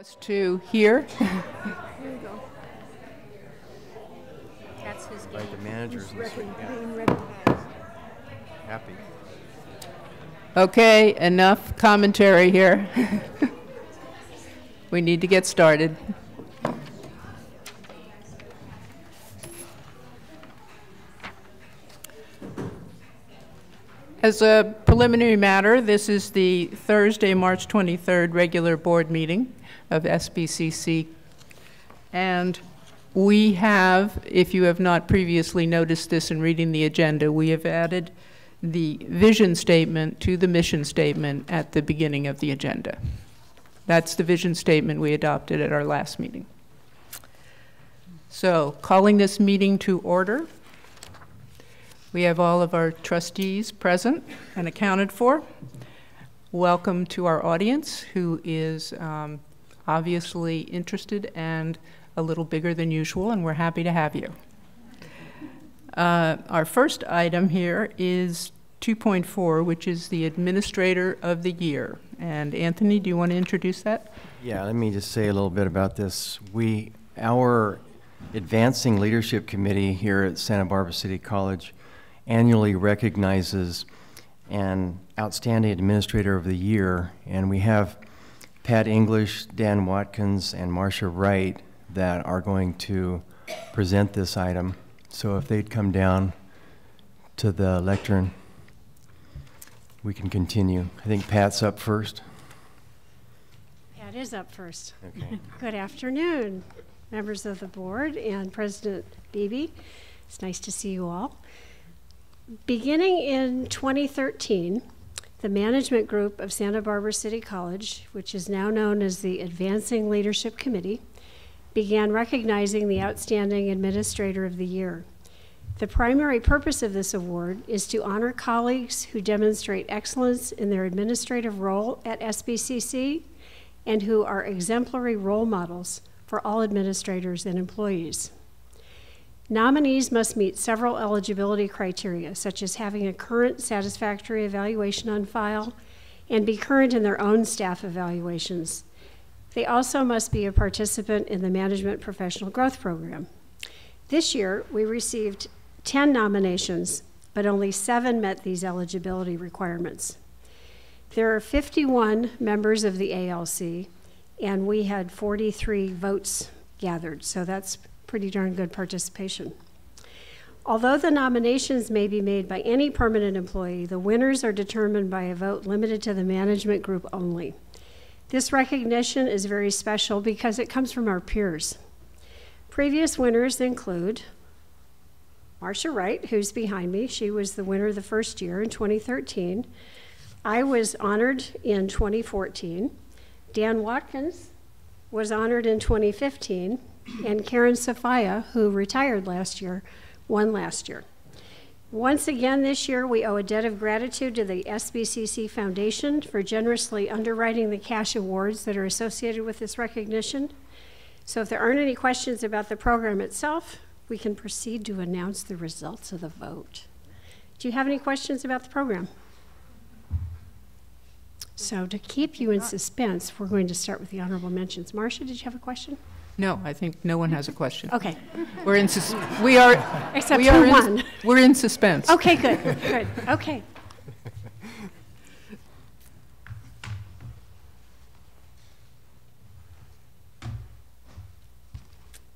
us to hear. That's his game. Right, the managers and so, yeah, Being recognized. happy. Okay, enough commentary here. We need to get started. As a preliminary matter, this is the Thursday, March 23rd regular board meeting of SBCC. And we have, if you have not previously noticed this in reading the agenda, we have added the vision statement to the mission statement at the beginning of the agenda. That's the vision statement we adopted at our last meeting. So, calling this meeting to order, we have all of our trustees present and accounted for. Welcome to our audience, who is um, obviously interested and a little bigger than usual, and we're happy to have you. Uh, Our first item here is 2.4, which is the Administrator of the Year. And Anthony, do you want to introduce that? Yeah, let me just say a little bit about this. We, our Advancing Leadership Committee here at Santa Barbara City College annually recognizes an outstanding administrator of the year, and we have Pat English, Dan Watkins, and Marcia Wright that are going to present this item. So if they'd come down to the lectern, we can continue. I think Pat's up first. Pat is up first. Okay. Good afternoon, members of the board and President Beebe. It's nice to see you all. Beginning in 2013, the management group of Santa Barbara City College, which is now known as the Advancing Leadership Committee, began recognizing the outstanding administrator of the year. The primary purpose of this award is to honor colleagues who demonstrate excellence in their administrative role at SBCC and who are exemplary role models for all administrators and employees. Nominees must meet several eligibility criteria, such as having a current satisfactory evaluation on file and be current in their own staff evaluations. They also must be a participant in the Management Professional Growth Program. This year, we received 10 nominations, but only seven met these eligibility requirements. There are 51 members of the ALC, and we had 43 votes gathered, so that's pretty darn good participation. Although the nominations may be made by any permanent employee, the winners are determined by a vote limited to the management group only. This recognition is very special because it comes from our peers. Previous winners include Marcia Wright, who's behind me. She was the winner the first year in 2013. I was honored in 2014. Dan Watkins was honored in 2015. And Karen Sophia, who retired last year, won last year. Once again this year, we owe a debt of gratitude to the SBCC Foundation for generously underwriting the cash awards that are associated with this recognition. So if there aren't any questions about the program itself, we can proceed to announce the results of the vote. Do you have any questions about the program? So to keep you in suspense, we're going to start with the honorable mentions. Marcia, did you have a question? No, I think no one has a question. Okay, We're in, sus- we are, except we for are in, one. we're in suspense. Okay, good, good, okay.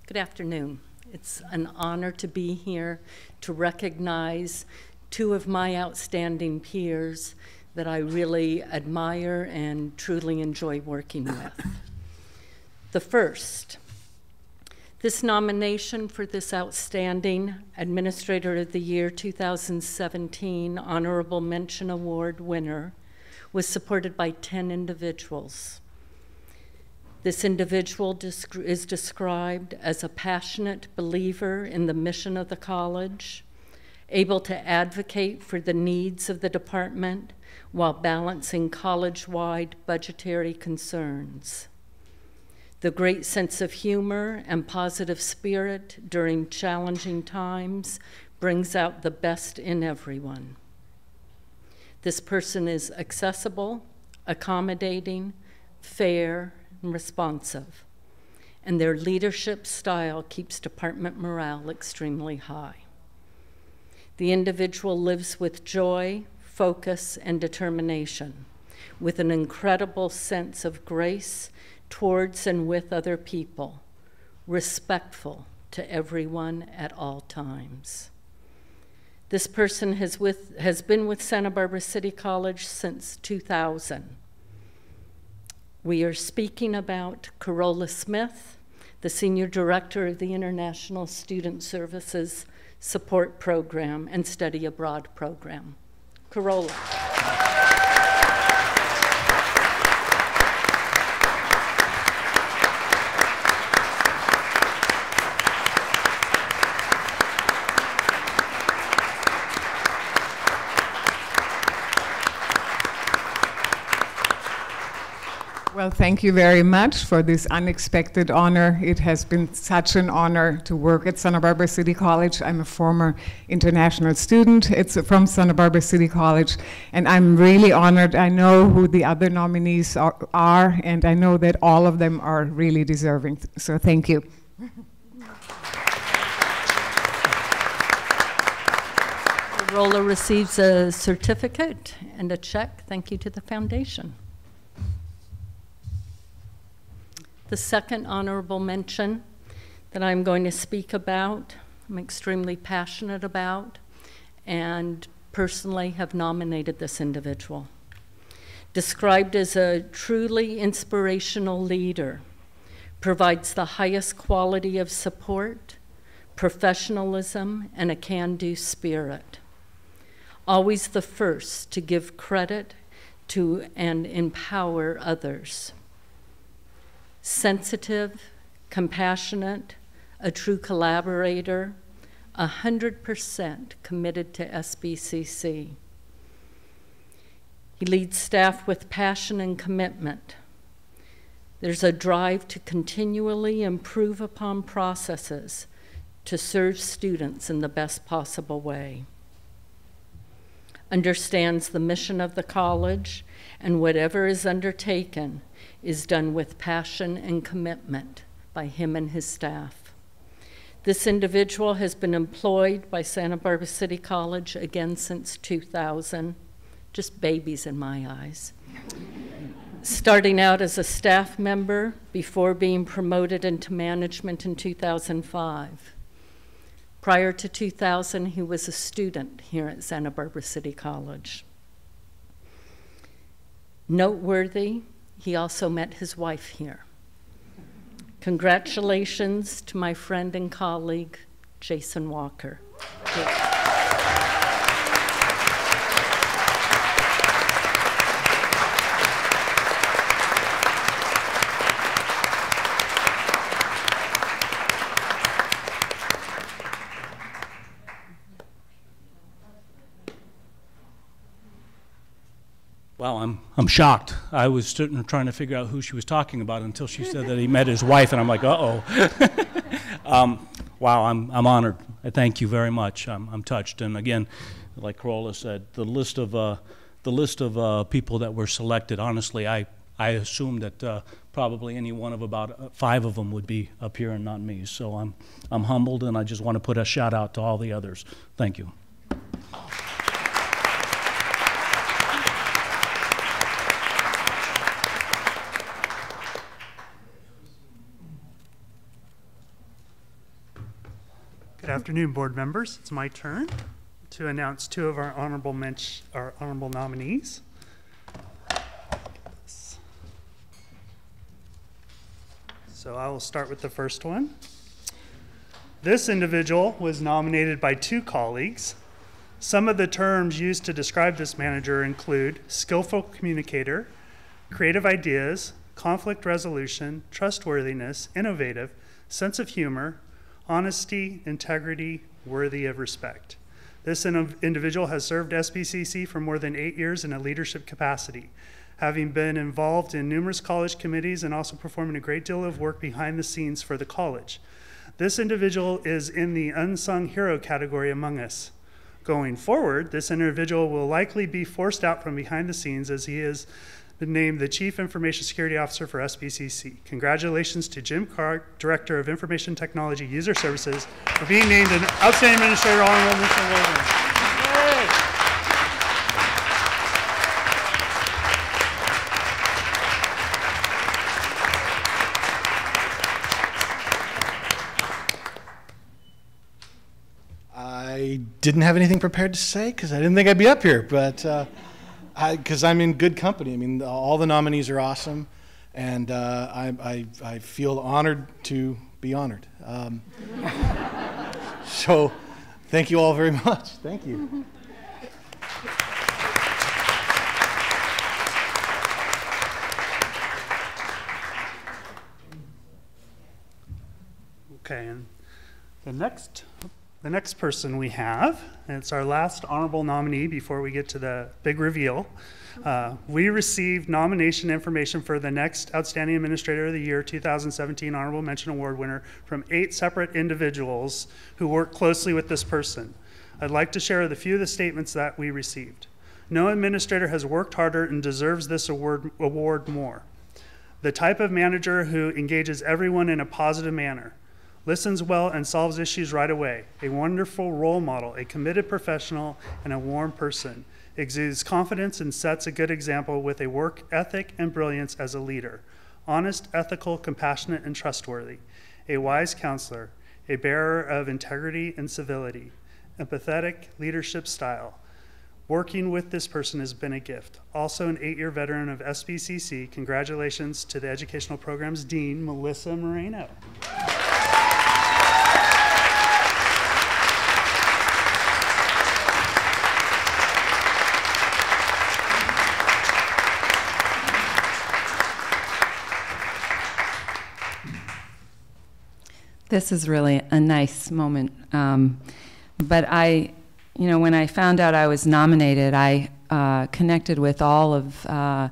Good afternoon. It's an honor to be here to recognize two of my outstanding peers that I really admire and truly enjoy working with. The first, this nomination for this outstanding Administrator of the Year 2017 Honorable Mention Award winner was supported by 10 individuals. This individual is described as a passionate believer in the mission of the college, able to advocate for the needs of the department while balancing college wide budgetary concerns. The great sense of humor and positive spirit during challenging times brings out the best in everyone. This person is accessible, accommodating, fair, and responsive, and their leadership style keeps department morale extremely high. The individual lives with joy, focus, and determination, with an incredible sense of grace towards and with other people, respectful to everyone at all times. This person has, with, has been with Santa Barbara City College since 2000. We are speaking about Carola Smith, the Senior Director of the International Student Services Support Program and Study Abroad Program. Carola. Well, thank you very much for this unexpected honor. It has been such an honor to work at Santa Barbara City College. I'm a former international student. It's from Santa Barbara City College, and I'm really honored. I know who the other nominees are, are and I know that all of them are really deserving. So thank you. Rolla receives a certificate and a check. Thank you to the foundation. The second honorable mention that I'm going to speak about, I'm extremely passionate about, and personally have nominated this individual. Described as a truly inspirational leader, provides the highest quality of support, professionalism, and a can do spirit. Always the first to give credit to and empower others sensitive, compassionate, a true collaborator, 100% committed to SBCC. He leads staff with passion and commitment. There's a drive to continually improve upon processes to serve students in the best possible way. Understands the mission of the college and whatever is undertaken is done with passion and commitment by him and his staff. This individual has been employed by Santa Barbara City College again since 2000, just babies in my eyes. Starting out as a staff member before being promoted into management in 2005. Prior to 2000, he was a student here at Santa Barbara City College. Noteworthy, he also met his wife here. Congratulations to my friend and colleague, Jason Walker. I'm, I'm shocked. I was trying to figure out who she was talking about until she said that he met his wife, and I'm like, uh oh. um, wow, I'm, I'm honored. I thank you very much. I'm, I'm touched. And again, like Carola said, the list of, uh, the list of uh, people that were selected, honestly, I, I assumed that uh, probably any one of about uh, five of them would be up here and not me. So I'm, I'm humbled, and I just want to put a shout out to all the others. Thank you. Good afternoon, board members. It's my turn to announce two of our honorable our honorable nominees. So I will start with the first one. This individual was nominated by two colleagues. Some of the terms used to describe this manager include skillful communicator, creative ideas, conflict resolution, trustworthiness, innovative, sense of humor, honesty, integrity, worthy of respect. This individual has served SBCC for more than eight years in a leadership capacity, having been involved in numerous college committees and also performing a great deal of work behind the scenes for the college. This individual is in the unsung hero category among us. Going forward, this individual will likely be forced out from behind the scenes as he is been named the Chief Information Security Officer for SBCC. Congratulations to Jim Clark, Director of Information Technology User Services, for being named an Outstanding Administrator Honorable Mention Award winner. I didn't have anything prepared to say because I didn't think I'd be up here, but uh, because I'm in good company. I mean, all the nominees are awesome, and uh, I, I, I feel honored to be honored. Um, so, thank you all very much. Thank you. Okay, and the next, the next person we have, and it's our last honorable nominee before we get to the big reveal. Uh, we received nomination information for the next Outstanding Administrator of the Year 2017 Honorable Mention Award winner from eight separate individuals who work closely with this person. I'd like to share the few of the statements that we received. No administrator has worked harder and deserves this award, award more. The type of manager who engages everyone in a positive manner listens well and solves issues right away, a wonderful role model, a committed professional, and a warm person, exudes confidence and sets a good example with a work ethic and brilliance as a leader, honest, ethical, compassionate, and trustworthy, a wise counselor, a bearer of integrity and civility, empathetic leadership style. Working with this person has been a gift. Also, an eight year veteran of SBCC, congratulations to the Educational Programs Dean, Melissa Moreno. This is really a nice moment. Um, but I, you know, when I found out I was nominated, I uh, connected with all of uh,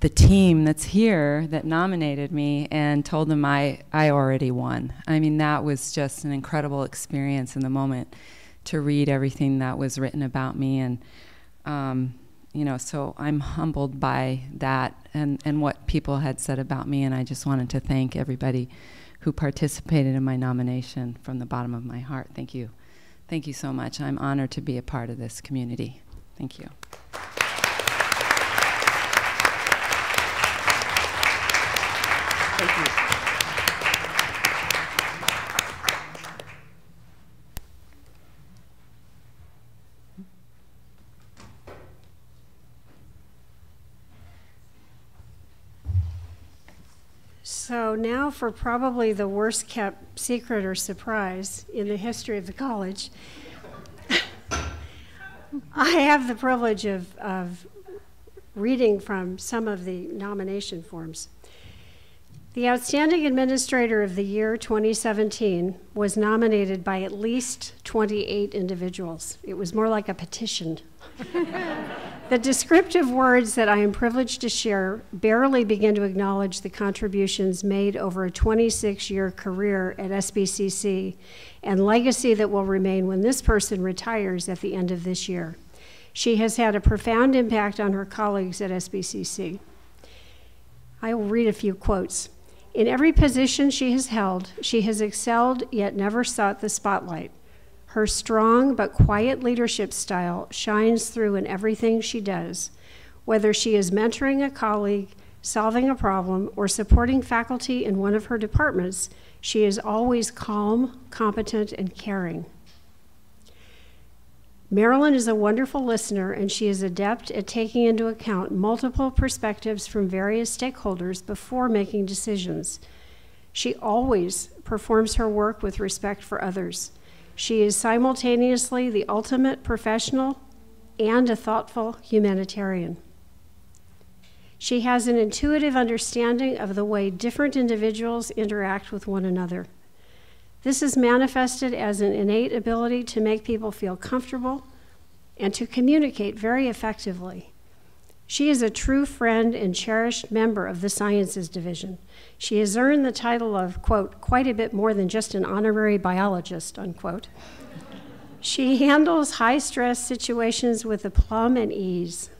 the team that's here that nominated me and told them I, I already won. I mean, that was just an incredible experience in the moment to read everything that was written about me. And, um, you know, so I'm humbled by that and, and what people had said about me. And I just wanted to thank everybody who participated in my nomination from the bottom of my heart. Thank you. Thank you so much. I'm honored to be a part of this community. Thank you. Thank you. So now for probably the worst kept secret or surprise in the history of the college. I have the privilege of, of reading from some of the nomination forms. The Outstanding Administrator of the Year 2017 was nominated by at least 28 individuals. It was more like a petition. the descriptive words that I am privileged to share barely begin to acknowledge the contributions made over a 26 year career at SBCC and legacy that will remain when this person retires at the end of this year. She has had a profound impact on her colleagues at SBCC. I will read a few quotes. In every position she has held, she has excelled yet never sought the spotlight. Her strong but quiet leadership style shines through in everything she does. Whether she is mentoring a colleague, solving a problem, or supporting faculty in one of her departments, she is always calm, competent, and caring. Marilyn is a wonderful listener, and she is adept at taking into account multiple perspectives from various stakeholders before making decisions. She always performs her work with respect for others. She is simultaneously the ultimate professional and a thoughtful humanitarian. She has an intuitive understanding of the way different individuals interact with one another. This is manifested as an innate ability to make people feel comfortable and to communicate very effectively. She is a true friend and cherished member of the Sciences Division. She has earned the title of, quote, quite a bit more than just an honorary biologist, unquote. She handles high stress situations with aplomb and ease.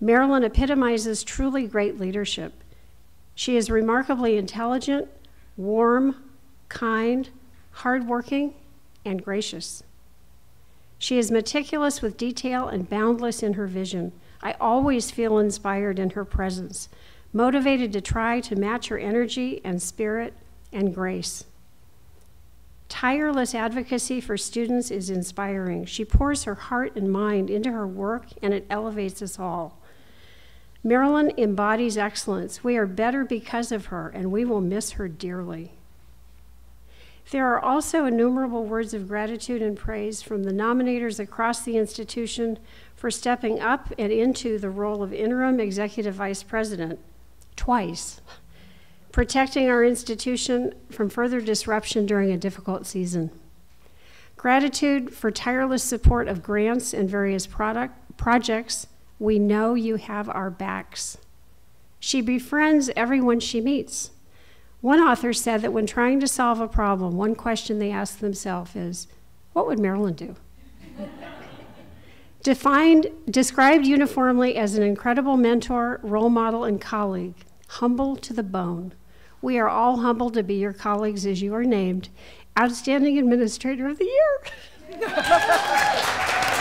Marilyn epitomizes truly great leadership. She is remarkably intelligent, warm, kind, hardworking, and gracious. She is meticulous with detail and boundless in her vision. I always feel inspired in her presence, motivated to try to match her energy and spirit and grace. Tireless advocacy for students is inspiring. She pours her heart and mind into her work, and it elevates us all. Marilyn embodies excellence. We are better because of her, and we will miss her dearly. There are also innumerable words of gratitude and praise from the nominators across the institution for stepping up and into the role of interim executive vice president twice protecting our institution from further disruption during a difficult season. Gratitude for tireless support of grants and various product, projects. We know you have our backs. She befriends everyone she meets. One author said that when trying to solve a problem, one question they ask themselves is, What would Marilyn do? Defined, described uniformly as an incredible mentor, role model, and colleague, humble to the bone. We are all humbled to be your colleagues as you are named Outstanding Administrator of the Year.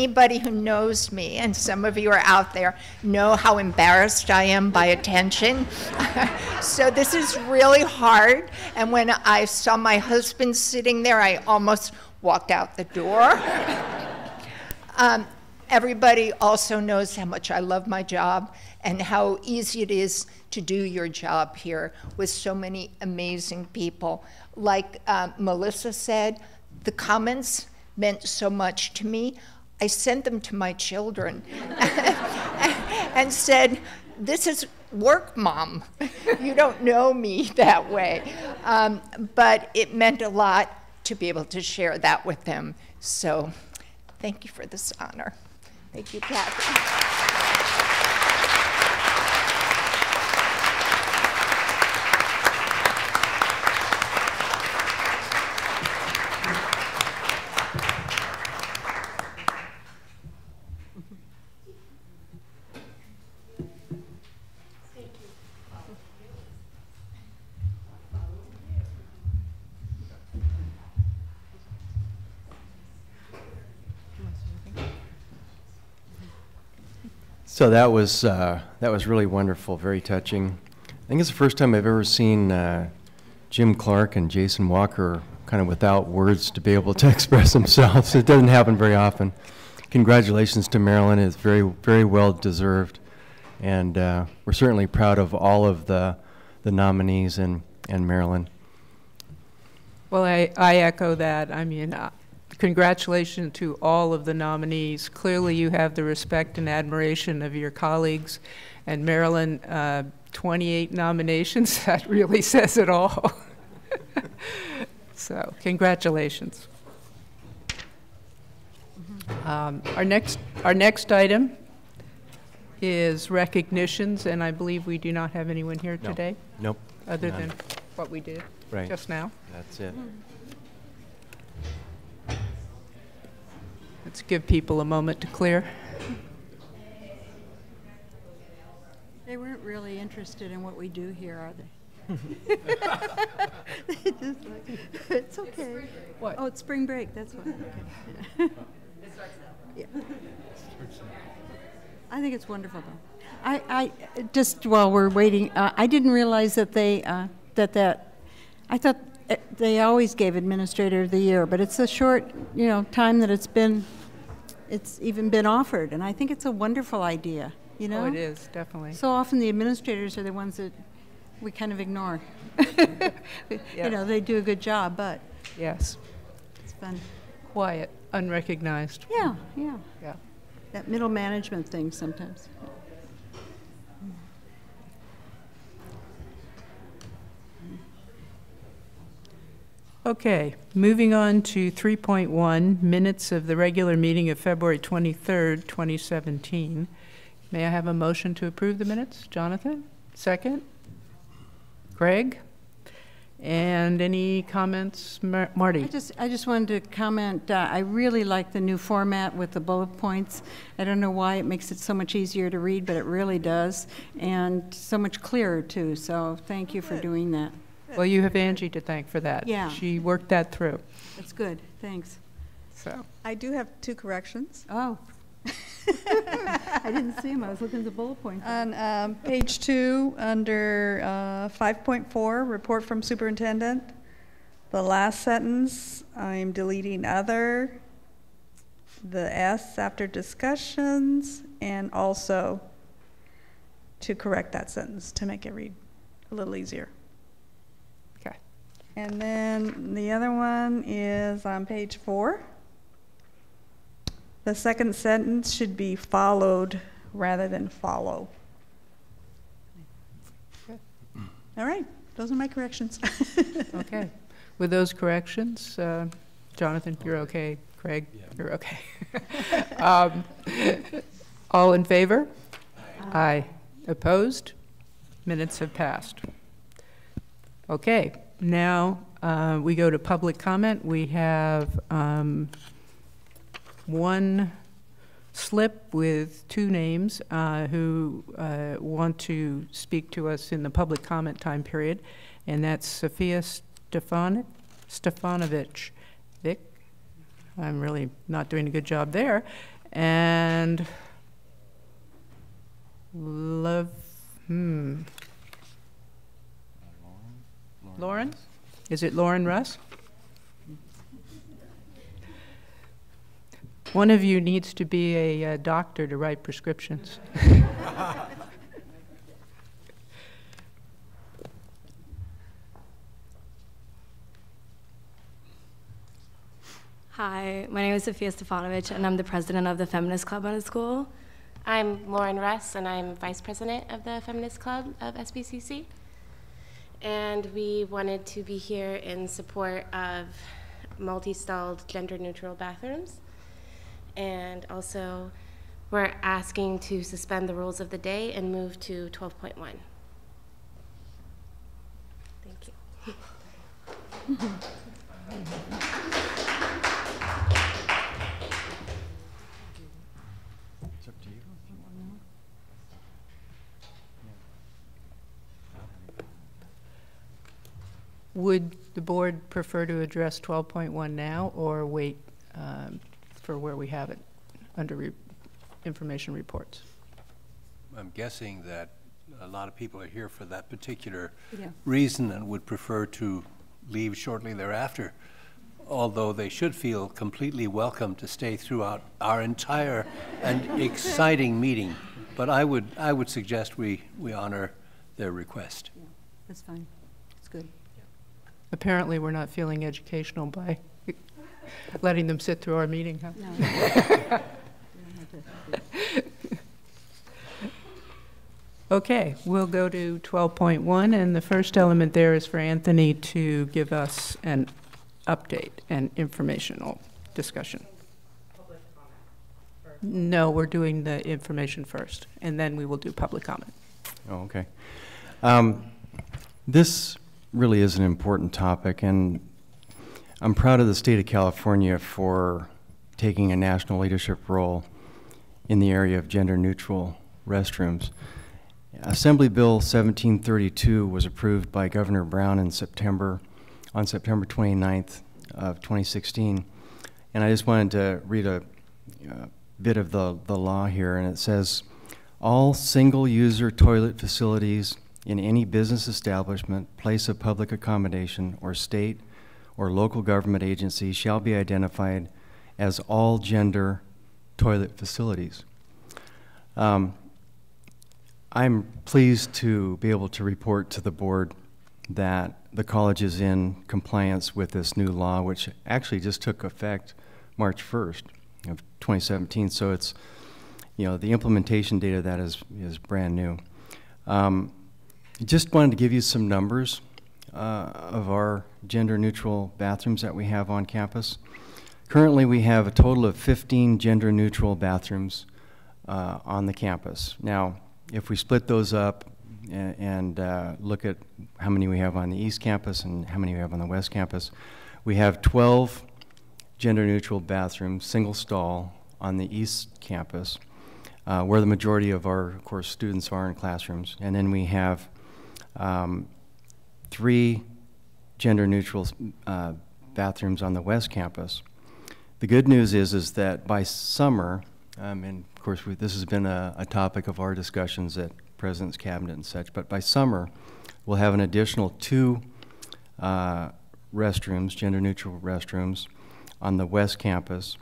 anybody who knows me, and some of you are out there, know how embarrassed I am by attention. so this is really hard. And when I saw my husband sitting there, I almost walked out the door. um, everybody also knows how much I love my job and how easy it is to do your job here with so many amazing people. Like uh, Melissa said, the comments meant so much to me, I sent them to my children and said, This is work, mom. you don't know me that way. Um, but it meant a lot to be able to share that with them. So thank you for this honor. Thank you, Kathy. So that was, uh, that was really wonderful, very touching. I think it's the first time I've ever seen uh, Jim Clark and Jason Walker kind of without words to be able to express themselves. It doesn't happen very often. Congratulations to Marilyn. It's very, very well deserved. And uh, we're certainly proud of all of the, the nominees and, and Marilyn. Well, I, I echo that. I mean, uh, congratulations to all of the nominees. Clearly, you have the respect and admiration of your colleagues. And Marilyn, uh, 28 nominations, that really says it all. so, congratulations. Um, our next, our next item is recognitions, and I believe we do not have anyone here No. today, Nope. other none. than what we did Right. just now. That's it. Let's give people a moment to clear. They weren't really interested in what we do here, are they? They just like, It's okay. What? Oh, it's spring break, that's why, okay. Yeah. I think it's wonderful, though. I, I, just while we're waiting, uh, I didn't realize that they, uh, that that, I thought they always gave Administrator of the Year, but it's a short, you know, time that it's been, it's even been offered, and I think it's a wonderful idea, you know? Oh, it is, definitely. So often the administrators are the ones that we kind of ignore. Yeah. You know, they do a good job, but Yes. it's been Quiet. unrecognized. Yeah, yeah. Yeah. That middle management thing sometimes. Okay, moving on to 3.1, minutes of the regular meeting of February 23rd, 2017. May I have a motion to approve the minutes? Jonathan? Second? Greg? And any comments? Mar- Marty? I just, I just wanted to comment, uh, I really like the new format with the bullet points. I don't know why it makes it so much easier to read, but it really does, and so much clearer too, so thank you for doing that. Well, you have Angie to thank for that. Yeah. She worked that through, That's good, thanks. so. I do have two corrections. Oh. I didn't see them. I was looking at the bullet points. On um, page two, under uh, 5.4, report from superintendent, the last sentence, I'm deleting other, the S after discussions, and also to correct that sentence to make it read a little easier. Okay. And then the other one is on page four. The second sentence should be followed rather than follow. All right, those are my corrections. Okay. With those corrections, uh, Jonathan, you're okay. Craig, you're okay. Um, All in favor? Aye. Opposed? Minutes have passed. Okay, now uh, we go to public comment. We have um, one slip with two names uh, who uh, want to speak to us in the public comment time period, and that's Sophia Stefan Stefanovic. Vic, I'm really not doing a good job there, and Love, hmm. Lauren? Is it Lauren Russ? One of you needs to be a uh, doctor to write prescriptions. Hi, my name is Sofia Stefanovic, and I'm the president of the Feminist Club on the school. I'm Lauren Russ, and I'm vice president of the Feminist Club of SBCC. And we wanted to be here in support of multi stalled gender neutral bathrooms. And also, we're asking to suspend the rules of the day and move to 12.1. Thank you. It's up to you if you want. Would the board prefer to address 12.1 now or wait um, for where we have it under re- information reports? I'm guessing that a lot of people are here for that particular Yeah. reason and would prefer to leave shortly thereafter, although they should feel completely welcome to stay throughout our entire and exciting meeting. But I would, I would suggest we, we honor their request. That's fine, it's good. Apparently, we're not feeling educational by letting them sit through our meeting, huh? No. Okay, we'll go to 12.1, and the first element there is for Anthony to give us an update and informational discussion. No, we're doing the information first, and then we will do public comment. Oh, okay. Um, This really is an important topic, and I'm proud of the state of California for taking a national leadership role in the area of gender-neutral restrooms. Assembly Bill 1732 was approved by Governor Brown in September, on September 29th of 2016. And I just wanted to read a uh, bit of the, the law here, and it says, all single-user toilet facilities in any business establishment, place of public accommodation, or state or local government agency shall be identified as all-gender toilet facilities. Um, I'm pleased to be able to report to the board that the college is in compliance with this new law, which actually just took effect March 1st of 2017. So it's, you know, the implementation date of that is, is brand new. Um, just wanted to give you some numbers uh, of our gender neutral bathrooms that we have on campus. Currently, we have a total of 15 gender neutral bathrooms uh, on the campus. Now, if we split those up and, and uh, look at how many we have on the east campus and how many we have on the west campus, we have 12 gender neutral bathrooms, single stall, on the east campus, uh, where the majority of our, of course, students are in classrooms. And then we have um, three gender neutral uh, bathrooms on the west campus. The good news is, is that by summer, um, and of course we, this has been a, a, topic of our discussions at President's Cabinet and such, but by summer we'll have an additional two uh, restrooms, gender neutral restrooms, on the west campus.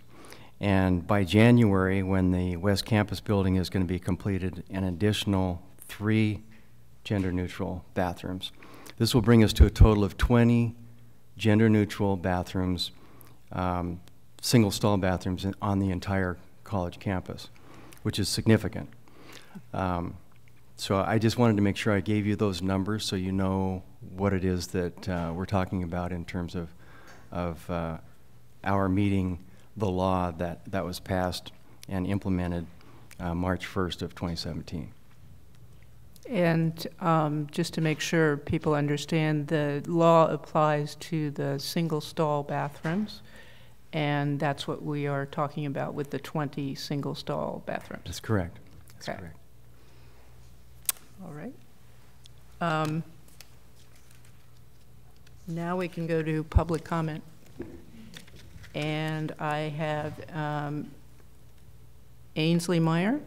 And by January, when the west campus building is going to be completed, an additional three gender neutral bathrooms. This will bring us to a total of 20 gender neutral bathrooms, um, single stall bathrooms in, on the entire college campus, which is significant. Um, so I just wanted to make sure I gave you those numbers so you know what it is that uh, we're talking about in terms of, of uh, our meeting the law that, that was passed and implemented uh, March 1st of 2017. And um, just to make sure people understand, the law applies to the single stall bathrooms, and that's what we are talking about with the 20 single stall bathrooms. That's correct. That's okay. correct. All right. Um, now we can go to public comment. And I have um, Ainsley Meyer.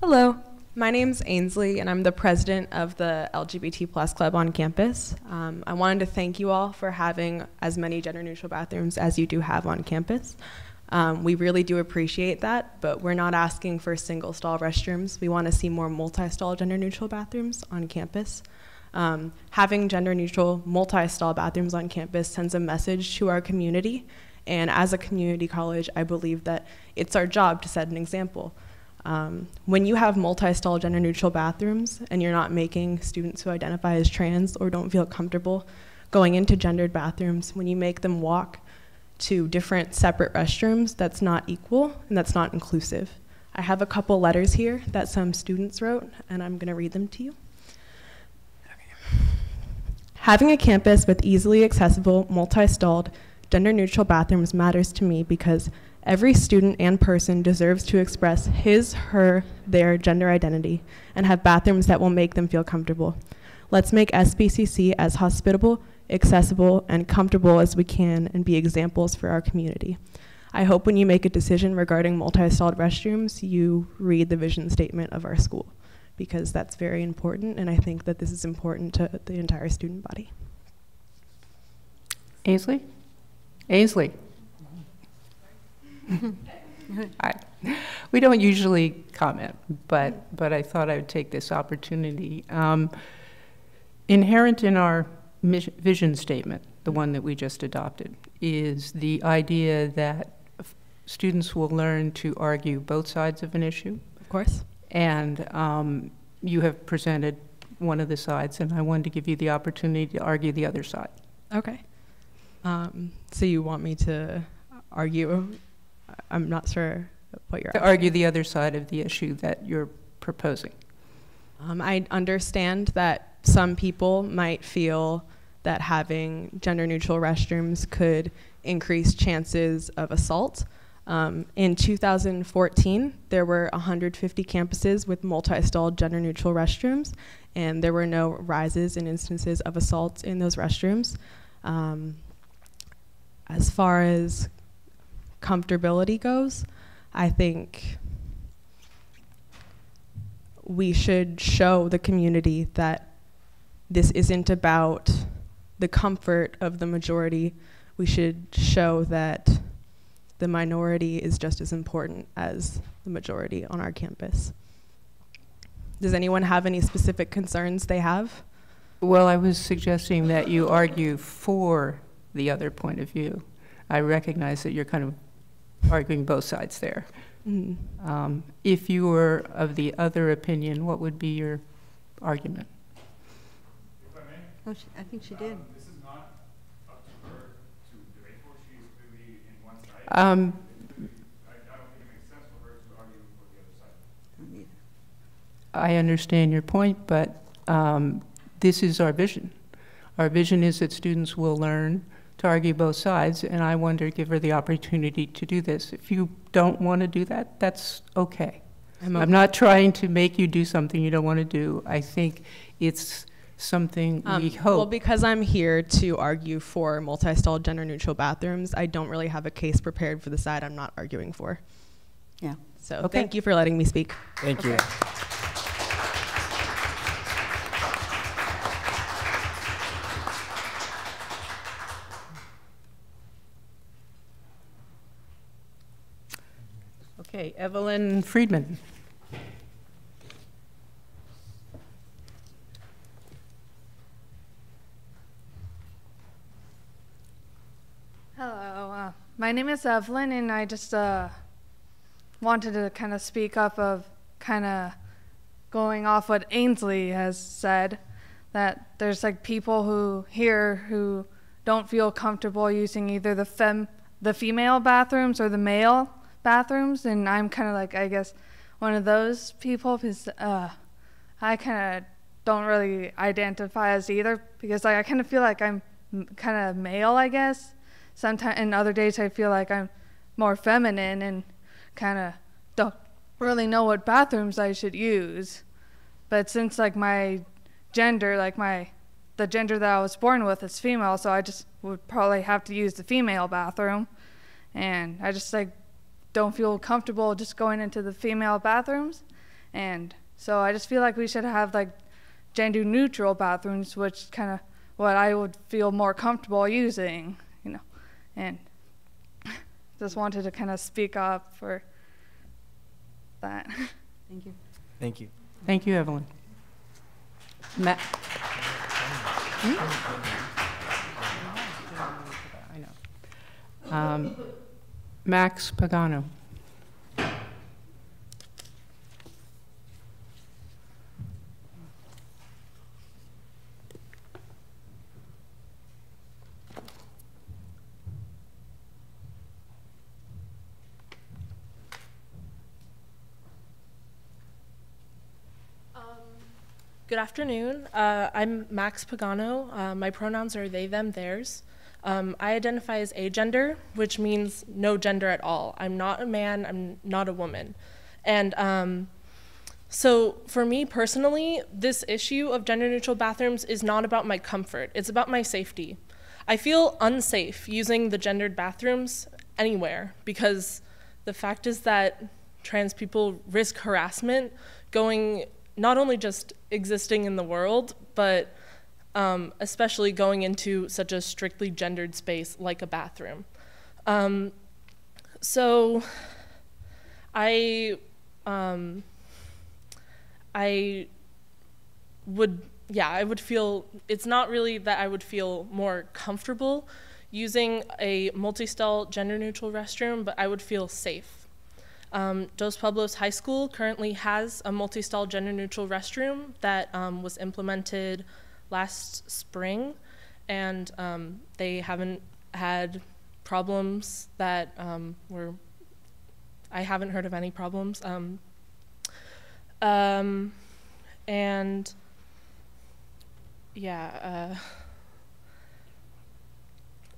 Hello, my name's Ainsley, and I'm the president of the LGBT plus club on campus. Um, I wanted to thank you all for having as many gender neutral bathrooms as you do have on campus. Um, we really do appreciate that, but we're not asking for single stall restrooms. We want to see more multi stall gender neutral bathrooms on campus. Um, having gender neutral multi stall bathrooms on campus sends a message to our community and as a community college, I believe that it's our job to set an example. Um, when you have multi-stall gender-neutral bathrooms and you're not making students who identify as trans or don't feel comfortable going into gendered bathrooms, when you make them walk to different separate restrooms, that's not equal and that's not inclusive. I have a couple letters here that some students wrote, and I'm going to read them to you. Okay. Having a campus with easily accessible, multi-stalled, gender neutral bathrooms matters to me because every student and person deserves to express his, her, their gender identity and have bathrooms that will make them feel comfortable. Let's make SBCC as hospitable, accessible, and comfortable as we can and be examples for our community. I hope when you make a decision regarding multi-stalled restrooms, you read the vision statement of our school because that's very important and I think that this is important to the entire student body. Ainsley? Ainsley. I, we don't usually comment, but, but I thought I would take this opportunity. Um, inherent in our vision statement, the one that we just adopted, is the idea that students will learn to argue both sides of an issue. Of course. And um, you have presented one of the sides, and I wanted to give you the opportunity to argue the other side. Okay. Um, so you want me to argue? I'm not sure what you're. To argue the other side of the issue that you're proposing. Um, I understand that some people might feel that having gender neutral restrooms could increase chances of assault. Um, in 2014, there were 150 campuses with multi-stalled gender-neutral restrooms, and there were no rises in instances of assault in those restrooms. Um, as far as comfortability goes, I think we should show the community that this isn't about the comfort of the majority. We should show that the minority is just as important as the majority on our campus. Does anyone have any specific concerns they have? Well, I was suggesting that you argue for the other point of view. I recognize that you're kind of arguing both sides there. Mhm. Um, If you were of the other opinion, what would be your argument? Oh, she- I think she did. Um, this is not up to her to debate for. She's really in one side. Um, I, I don't think it makes sense for her to argue for the other side. I understand your point, but um, this is our vision. Our vision is that students will learn to argue both sides, and I wonder, give her the opportunity to do this. If you don't want to do that, that's okay. I'm I'm not trying to make you do something you don't want to do. I think it's something we Um, Well, because I'm here to argue for multi-stall gender-neutral bathrooms, I don't really have a case prepared for the side I'm not arguing for. Yeah. So Okay. thank you for letting me speak. Thank you. Okay, Evelyn Friedman. Hello, uh, my name is Evelyn, and I just uh, wanted to kind of speak up of kind of going off what Ainsley has said that there's like people who here who don't feel comfortable using either the fem the female bathrooms or the male bathrooms, and I'm kind of like I guess one of those people because uh, I kind of don't really identify as either because like, I kind of feel like I'm kind of male, I guess. Sometimes, and other days I feel like I'm more feminine and kind of don't really know what bathrooms I should use. But since like my gender, like my the gender that I was born with is female, so I just would probably have to use the female bathroom. And I just like don't feel comfortable just going into the female bathrooms. And so I just feel like we should have like gender neutral bathrooms, which kind of what I would feel more comfortable using, you know. And just wanted to kind of speak up for that. Thank you. Thank you. Thank you, Evelyn. Ma- I know. Um, Max Pagano. Good afternoon. Uh, I'm Max Pagano. Uh, my pronouns are they, them, theirs. Um, I identify as agender, which means no gender at all. I'm not a man, I'm not a woman. And um, so, for me personally, this issue of gender neutral bathrooms is not about my comfort, it's about my safety. I feel unsafe using the gendered bathrooms anywhere because the fact is that trans people risk harassment going not only just existing in the world, but um, especially going into such a strictly gendered space like a bathroom. Um, so I, um, I would, yeah, I would feel, it's not really that I would feel more comfortable using a multi-stall gender neutral restroom, but I would feel safe. Um, Dos Pueblos High School currently has a multi-stall gender-neutral restroom that um, was implemented last spring, and um, they haven't had problems that um, were. I haven't heard of any problems. Um, um, and yeah. Uh,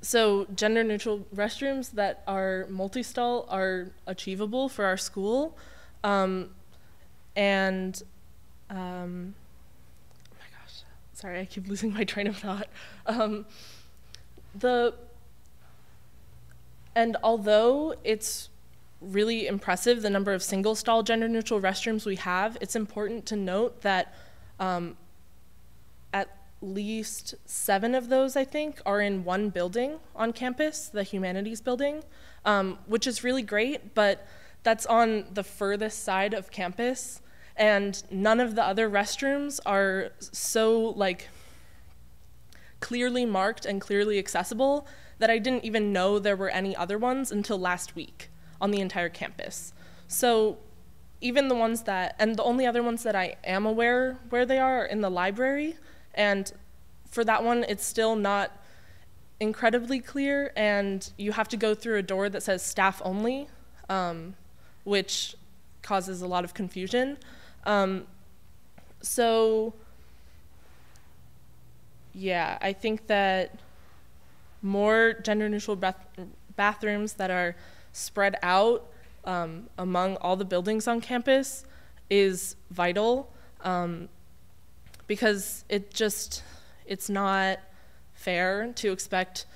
so gender neutral restrooms that are multi-stall are achievable for our school um, and um, sorry i keep losing my train of thought. Um, the and although it's really impressive the number of single stall gender neutral restrooms we have it's important to note that um, at least seven of those, I think, are in one building on campus, the humanities building, um, which is really great, but that's on the furthest side of campus, and none of the other restrooms are so like clearly marked and clearly accessible that I didn't even know there were any other ones until last week on the entire campus. So even the ones that, and the only other ones that I am aware where they are, are in the library. And for that one, it's still not incredibly clear, and you have to go through a door that says staff only, um, which causes a lot of confusion. Um, so, yeah, I think that more gender neutral bath- bathrooms that are spread out um, among all the buildings on campus is vital um, because it just it's not fair to expect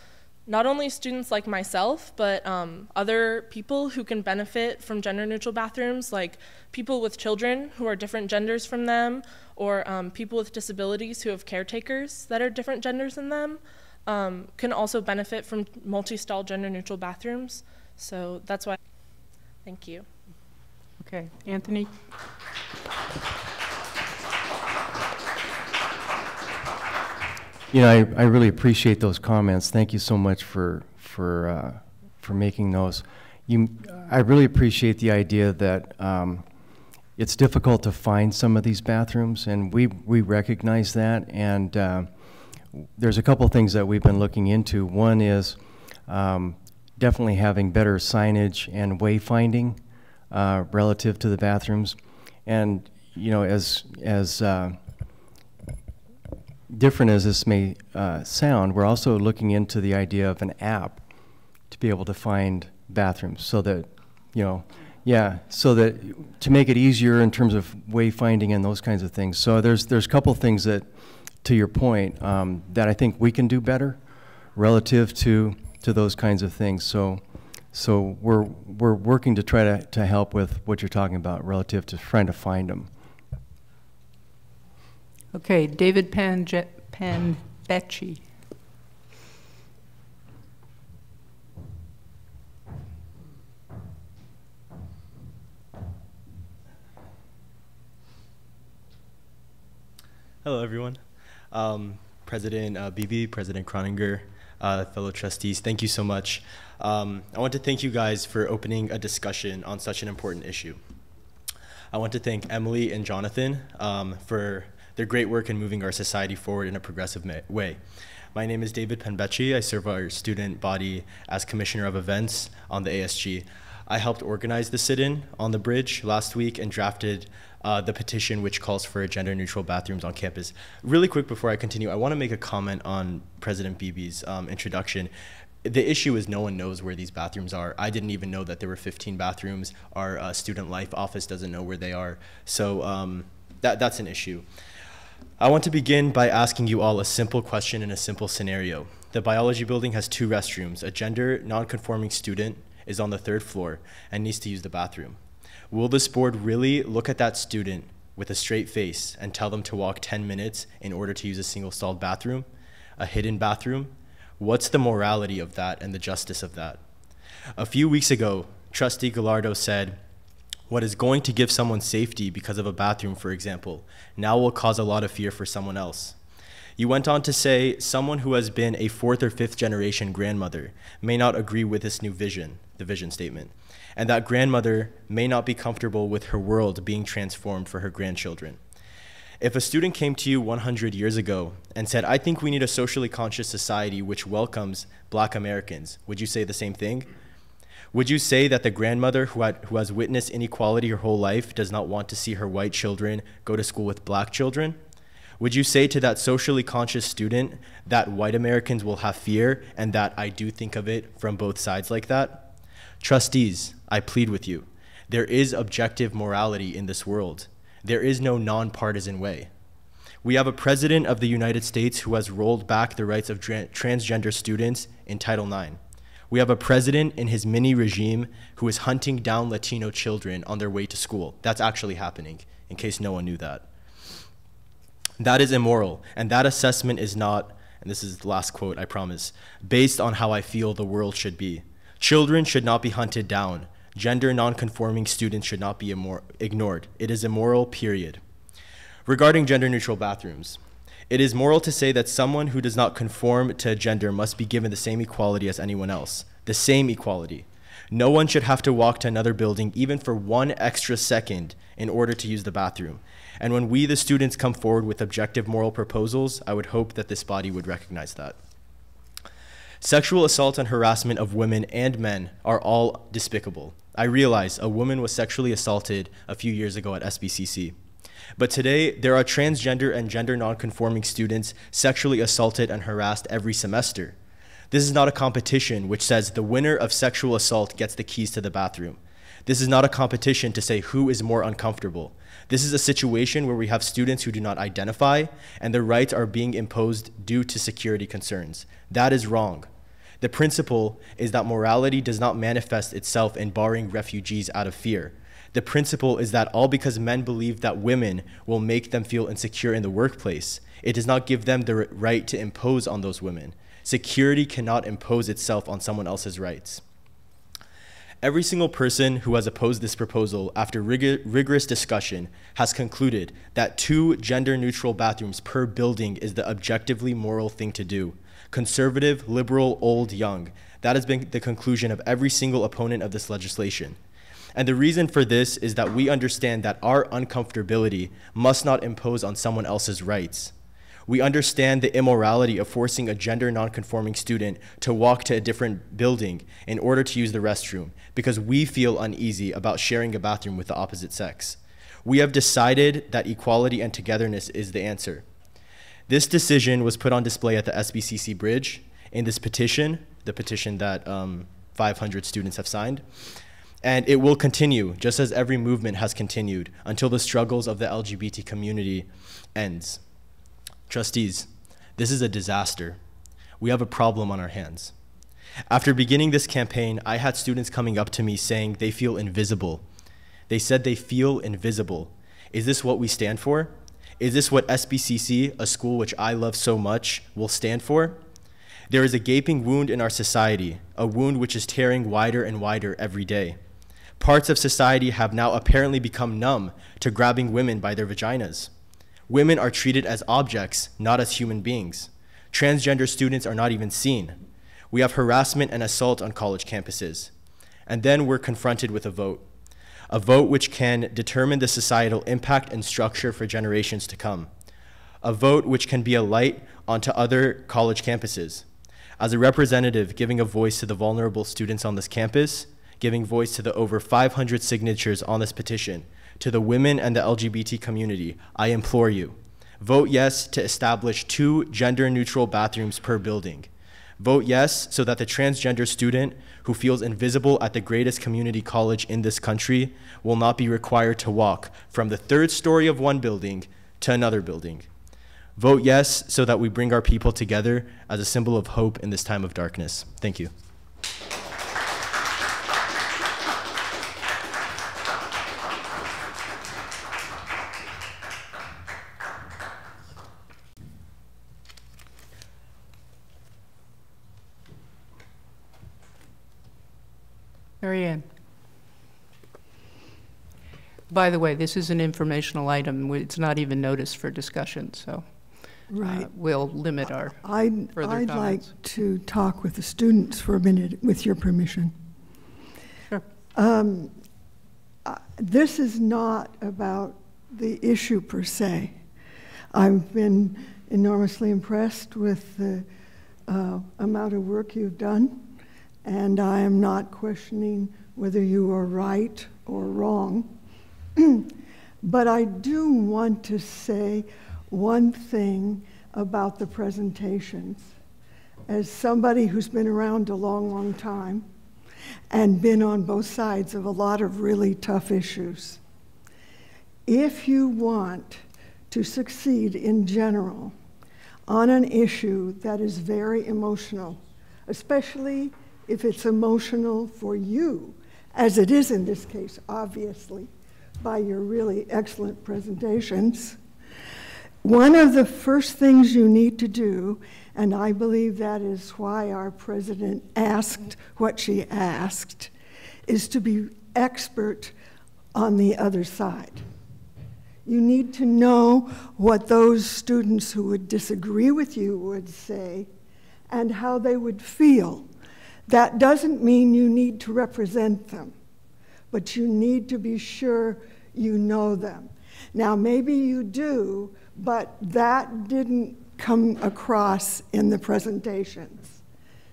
not only students like myself but um, other people who can benefit from gender neutral bathrooms like people with children who are different genders from them or um, people with disabilities who have caretakers that are different genders than them um, can also benefit from multi-stall gender neutral bathrooms so that's why Thank you. Okay, Anthony? You know, I, I really appreciate those comments. Thank you so much for, for, uh, for making those. You, I really appreciate the idea that um, it's difficult to find some of these bathrooms, and we, we recognize that. And uh, there's a couple things that we've been looking into. One is um, definitely having better signage and wayfinding uh, relative to the bathrooms. And, you know, as, as uh, different as this may uh, sound, we're also looking into the idea of an app to be able to find bathrooms so that, you know, yeah, so that to make it easier in terms of wayfinding and those kinds of things. So there's there's a couple things that, to your point, um, that I think we can do better relative to to those kinds of things. So, so we're we're working to try to, to help with what you're talking about relative to trying to find them. Okay, David Pan Panbecci. Hello, everyone. Um, President uh, President Croninger, uh, fellow trustees. Thank you so much. Um, I want to thank you guys for opening a discussion on such an important issue. I want to thank Emily and Jonathan um, for their great work in moving our society forward in a progressive way. My name is David Penbecci. I serve our student body as Commissioner of Events on the ASG. I helped organize the sit-in on the bridge last week and drafted uh, the petition which calls for gender neutral bathrooms on campus. Really quick before I continue, I want to make a comment on President Beebe's um, introduction. The issue is no one knows where these bathrooms are. I didn't even know that there were 15 bathrooms. Our uh, student life office doesn't know where they are. So um, that, that's an issue. I want to begin by asking you all a simple question in a simple scenario. The biology building has two restrooms. A gender nonconforming student is on the third floor and needs to use the bathroom. Will this board really look at that student with a straight face and tell them to walk 10 minutes in order to use a single stalled bathroom, a hidden bathroom? What's the morality of that and the justice of that? A few weeks ago, Trustee Gallardo said, what is going to give someone safety because of a bathroom, for example, now will cause a lot of fear for someone else. You went on to say someone who has been a fourth or fifth generation grandmother may not agree with this new vision, the vision statement and that grandmother may not be comfortable with her world being transformed for her grandchildren. If a student came to you 100 years ago and said, I think we need a socially conscious society which welcomes black Americans, would you say the same thing? Would you say that the grandmother who, had, who has witnessed inequality her whole life does not want to see her white children go to school with black children? Would you say to that socially conscious student that white Americans will have fear and that I do think of it from both sides like that? Trustees, I plead with you. There is objective morality in this world. There is no nonpartisan way. We have a president of the United States who has rolled back the rights of transgender students in Title IX. We have a president in his mini regime who is hunting down Latino children on their way to school. That's actually happening, in case no one knew that. That is immoral, and that assessment is not, and this is the last quote, I promise, based on how I feel the world should be. Children should not be hunted down. Gender nonconforming students should not be ignored. It is immoral, period. Regarding gender neutral bathrooms, it is moral to say that someone who does not conform to a gender must be given the same equality as anyone else. The same equality. No one should have to walk to another building even for one extra second in order to use the bathroom. And when we, the students, come forward with objective moral proposals, I would hope that this body would recognize that. Sexual assault and harassment of women and men are all despicable. I realize a woman was sexually assaulted a few years ago at SBCC. But today, there are transgender and gender nonconforming students sexually assaulted and harassed every semester. This is not a competition which says the winner of sexual assault gets the keys to the bathroom. This is not a competition to say who is more uncomfortable. This is a situation where we have students who do not identify and their rights are being imposed due to security concerns. That is wrong. The principle is that morality does not manifest itself in barring refugees out of fear. The principle is that all because men believe that women will make them feel insecure in the workplace, it does not give them the right to impose on those women. Security cannot impose itself on someone else's rights. Every single person who has opposed this proposal after rig rigorous discussion has concluded that two gender neutral bathrooms per building is the objectively moral thing to do. Conservative, liberal, old, young. That has been the conclusion of every single opponent of this legislation. And the reason for this is that we understand that our uncomfortability must not impose on someone else's rights. We understand the immorality of forcing a gender nonconforming student to walk to a different building in order to use the restroom because we feel uneasy about sharing a bathroom with the opposite sex. We have decided that equality and togetherness is the answer. This decision was put on display at the SBCC Bridge in this petition, the petition that um, 500 students have signed. And it will continue, just as every movement has continued, until the struggles of the LGBT community ends. Trustees, this is a disaster. We have a problem on our hands. After beginning this campaign, I had students coming up to me saying they feel invisible. They said they feel invisible. Is this what we stand for? Is this what SBCC, a school which I love so much, will stand for? There is a gaping wound in our society, a wound which is tearing wider and wider every day. Parts of society have now apparently become numb to grabbing women by their vaginas. Women are treated as objects, not as human beings. Transgender students are not even seen. We have harassment and assault on college campuses. And then we're confronted with a vote. A vote which can determine the societal impact and structure for generations to come. A vote which can be a light onto other college campuses. As a representative giving a voice to the vulnerable students on this campus, giving voice to the over 500 signatures on this petition, to the women and the LGBT community, I implore you, vote yes to establish two gender neutral bathrooms per building. Vote yes so that the transgender student who feels invisible at the greatest community college in this country will not be required to walk from the third story of one building to another building. Vote yes so that we bring our people together as a symbol of hope in this time of darkness. Thank you. By the way, this is an informational item. It's not even noticed for discussion, so uh, we'll limit our I'd, further I'd like to talk with the students for a minute, with your permission. Sure. Um, uh, This is not about the issue per se. I've been enormously impressed with the uh, amount of work you've done, and I am not questioning whether you are right or wrong. But I do want to say one thing about the presentations. As somebody who's been around a long, long time and been on both sides of a lot of really tough issues, if you want to succeed in general on an issue that is very emotional, especially if it's emotional for you, as it is in this case, obviously, by your really excellent presentations, one of the first things you need to do, and I believe that is why our president asked what she asked, is to be expert on the other side. You need to know what those students who would disagree with you would say and how they would feel. That doesn't mean you need to represent them, but you need to be sure you know them. Now, maybe you do, but that didn't come across in the presentations.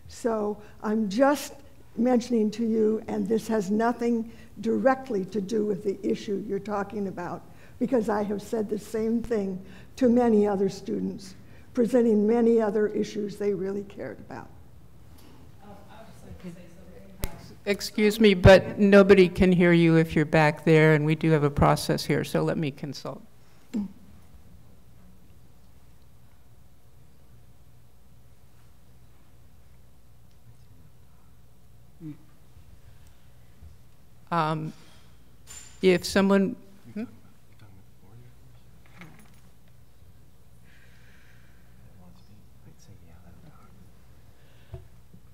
So I'm just mentioning to you, and this has nothing directly to do with the issue you're talking about, because I have said the same thing to many other students, presenting many other issues they really cared about. Excuse me, but nobody can hear you if you're back there, and we do have a process here, so let me consult. Um, If someone, hmm?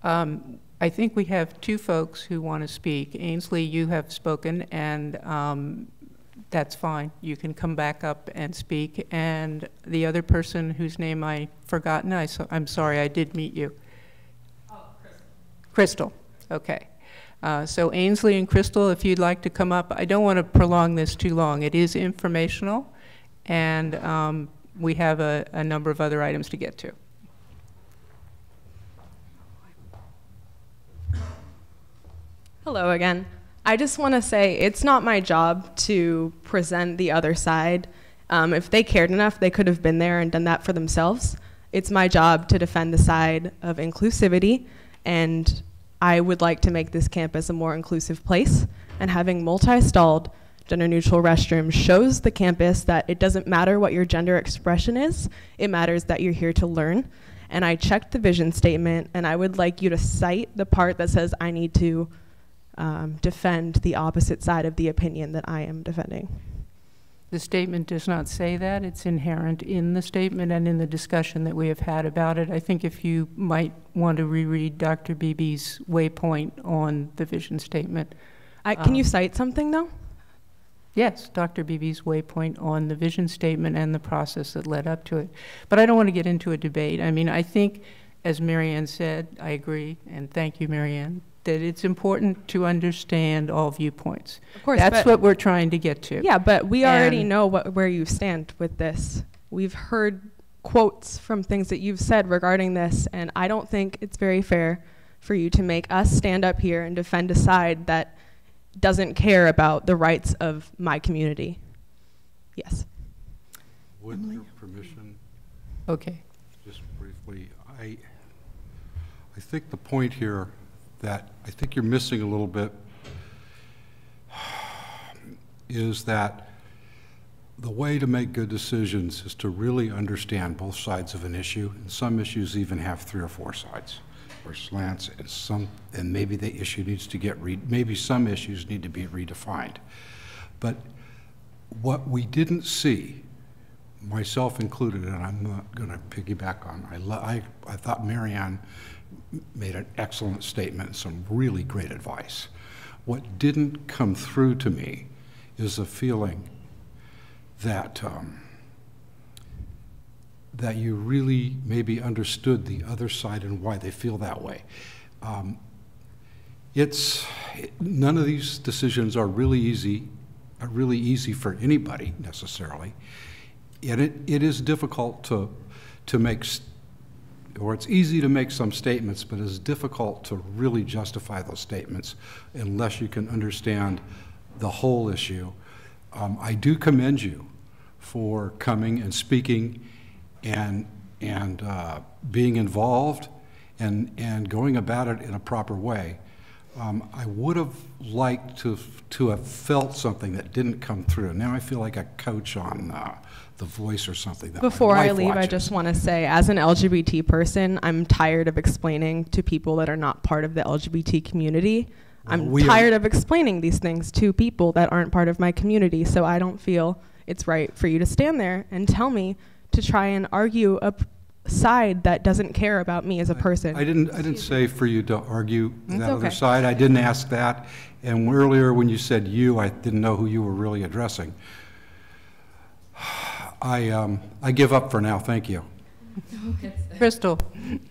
Um, I think we have two folks who want to speak. Ainsley, you have spoken, and um, that's fine. You can come back up and speak. And the other person whose name I forgotten, I so, I'm sorry, I did meet you. Oh, Crystal. Crystal. Okay. Uh, so Ainsley and Crystal, if you'd like to come up, I don't want to prolong this too long. It is informational, and um, we have a, a number of other items to get to. Hello again. I just want to say it's not my job to present the other side. Um, if they cared enough, they could have been there and done that for themselves. It's my job to defend the side of inclusivity, and I would like to make this campus a more inclusive place. And having multi stalled, gender neutral restrooms shows the campus that it doesn't matter what your gender expression is, it matters that you're here to learn. And I checked the vision statement, and I would like you to cite the part that says I need to um, defend the opposite side of the opinion that I am defending. The statement does not say that. It's inherent in the statement and in the discussion that we have had about it. I think if you might want to reread Dr. Beebe's waypoint on the vision statement. I, can um, you cite something though? Yes, Dr. Beebe's waypoint on the vision statement and the process that led up to it. But I don't want to get into a debate. I mean, I think, as Marianne said, I agree, and thank you, Marianne, that it's important to understand all viewpoints. Of course, that's what we're trying to get to. Yeah, but we and already know what, where you stand with this. We've heard quotes from things that you've said regarding this, and I don't think it's very fair for you to make us stand up here and defend a side that doesn't care about the rights of my community. Yes. With your permission. Okay. Just briefly, I I think the point here that I think you're missing a little bit is that the way to make good decisions is to really understand both sides of an issue. And some issues even have three or four sides or slants, and some, and maybe the issue needs to get re, maybe some issues need to be redefined. But what we didn't see, myself included, and I'm not going to piggyback on, I, I, I thought Marianne made an excellent statement some really great advice. What didn't come through to me is a feeling that um, that you really maybe understood the other side and why they feel that way. Um, it's none of these decisions are really easy, are really easy for anybody necessarily, and it, it is difficult to to make or it's easy to make some statements, but it's difficult to really justify those statements unless you can understand the whole issue. Um, I do commend you for coming and speaking and, and uh, being involved and, and going about it in a proper way. Um, I would have liked to, to have felt something that didn't come through. Now I feel like a coach on uh, The Voice or something. That Before I leave, watches. I just want to say, as an LGBT person, I'm tired of explaining to people that are not part of the LGBT community. Well, I'm tired of explaining these things to people that aren't part of my community. So I don't feel it's right for you to stand there and tell me to try and argue a side that doesn't care about me as a person. I didn't, I didn't say for you to argue It's that other side. I didn't ask that. And earlier, when you said you, I didn't know who you were really addressing. I, um, I give up for now, thank you. Crystal.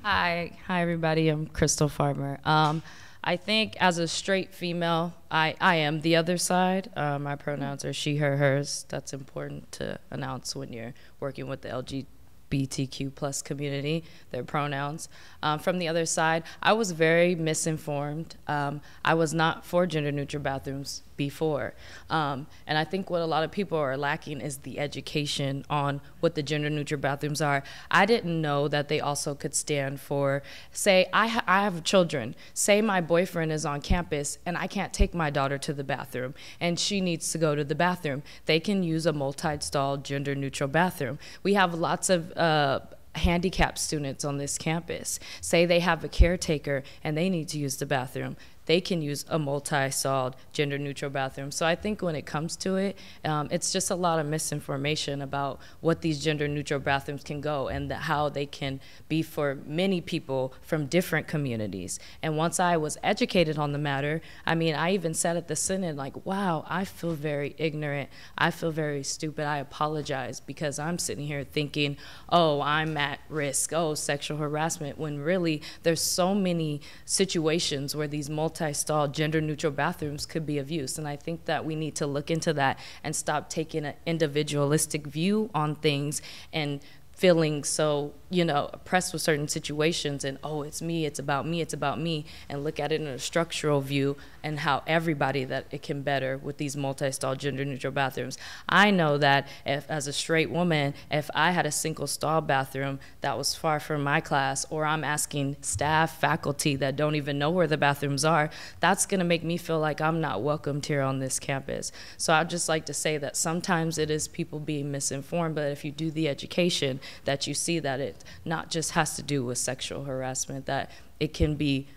Hi, hi everybody. I'm Crystal Farmer. Um, I think as a straight female, I, I am the other side. Uh, my pronouns are she, her, hers. That's important to announce when you're working with the LGBTQ plus community, their pronouns. Um, from the other side, I was very misinformed. Um, I was not for gender neutral bathrooms before. Um, and I think what a lot of people are lacking is the education on what the gender neutral bathrooms are. I didn't know that they also could stand for, say, I, ha- I have children. Say my boyfriend is on campus and I can't take my daughter to the bathroom and she needs to go to the bathroom. They can use a multi stall gender neutral bathroom. We have lots of uh, handicapped students on this campus. Say they have a caretaker and they need to use the bathroom. They can use a multi-stalled, gender-neutral bathroom. So I think when it comes to it, um, it's just a lot of misinformation about what these gender-neutral bathrooms can go and the, how they can be for many people from different communities. And once I was educated on the matter, I mean, I even said at the sit-in, like, wow, I feel very ignorant. I feel very stupid. I apologize because I'm sitting here thinking, oh, I'm at risk. Oh, sexual harassment. When really, there's so many situations where these multi-stall gender-neutral bathrooms could be of use. And I think that we need to look into that and stop taking an individualistic view on things and feeling so you know oppressed with certain situations and oh it's me it's about me it's about me and look at it in a structural view and how everybody that it can better with these multi-stall gender neutral bathrooms. I know that if as a straight woman if i had a single stall bathroom that was far from my class or i'm asking staff faculty that don't even know where the bathrooms are that's to make me feel like i'm not welcomed here on this campus. So i'd just like to say that sometimes it is people being misinformed but if you do the education that you see that it not just has to do with sexual harassment, that it can be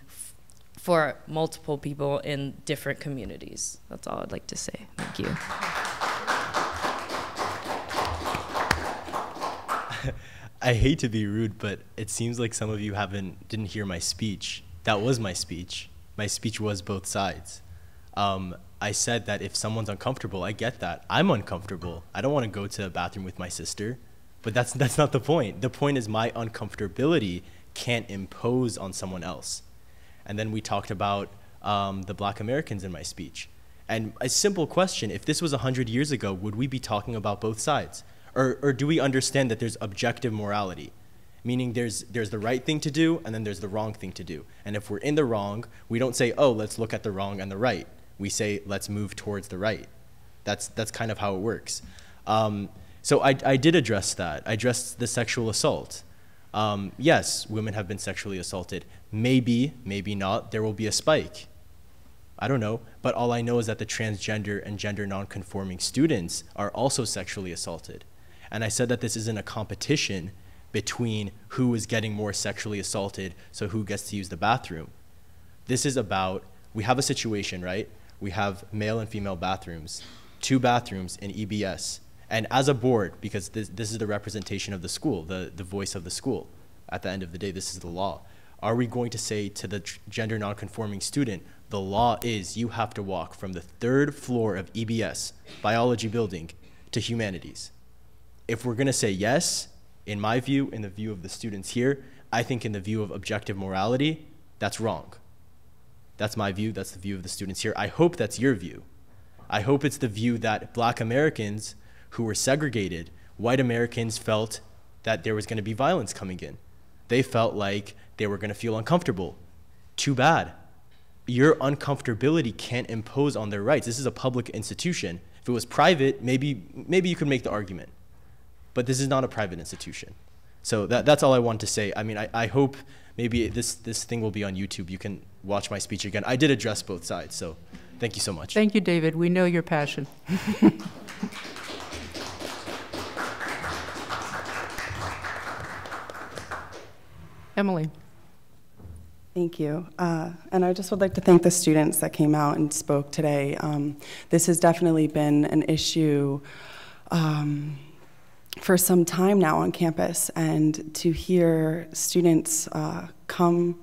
for multiple people in different communities. That's all I'd like to say. Thank you. I hate to be rude, but it seems like some of you haven't didn't hear my speech. That was my speech. My speech was both sides. Um, I said that if someone's uncomfortable, I get that. I'm uncomfortable. I don't want to go to a bathroom with my sister. But that's that's not the point. The point is my uncomfortability can't impose on someone else. And then we talked about um, the Black Americans in my speech. And a simple question: If this was hundred years ago, would we be talking about both sides, or or do we understand that there's objective morality? Meaning there's there's the right thing to do and then there's the wrong thing to do. And if we're in the wrong, we don't say, "Oh, let's look at the wrong and the right." We say, "Let's move towards the right." That's that's kind of how it works. Um, so I, I did address that. I addressed the sexual assault. Um, yes, women have been sexually assaulted. Maybe, maybe not, there will be a spike. I don't know, but all I know is that the transgender and gender nonconforming students are also sexually assaulted. And I said that this isn't a competition between who is getting more sexually assaulted, so who gets to use the bathroom. This is about, we have a situation, right? We have male and female bathrooms, two bathrooms in EBS. And as a board, because this, this is the representation of the school, the, the voice of the school, at the end of the day, this is the law. Are we going to say to the gender nonconforming student, the law is you have to walk from the third floor of EBS, biology building, to humanities? If we're going to say yes, in my view, in the view of the students here, I think in the view of objective morality, that's wrong. That's my view, that's the view of the students here. I hope that's your view. I hope it's the view that black Americans who were segregated, white Americans felt that there was going to be violence coming in. They felt like they were going to feel uncomfortable. Too bad. Your uncomfortability can't impose on their rights. This is a public institution. If it was private, maybe, maybe you could make the argument. But this is not a private institution. So that, that's all I want to say. I mean, I, I hope maybe this, this thing will be on YouTube. You can watch my speech again. I did address both sides, so thank you so much. Thank you, David. We know your passion. Emily. Thank you. Uh, and I just would like to thank the students that came out and spoke today. Um, this has definitely been an issue um, for some time now on campus, and to hear students uh, come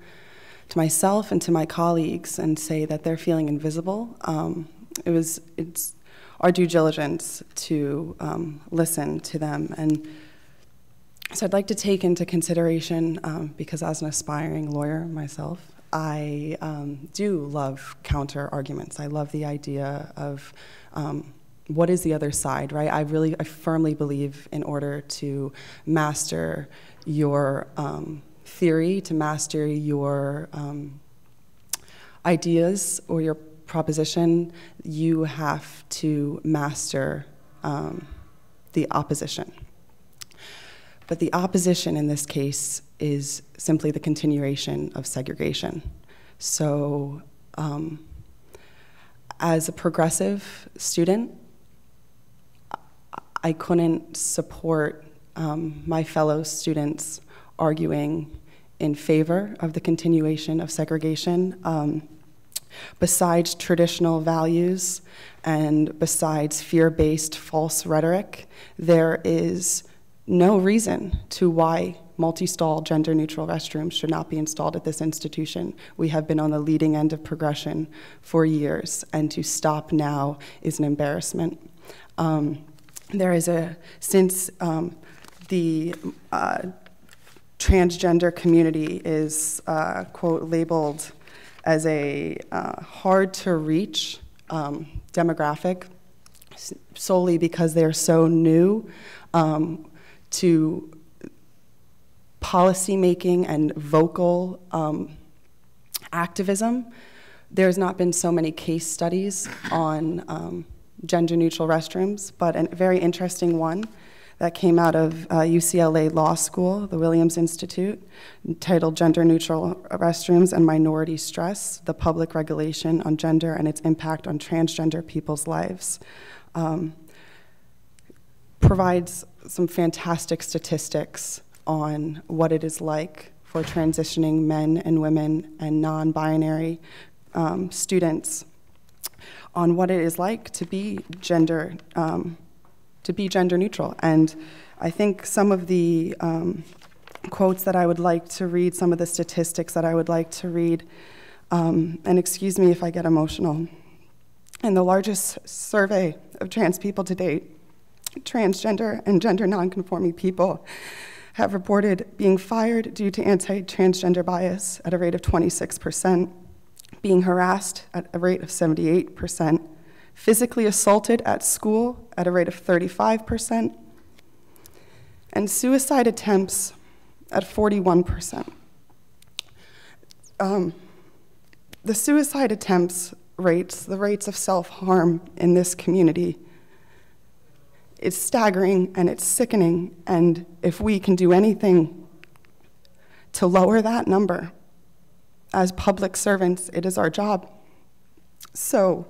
to myself and to my colleagues and say that they're feeling invisible, um, it was it's our due diligence to um, listen to them and. So I'd like to take into consideration, um, because as an aspiring lawyer myself, I um, do love counter arguments. I love the idea of um, what is the other side, right? I really, I firmly believe in order to master your um, theory, to master your um, ideas or your proposition, you have to master um, the opposition. But the opposition in this case is simply the continuation of segregation. So, um, as a progressive student, I couldn't support um, my fellow students arguing in favor of the continuation of segregation. Um, besides traditional values and besides fear based false rhetoric, there is no reason to why multi-stall gender-neutral restrooms should not be installed at this institution. We have been on the leading end of progression for years, and to stop now is an embarrassment. Um, there is a, since um, the uh, transgender community is, uh, quote, labeled as a uh, hard to reach um, demographic solely because they're so new, um, to policymaking and vocal um, activism. There's not been so many case studies on um, gender neutral restrooms, but a very interesting one that came out of uh, UCLA Law School, the Williams Institute, titled Gender Neutral Restrooms and Minority Stress The Public Regulation on Gender and Its Impact on Transgender People's Lives. Um, provides some fantastic statistics on what it is like for transitioning men and women and non binary um, students on what it is like to be gender um, to be gender neutral. And i think some of the um, quotes that i would like to read some of the statistics that i would like to read um, and excuse me if i get emotional. In the largest survey of trans people to date transgender and gender nonconforming people have reported being fired due to anti transgender bias at a rate of 26%, being harassed at a rate of 78%, physically assaulted at school at a rate of 35%, and suicide attempts at 41%. Um, the suicide attempts rates, the rates of self harm in this community, it's staggering and it's sickening. And if we can do anything to lower that number, as public servants, it is our job. So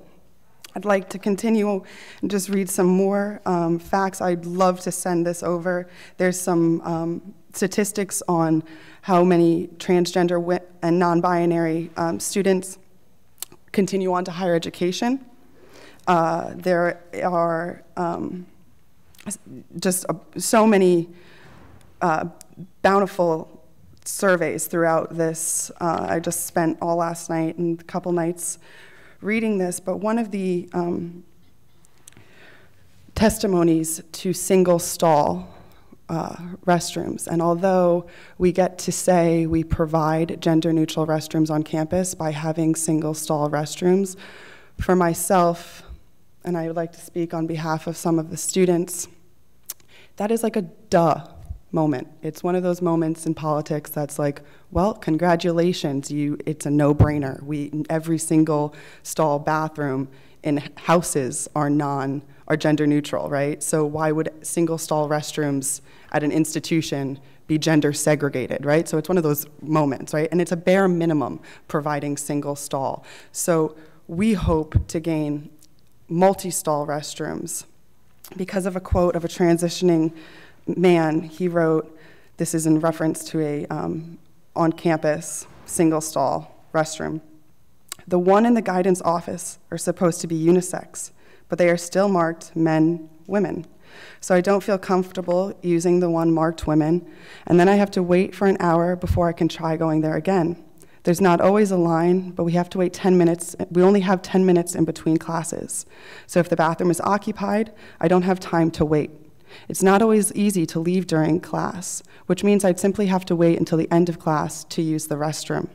I'd like to continue and just read some more um, facts. I'd love to send this over. There's some um, statistics on how many transgender and non binary um, students continue on to higher education. Uh, there are um, just so many uh, bountiful surveys throughout this. Uh, I just spent all last night and a couple nights reading this, but one of the um, testimonies to single stall uh, restrooms. And although we get to say we provide gender neutral restrooms on campus by having single stall restrooms, for myself, and I would like to speak on behalf of some of the students, that is like a duh moment. It's one of those moments in politics that's like, well, congratulations, you it's a no-brainer. We every single stall bathroom in houses are non are gender neutral, right? So why would single stall restrooms at an institution be gender segregated, right? So it's one of those moments, right? And it's a bare minimum providing single stall. So we hope to gain multi-stall restrooms because of a quote of a transitioning man, he wrote, this is in reference to a um, on campus single stall restroom. The one in the guidance office are supposed to be unisex, but they are still marked men, women. So I don't feel comfortable using the one marked women, and then I have to wait for an hour before I can try going there again. There's not always a line, but we have to wait 10 minutes. We only have 10 minutes in between classes. So if the bathroom is occupied, I don't have time to wait. It's not always easy to leave during class, which means I'd simply have to wait until the end of class to use the restroom.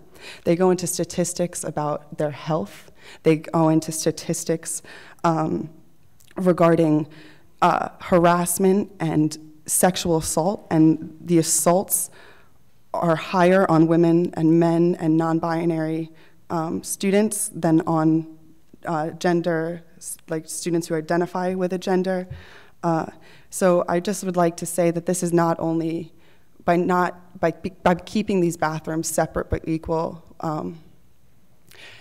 They go into statistics about their health, they go into statistics um, regarding uh, harassment and sexual assault, and the assaults are higher on women and men and non binary um, students than on uh, gender, like students who identify with a gender. Uh, so I just would like to say that this is not only by not by, by keeping these bathrooms separate but equal. Um,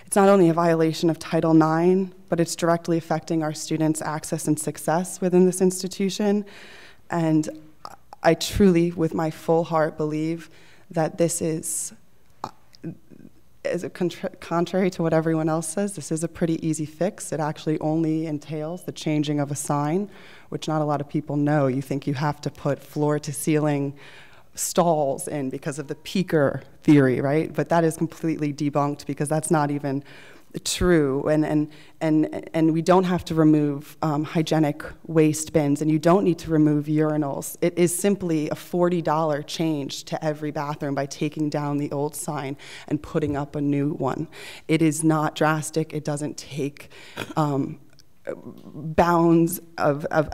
it's not only a violation of Title IX, but it's directly affecting our students' access and success within this institution. And I truly, with my full heart, believe that this is, is uh, contra contrary to what everyone else says, this is a pretty easy fix. It actually only entails the changing of a sign, which not a lot of people know. You think you have to put floor to ceiling stalls in because of the peaker theory, right? But that is completely debunked because that's not even true and, and, and, and we don't have to remove um, hygienic waste bins and you don't need to remove urinals. It is simply a $40 change to every bathroom by taking down the old sign and putting up a new one. It is not drastic. It doesn't take um, bounds of, of,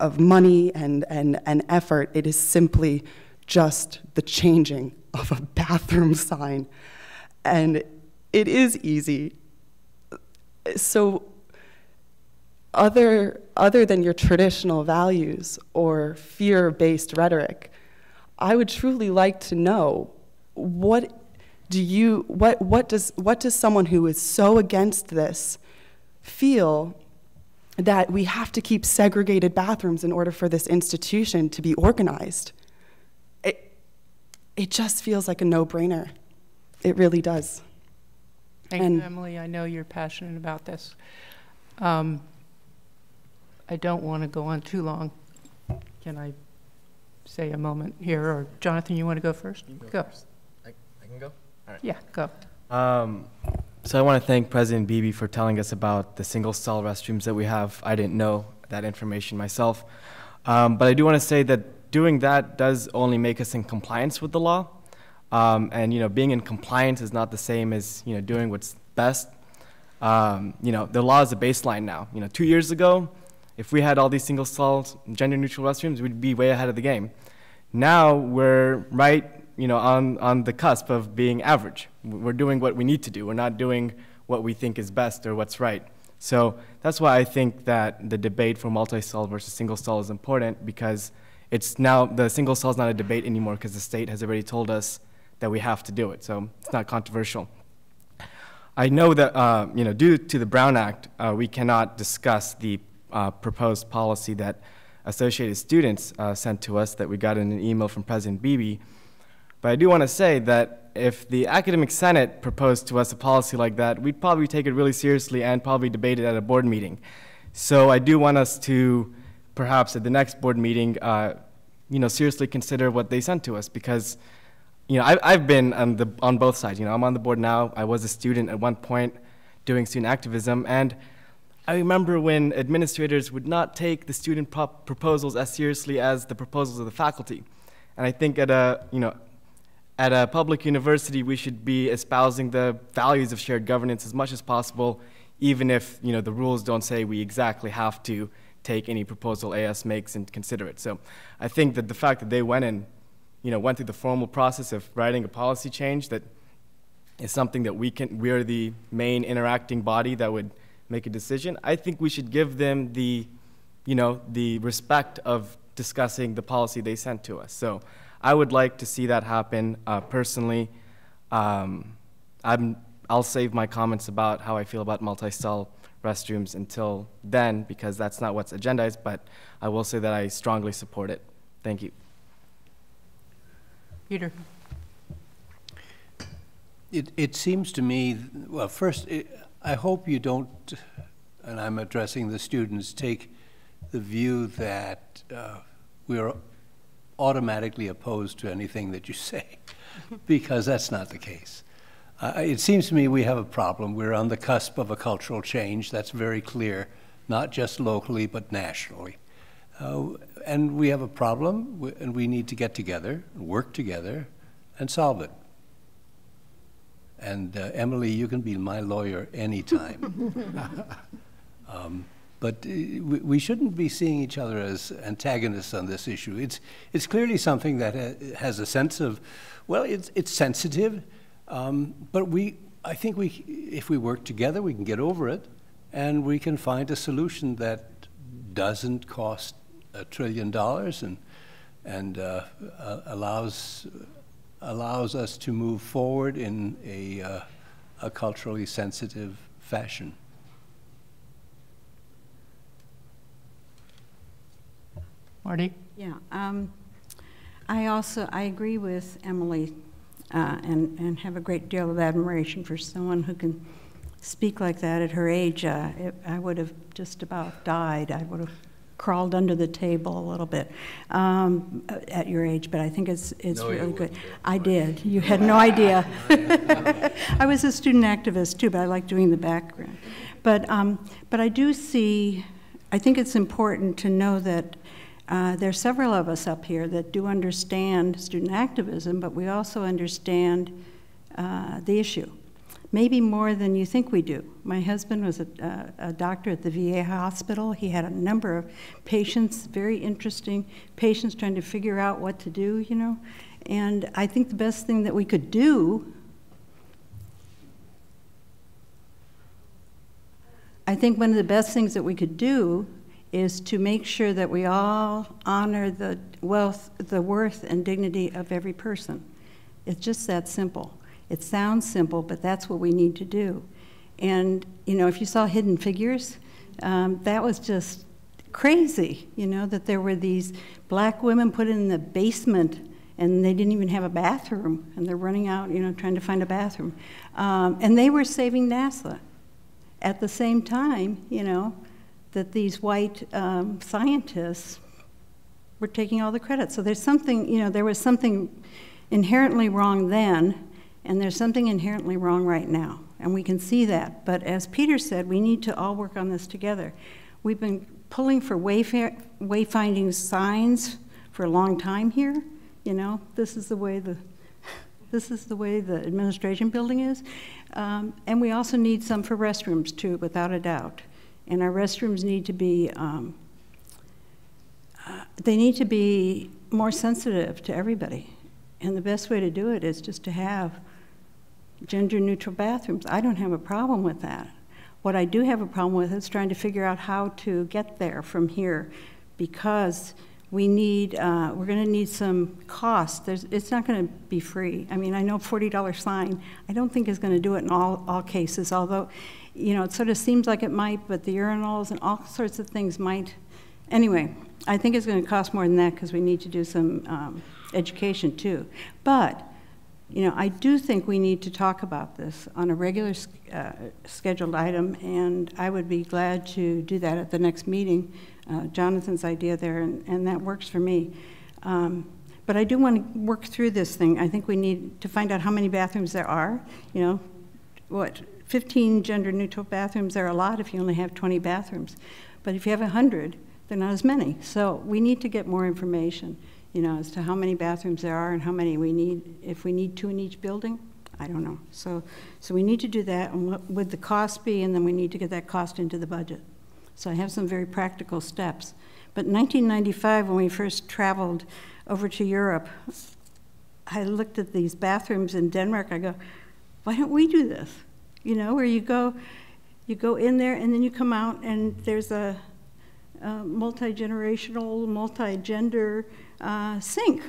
of money and, and, and effort. It is simply just the changing of a bathroom sign. And it is easy. So, other, other than your traditional values or fear based rhetoric, I would truly like to know what do you what what does what does someone who is so against this feel that we have to keep segregated bathrooms in order for this institution to be organized it it just feels like a no brainer. It really does. Thank and you, Emily. I know you're passionate about this. Um, I don't want to go on too long. Can I say a moment here? Or Jonathan, you want to go first? go. go. First. I, I, can go? All right. Yeah, go. Um, so I want to thank President Beebe for telling us about the single stall restrooms that we have. I didn't know that information myself. Um, but I do want to say that doing that does only make us in compliance with the law. Um, and you know, being in compliance is not the same as you know doing what's best. Um, you know, the law is a baseline now. You know, two years ago, if we had all these single stalls, gender-neutral restrooms, we'd be way ahead of the game. Now we're right, you know, on on the cusp of being average. We're doing what we need to do. We're not doing what we think is best or what's right. So that's why I think that the debate for multi-stall versus single stall is important because it's now the single stall is not a debate anymore because the state has already told us that we have to do it. So it's not controversial. I know that uh, you know due to the Brown Act, uh, we cannot discuss the uh, proposed policy that Associated Students uh, sent to us that we got in an email from President Beebe. But I do want to say that if the Academic Senate proposed to us a policy like that, we'd probably take it really seriously and probably debate it at a board meeting. So I do want us to perhaps at the next board meeting, uh, you know, seriously consider what they sent to us because, you know, I, I've been on, the, on both sides. You know, I'm on the board now. I was a student at one point doing student activism, and I remember when administrators would not take the student proposals as seriously as the proposals of the faculty. And I think at a, you know, at a public university, we should be espousing the values of shared governance as much as possible, even if, you know, the rules don't say we exactly have to take any proposal AS makes and consider it. So I think that the fact that they went and you know, went through the formal process of writing a policy change that is something that we can, we're the main interacting body that would make a decision. I think we should give them the, you know, the respect of discussing the policy they sent to us. So I would like to see that happen uh, personally. Um, I'm, I'll save my comments about how I feel about multi-cell restrooms until then because that's not what's agendized, but I will say that I strongly support it. Thank you. Peter. It, it seems to me, well, first, it, I hope you don't, and I'm addressing the students, take the view that uh, we're automatically opposed to anything that you say, because that's not the case. Uh, it seems to me we have a problem. We're on the cusp of a cultural change. That's very clear, not just locally, but nationally. Uh, and we have a problem, and we need to get together, work together, and solve it. And uh, Emily, you can be my lawyer anytime. um, but uh, we, we shouldn't be seeing each other as antagonists on this issue. It's, it's clearly something that ha has a sense of, well, it's, it's sensitive, um, but we, I think we, if we work together, we can get over it, and we can find a solution that doesn't cost a trillion dollars and, and uh, uh, allows, allows us to move forward in a, uh, a culturally sensitive fashion. Marty? Yeah, um, I also, I agree with Emily uh, and, and have a great deal of admiration for someone who can speak like that at her age. Uh, it, I would have just about died. I would have crawled under the table a little bit um, at your age, but I think it's, it's No, really good. I did. You had no idea. I was a student activist too, but I like doing the background. But, um, but I do see, I think it's important to know that uh, there are several of us up here that do understand student activism, but we also understand uh, the issue maybe more than you think we do. My husband was a, a, a, doctor at the VA hospital. He had a number of patients, very interesting patients trying to figure out what to do, you know. And I think the best thing that we could do, I think one of the best things that we could do is to make sure that we all honor the wealth, the worth and dignity of every person. It's just that simple. It sounds simple, but that's what we need to do. And, you know, if you saw Hidden Figures, um, that was just crazy, you know, that there were these black women put in the basement and they didn't even have a bathroom and they're running out, you know, trying to find a bathroom. Um, and they were saving NASA at the same time, you know, that these white um, scientists were taking all the credit. So there's something, you know, there was something inherently wrong then and there's something inherently wrong right now, and we can see that. But as Peter said, we need to all work on this together. We've been pulling for wayfinding signs for a long time here. You know, this is the way the this is the way the administration building is. Um, and we also need some for restrooms too, without a doubt. And our restrooms need to be, um, uh, they need to be more sensitive to everybody. And the best way to do it is just to have gender neutral bathrooms. I don't have a problem with that. What I do have a problem with is trying to figure out how to get there from here because we need, uh, we're going to need some cost. There's, it's not going to be free. I mean, I know $40 sign, I don't think is going to do it in all, all cases, although, you know, it sort of seems like it might, but the urinals and all sorts of things might. Anyway, I think it's going to cost more than that because we need to do some um, education too. But you know, I do think we need to talk about this on a regular uh, scheduled item, and I would be glad to do that at the next meeting. Uh, Jonathan's idea there, and, and that works for me. Um, but I do want to work through this thing. I think we need to find out how many bathrooms there are. You know, what, 15 gender neutral bathrooms are a lot if you only have 20 bathrooms. But if you have 100, they're not as many. So we need to get more information you know, as to how many bathrooms there are and how many we need, if we need two in each building, I don't know. So, so we need to do that, and what would the cost be, and then we need to get that cost into the budget. So I have some very practical steps. But in 1995, when we first traveled over to Europe, I looked at these bathrooms in Denmark. I go, why don't we do this? You know, where you go, you go in there and then you come out and there's a, a multi-generational, multi-gender uh, sink.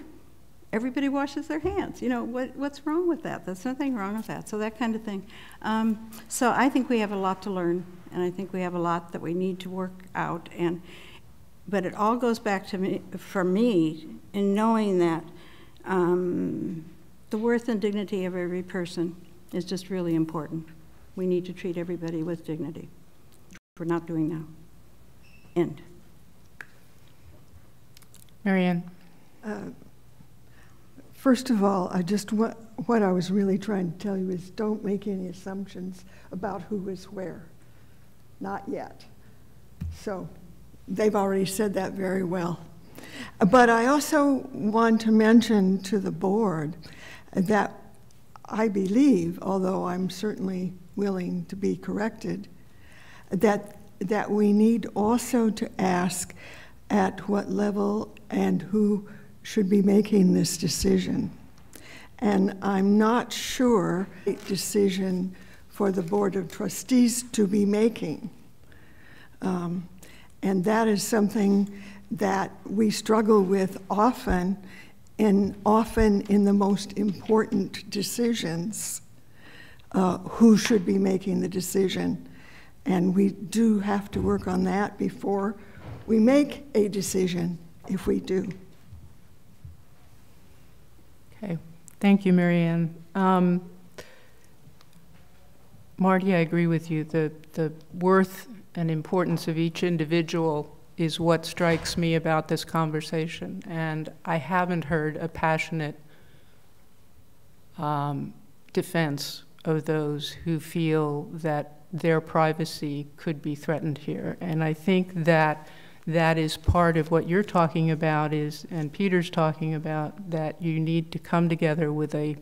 Everybody washes their hands. You know, what, what's wrong with that? There's nothing wrong with that. So that kind of thing. Um, so I think we have a lot to learn, and I think we have a lot that we need to work out. And but it all goes back to me, for me, in knowing that um, the worth and dignity of every person is just really important. We need to treat everybody with dignity. We're not doing now. End. Marianne? Uh, First of all, I just what, what I was really trying to tell you is don't make any assumptions about who is where. Not yet. So they've already said that very well. But I also want to mention to the board that I believe, although I'm certainly willing to be corrected, that that we need also to ask at what level and who should be making this decision. And I'm not sure a decision for the Board of Trustees to be making. Um, and that is something that we struggle with often, and often in the most important decisions, uh, who should be making the decision. And we do have to work on that before we make a decision, if we do. Okay, thank you, Marianne. Um, Marty, I agree with you. The, the worth and importance of each individual is what strikes me about this conversation. And I haven't heard a passionate um, defense of those who feel that their privacy could be threatened here. And I think that that is part of what you're talking about is, and Peter's talking about, that you need to come together with a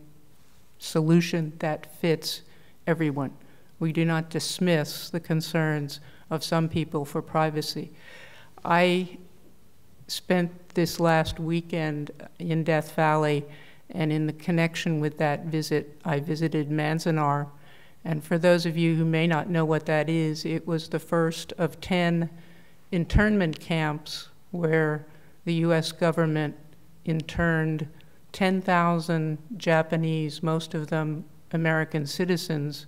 solution that fits everyone. We do not dismiss the concerns of some people for privacy. I spent this last weekend in Death Valley, and in the connection with that visit, I visited Manzanar. And for those of you who may not know what that is, it was the first of 10 internment camps where the US government interned 10,000 Japanese, most of them American citizens,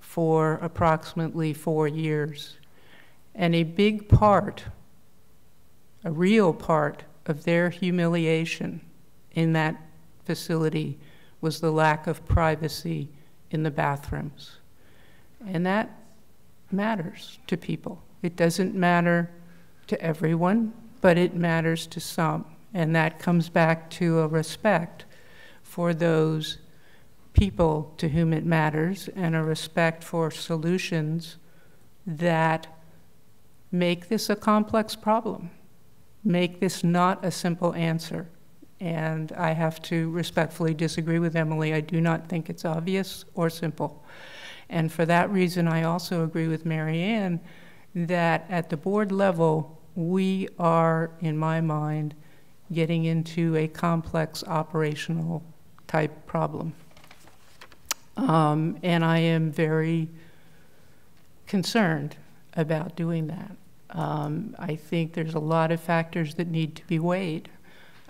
for approximately four years. And a big part a real part of their humiliation in that facility was the lack of privacy in the bathrooms. And that matters to people. It doesn't matter to everyone, but it matters to some. And that comes back to a respect for those people to whom it matters and a respect for solutions that make this a complex problem make this not a simple answer. And I have to respectfully disagree with Emily. I do not think it's obvious or simple. And for that reason, I also agree with Marianne that at the board level, we are, in my mind, getting into a complex operational type problem. Um, and I am very concerned about doing that. Um, I think there's a lot of factors that need to be weighed,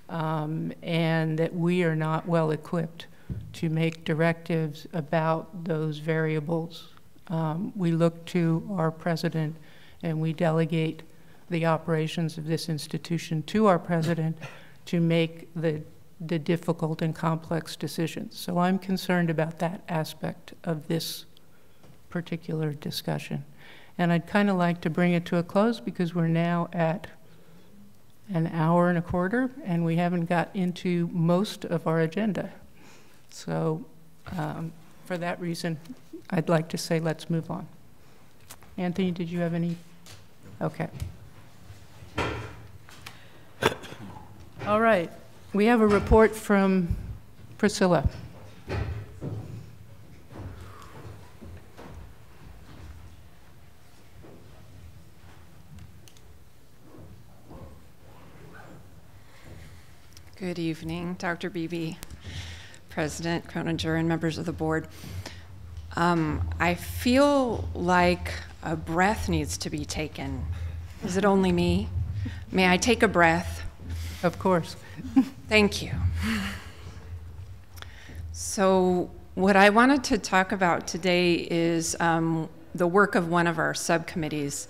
um, and that we are not well equipped to make directives about those variables. Um, we look to our president and we delegate the operations of this institution to our president to make the, the difficult and complex decisions. So I'm concerned about that aspect of this particular discussion. And I'd kind of like to bring it to a close because we're now at an hour and a quarter and we haven't got into most of our agenda. So um, for that reason, I'd like to say let's move on. Anthony, did you have any? Okay. All right. We have a report from Priscilla. Good evening, Dr. Beebe, President Croninger, and members of the board. Um, I feel like a breath needs to be taken. Is it only me? May I take a breath? Of course. Thank you. So, what I wanted to talk about today is um, the work of one of our subcommittees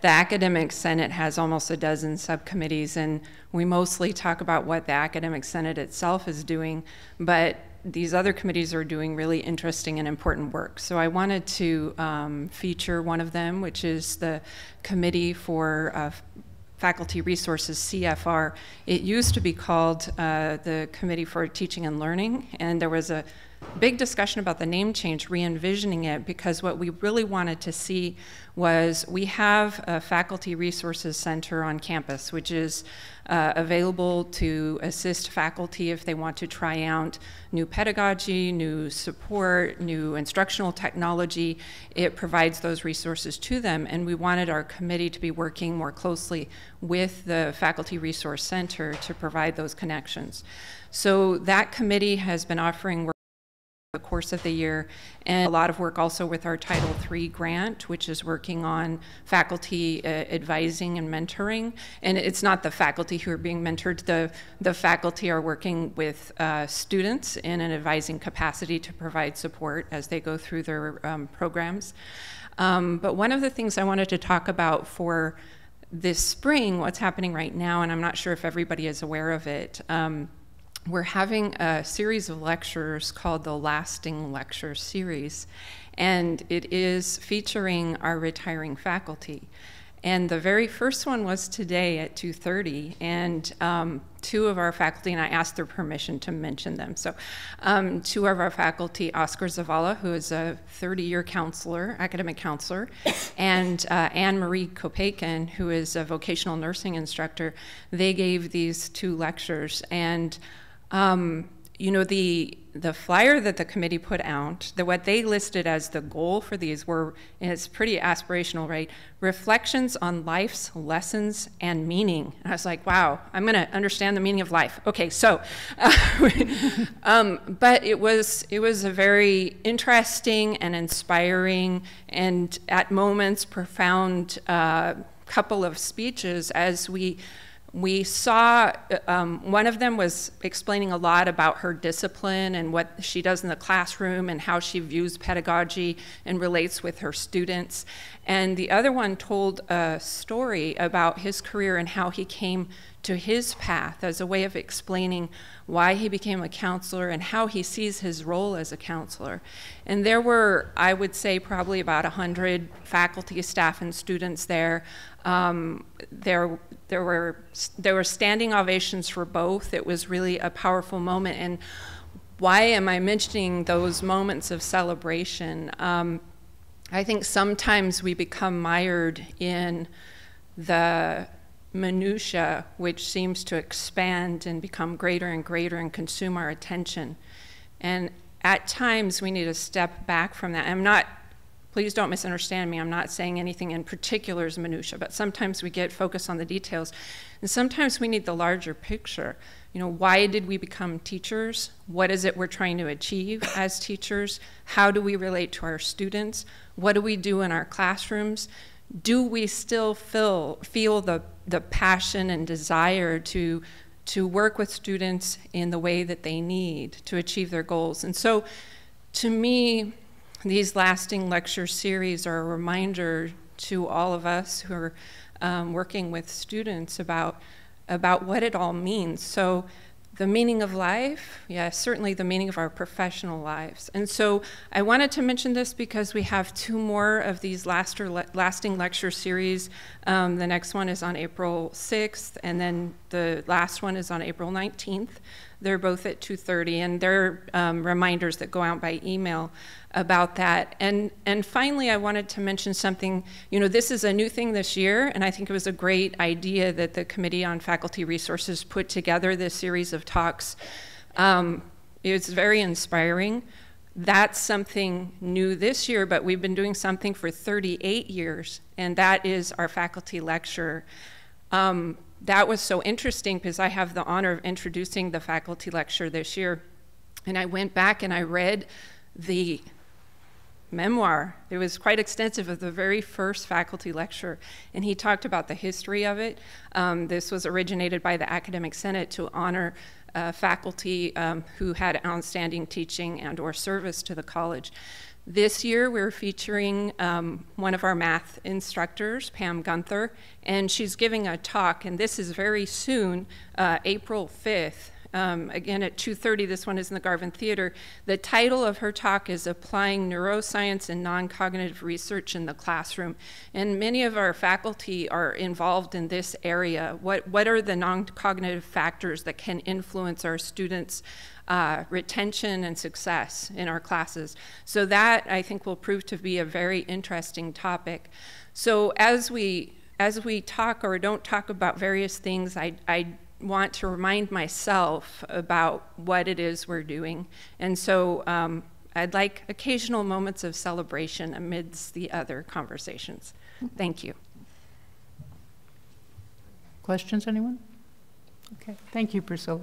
the Academic Senate has almost a dozen subcommittees, and we mostly talk about what the Academic Senate itself is doing, but these other committees are doing really interesting and important work. So I wanted to um, feature one of them, which is the Committee for uh, Faculty Resources, CFR. It used to be called uh, the Committee for Teaching and Learning, and there was a big discussion about the name change, re envisioning it, because what we really wanted to see was we have a Faculty Resources Center on campus, which is uh, available to assist faculty if they want to try out new pedagogy, new support, new instructional technology. It provides those resources to them, and we wanted our committee to be working more closely with the Faculty Resource Center to provide those connections. So that committee has been offering the course of the year, and a lot of work also with our Title III grant, which is working on faculty uh, advising and mentoring. And it's not the faculty who are being mentored, the, the faculty are working with uh, students in an advising capacity to provide support as they go through their um, programs. Um, but one of the things I wanted to talk about for this spring, what's happening right now, and I'm not sure if everybody is aware of it. Um, we're having a series of lectures called the Lasting Lecture Series, and it is featuring our retiring faculty. And the very first one was today at 2:30, and um, two of our faculty, and I asked their permission to mention them. So, um, two of our faculty, Oscar Zavala, who is a 30-year counselor, academic counselor, and uh, Anne Marie Kopakin, who is a vocational nursing instructor. They gave these two lectures, and um, you know, the the flyer that the committee put out, the, what they listed as the goal for these were, and it's pretty aspirational, right? Reflections on life's lessons and meaning. And I was like, wow, I'm going to understand the meaning of life. Okay, so, uh, um, but it was it was a very interesting and inspiring, and at moments profound uh, couple of speeches as we we saw um, one of them was explaining a lot about her discipline and what she does in the classroom and how she views pedagogy and relates with her students. And the other one told a story about his career and how he came to his path as a way of explaining why he became a counselor and how he sees his role as a counselor. And there were, I would say, probably about 100 faculty, staff, and students there. Um, there, there, were, there were standing ovations for both. It was really a powerful moment. And why am I mentioning those moments of celebration? Um, I think sometimes we become mired in the minutia, which seems to expand and become greater and greater and consume our attention. And at times we need to step back from that. I'm not, please don't misunderstand me, I'm not saying anything in particular is minutia, but sometimes we get focused on the details. And sometimes we need the larger picture. You know, why did we become teachers? What is it we're trying to achieve as teachers? How do we relate to our students? What do we do in our classrooms? do we still feel, feel the, the passion and desire to, to work with students in the way that they need to achieve their goals? And so, to me, these lasting lecture series are a reminder to all of us who are um, working with students about, about what it all means. So, the meaning of life, yes, certainly the meaning of our professional lives. And so I wanted to mention this because we have two more of these last le lasting lecture series. Um, the next one is on April 6th, and then the last one is on April 19th. They're both at 2.30, and they're um, reminders that go out by email about that. And, and finally, I wanted to mention something. You know, this is a new thing this year, and I think it was a great idea that the Committee on Faculty Resources put together this series of talks. Um, it's very inspiring. That's something new this year, but we've been doing something for 38 years, and that is our faculty lecture. Um, that was so interesting because I have the honor of introducing the faculty lecture this year. And I went back and I read the memoir. It was quite extensive of the very first faculty lecture, and he talked about the history of it. Um, this was originated by the Academic Senate to honor uh, faculty um, who had outstanding teaching and or service to the college. This year, we're featuring um, one of our math instructors, Pam Gunther, and she's giving a talk, and this is very soon, uh, April 5th, um, again at 2.30. This one is in the Garvin Theater. The title of her talk is Applying Neuroscience and Non-Cognitive Research in the Classroom. And many of our faculty are involved in this area. What, what are the non-cognitive factors that can influence our students' uh, retention and success in our classes? So that, I think, will prove to be a very interesting topic. So as we as we talk or don't talk about various things, I, I want to remind myself about what it is we're doing. And so um, I'd like occasional moments of celebration amidst the other conversations. Thank you. Questions, anyone? Okay, thank you, Priscilla.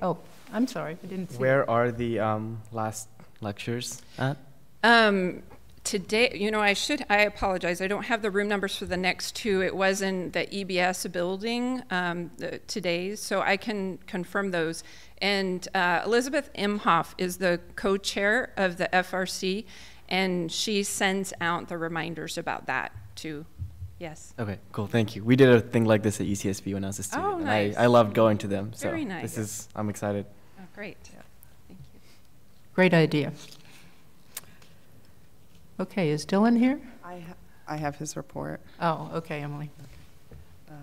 Oh, I'm sorry, I didn't see. Where are the um, last lectures at? Um, today, you know, I should, I apologize. I don't have the room numbers for the next two. It was in the EBS building um, the, today, so I can confirm those. And uh, Elizabeth Imhoff is the co chair of the FRC, and she sends out the reminders about that too. Yes. Okay, cool. Thank you. We did a thing like this at UCSB when I was a student. Oh, nice. And I, I loved going to them. So Very nice. This is, I'm excited. Oh, great. Thank you. Great idea. Okay, is Dylan here? I, ha I have his report. Oh, okay, Emily. Uh,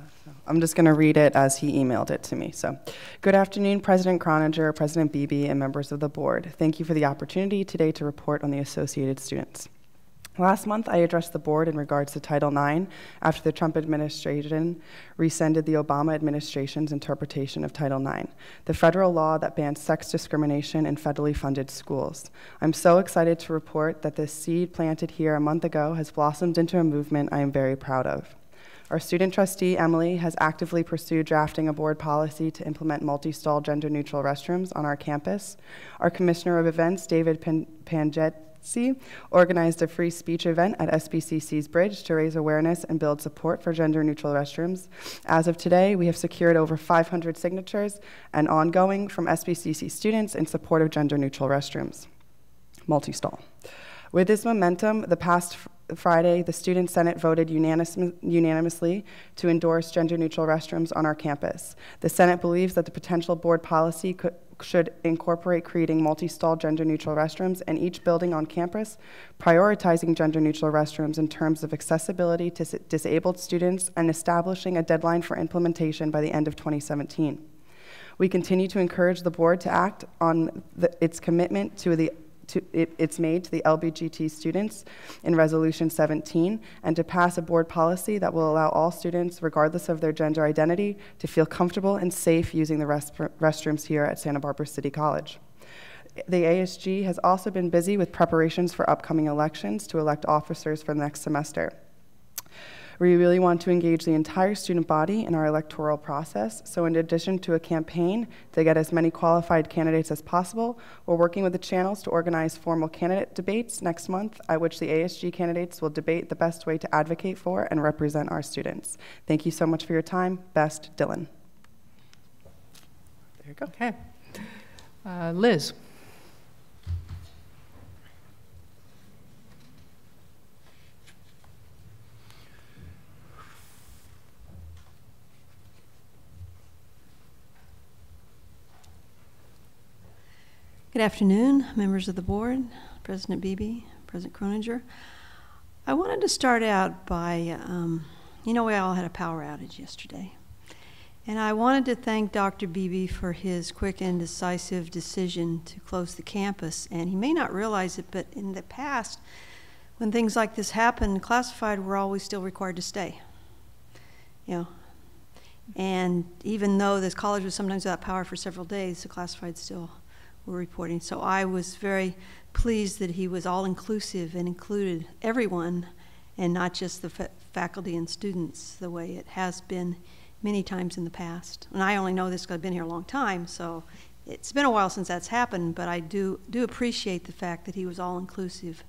I'm just going to read it as he emailed it to me. So, good afternoon, President Croninger, President Beebe, and members of the board. Thank you for the opportunity today to report on the Associated Students. Last month, I addressed the board in regards to Title IX after the Trump administration rescinded the Obama administration's interpretation of Title IX, the federal law that bans sex discrimination in federally funded schools. I'm so excited to report that this seed planted here a month ago has blossomed into a movement I am very proud of. Our student trustee, Emily, has actively pursued drafting a board policy to implement multi stall gender neutral restrooms on our campus. Our commissioner of events, David Pan- Panget, C organized a free speech event at SBCC's Bridge to raise awareness and build support for gender neutral restrooms. As of today, we have secured over 500 signatures and ongoing from SBCC students in support of gender neutral restrooms. Multi stall. With this momentum, the past Friday, the Student Senate voted unanimous, unanimously to endorse gender neutral restrooms on our campus. The Senate believes that the potential board policy could, should incorporate creating multi stall gender neutral restrooms in each building on campus, prioritizing gender neutral restrooms in terms of accessibility to disabled students, and establishing a deadline for implementation by the end of 2017. We continue to encourage the board to act on the, its commitment to the to, it, it's made to the LBGT students in Resolution 17 and to pass a board policy that will allow all students, regardless of their gender identity, to feel comfortable and safe using the rest, restrooms here at Santa Barbara City College. The ASG has also been busy with preparations for upcoming elections to elect officers for the next semester. We really want to engage the entire student body in our electoral process. So, in addition to a campaign to get as many qualified candidates as possible, we're working with the channels to organize formal candidate debates next month, at which the ASG candidates will debate the best way to advocate for and represent our students. Thank you so much for your time. Best, Dylan. There you go. Okay. Uh, Liz. Good afternoon, members of the board, President Beebe, President Croninger. I wanted to start out by, um, you know, we all had a power outage yesterday. And I wanted to thank Dr. Beebe for his quick and decisive decision to close the campus. And he may not realize it, but in the past, when things like this happened, classified were always still required to stay. You know, and even though this college was sometimes without power for several days, the classified still were reporting. So I was very pleased that he was all inclusive and included everyone and not just the fa faculty and students the way it has been many times in the past. And I only know this because I've been here a long time, so it's been a while since that's happened, but I do, do appreciate the fact that he was all inclusive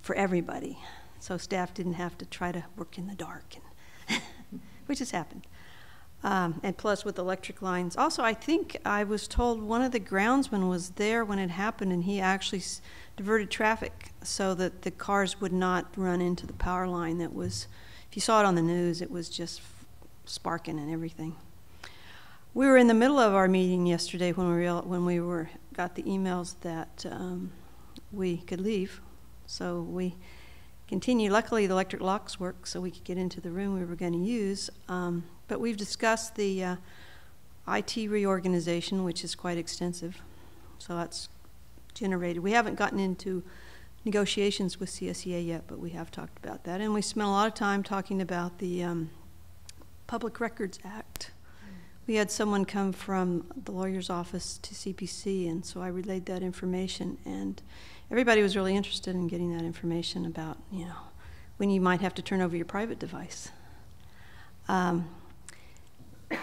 for everybody. So staff didn't have to try to work in the dark, and which has happened. Um, and plus with electric lines. Also, I think I was told one of the groundsmen was there when it happened, and he actually diverted traffic so that the cars would not run into the power line. That was, if you saw it on the news, it was just sparking and everything. we were in the middle of our meeting yesterday when we real, when we were got the emails that um, we could leave. So we continued. Luckily, the electric locks work, so we could get into the room we were going to use. Um, but we've discussed the uh, IT reorganization, which is quite extensive. So that's generated. We haven't gotten into negotiations with CSEA yet, but we have talked about that. And we spent a lot of time talking about the um, Public Records Act. We had someone come from the lawyer's office to CPC, and so I relayed that information. And everybody was really interested in getting that information about, you know, when you might have to turn over your private device. Um,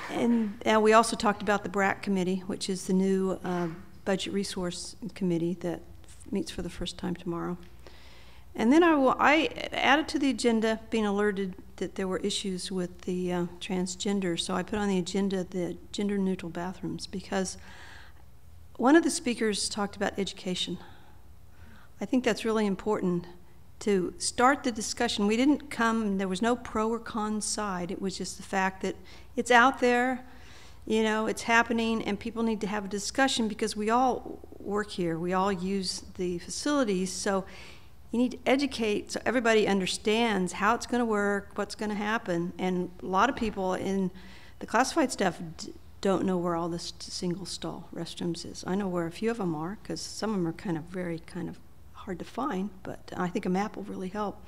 and, and we also talked about the BRAC committee, which is the new uh, budget resource committee that meets for the first time tomorrow. And then I, will, I added to the agenda being alerted that there were issues with the uh, transgender. So I put on the agenda the gender neutral bathrooms because one of the speakers talked about education. I think that's really important to start the discussion. We didn't come, there was no pro or con side. It was just the fact that it's out there, you know, it's happening, and people need to have a discussion because we all work here, we all use the facilities. So you need to educate so everybody understands how it's going to work, what's going to happen. And a lot of people in the classified staff don't know where all this single stall restrooms is. I know where a few of them are because some of them are kind of very kind of hard to find, but I think a map will really help.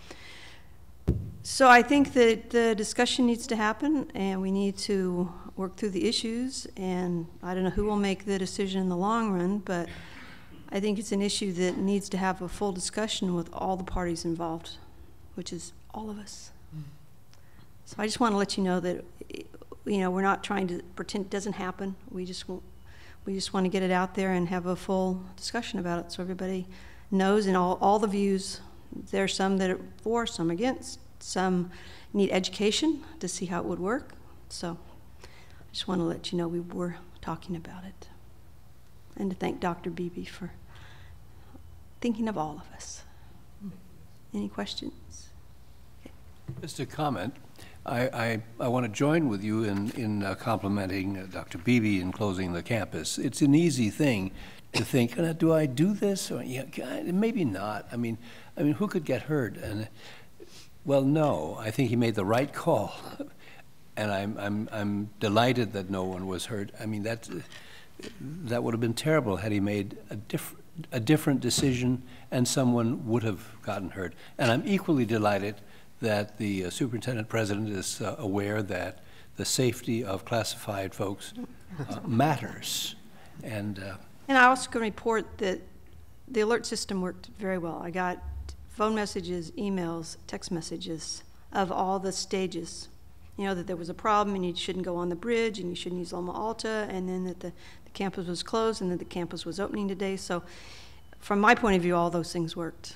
So I think that the discussion needs to happen and we need to work through the issues and I don't know who will make the decision in the long run, but I think it's an issue that needs to have a full discussion with all the parties involved, which is all of us. So I just want to let you know that, you know, we're not trying to pretend it doesn't happen. We just we just want to get it out there and have a full discussion about it so everybody knows and all, all the views. There are some that are for, some against, some need education to see how it would work. So I just want to let you know we were talking about it. And to thank Dr. Beebe for thinking of all of us. Any questions? Just a comment. I, I, I want to join with you in, in uh, complimenting uh, Dr. Beebe in closing the campus. It's an easy thing to think, do I do this? Or yeah, maybe not. I mean, I mean, who could get hurt? And well, no. I think he made the right call, and I'm I'm I'm delighted that no one was hurt. I mean, that that would have been terrible had he made a different a different decision and someone would have gotten hurt. And I'm equally delighted that the uh, superintendent president is uh, aware that the safety of classified folks uh, matters. And, uh, and I also can report that the alert system worked very well. I got phone messages, emails, text messages of all the stages. You know, that there was a problem and you shouldn't go on the bridge and you shouldn't use Loma Alta, and then that the the campus was closed and that the campus was opening today. So, from my point of view, all those things worked.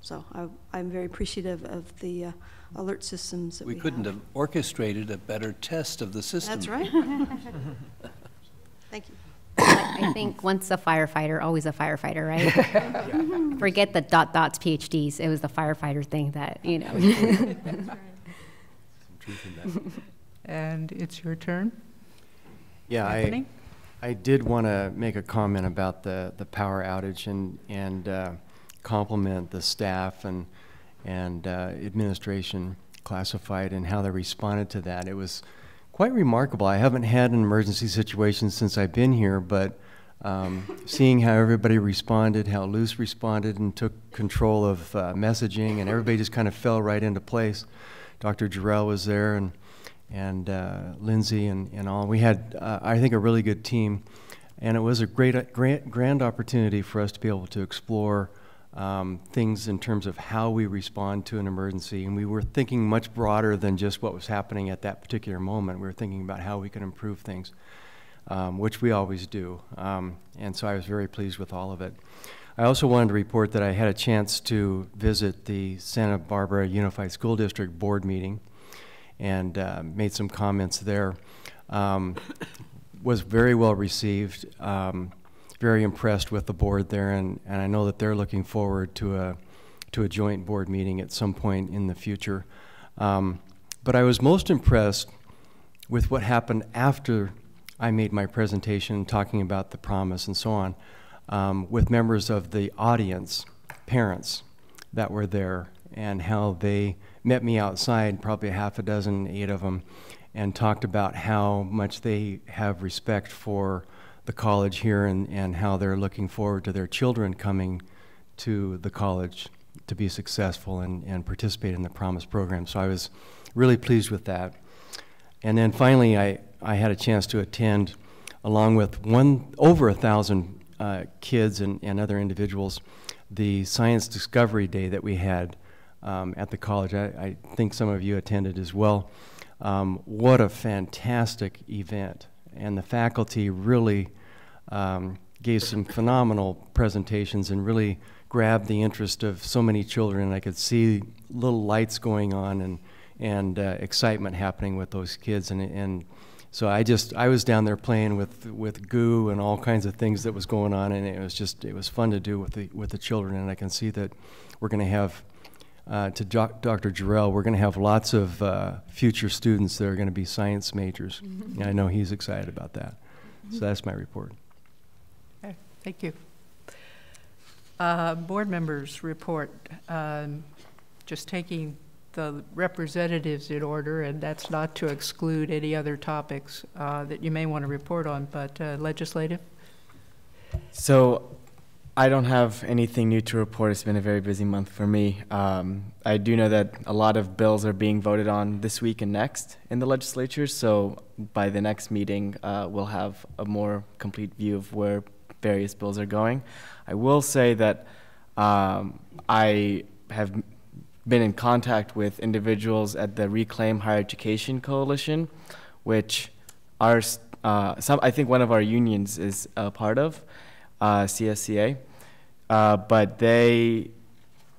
So, I, am very appreciative of the uh, alert systems that we, we couldn't have. have orchestrated a better test of the system. That's right. Thank you. I think once a firefighter, always a firefighter, right? Forget the dot dots PhDs. It was the firefighter thing that, you know. and it's your turn. Yeah, I, I did want to make a comment about the, the power outage and, and uh, compliment the staff and, and uh, administration classified and how they responded to that. It was quite remarkable. I haven't had an emergency situation since I've been here, but um, seeing how everybody responded, how Luz responded and took control of uh, messaging, and everybody just kind of fell right into place. Dr. Jarrell was there, and and uh, Lindsay and, and all. We had, uh, I think, a really good team, and it was a great, uh, grand, grand opportunity for us to be able to explore um, things in terms of how we respond to an emergency. And we were thinking much broader than just what was happening at that particular moment. We were thinking about how we could improve things, um, which we always do. Um, and so I was very pleased with all of it. I also wanted to report that I had a chance to visit the Santa Barbara Unified School District board meeting and uh, made some comments there. Um, was very well received. Very impressed with the board there, and, and I know that they're looking forward to a to a joint board meeting at some point in the future. Um, but I was most impressed with what happened after I made my presentation talking about the promise and so on um, with members of the audience, parents that were there, and how they met me outside, probably a half a dozen, eight of them, and talked about how much they have respect for the college here and, and how they're looking forward to their children coming to the college to be successful and, and participate in the Promise program. So I was really pleased with that. And then finally, I, I had a chance to attend, along with one over a thousand uh, kids and, and other individuals, the Science Discovery Day that we had um, at the college. I, I, think some of you attended as well. Um, what a fantastic event. And the faculty really um, gave some phenomenal presentations and really grabbed the interest of so many children. I could see little lights going on and, and uh, excitement happening with those kids. And, and so I just, I was down there playing with, with goo and all kinds of things that was going on. And it was just, it was fun to do with the, with the children. And I can see that we're going to have uh, to Dr. Jarrell, we're going to have lots of uh, future students that are going to be science majors. Mm-hmm. I know he's excited about that. Mm-hmm. So that's my report. Okay, thank you. Uh, board members report. Um, just taking the representatives in order, and that's not to exclude any other topics uh, that you may want to report on, but uh, legislative? So I don't have anything new to report. It's been a very busy month for me. Um, I do know that a lot of bills are being voted on this week and next in the legislature. So by the next meeting, uh, we'll have a more complete view of where various bills are going. I will say that um, I have been in contact with individuals at the Reclaim Higher Education Coalition, which are uh, some. I think one of our unions is a part of uh, CSEA, uh, but they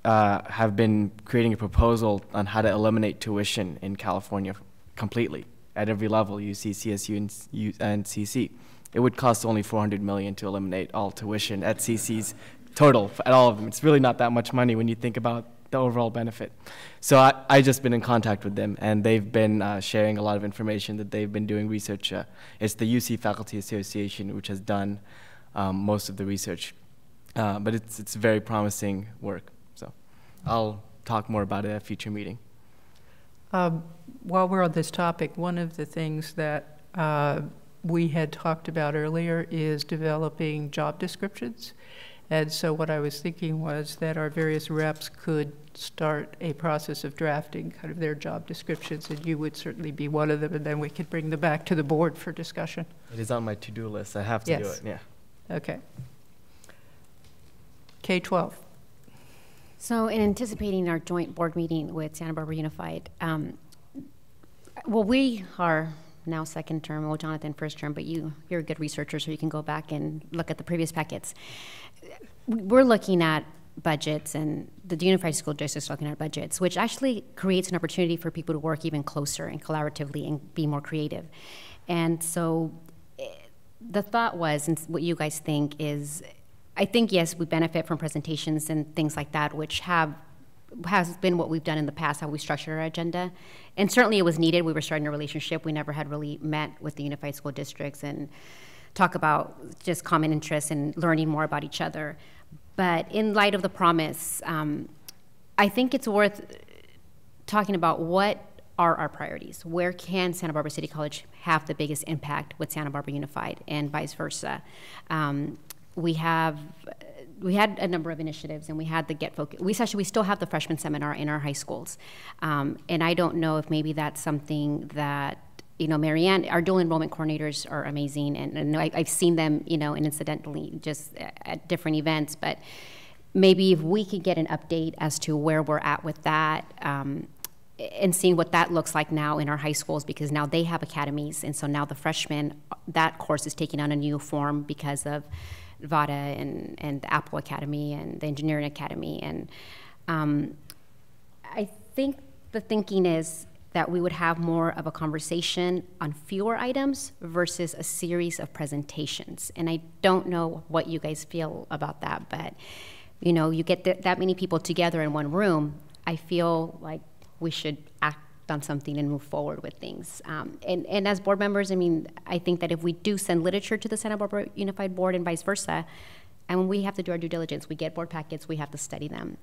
uh, have been creating a proposal on how to eliminate tuition in California completely at every level, UC, CSU, and, and CC. It would cost only 400 million to eliminate all tuition at CC's total at all of them. It's really not that much money when you think about the overall benefit. So I, I just been in contact with them, and they've been uh, sharing a lot of information that they've been doing research. Uh, it's the UC Faculty Association, which has done um, most of the research. Uh, but it's, it's very promising work. So I'll talk more about it at a future meeting. Um, while we're on this topic, one of the things that uh, we had talked about earlier is developing job descriptions. And so what I was thinking was that our various reps could start a process of drafting kind of their job descriptions, and you would certainly be one of them, and then we could bring them back to the board for discussion. It is on my to-do list. I have to yes. do it, yeah. Okay. K-12. So in anticipating our joint board meeting with Santa Barbara Unified, um, well, we are now second term, well, Jonathan first term, but you, you're a good researcher, so you can go back and look at the previous packets. We're looking at budgets and the Unified School District is looking at budgets, which actually creates an opportunity for people to work even closer and collaboratively and be more creative. And so the thought was, and what you guys think is, I think yes, we benefit from presentations and things like that, which have has been what we've done in the past, how we structured our agenda. And certainly it was needed. We were starting a relationship. We never had really met with the unified school districts and talk about just common interests and learning more about each other. But in light of the promise, um, I think it's worth talking about what are our priorities. Where can Santa Barbara City College have the biggest impact with Santa Barbara Unified, and vice versa? Um, we have we had a number of initiatives, and we had the Get Focus. We actually we still have the freshman seminar in our high schools, um, and I don't know if maybe that's something that you know, Marianne, our dual enrollment coordinators are amazing, and, and I, have seen them, you know, and incidentally just at different events. But maybe if we could get an update as to where we're at with that, um, and seeing what that looks like now in our high schools because now they have academies and so now the freshmen that course is taking on a new form because of VADA and, and the Apple Academy and the Engineering Academy. And um, I think the thinking is that we would have more of a conversation on fewer items versus a series of presentations. And I don't know what you guys feel about that but you know you get th- that many people together in one room I feel like we should act on something and move forward with things. Um, and, and as board members, I mean, I think that if we do send literature to the Santa Barbara Unified Board and vice versa, and we have to do our due diligence, we get board packets, we have to study them.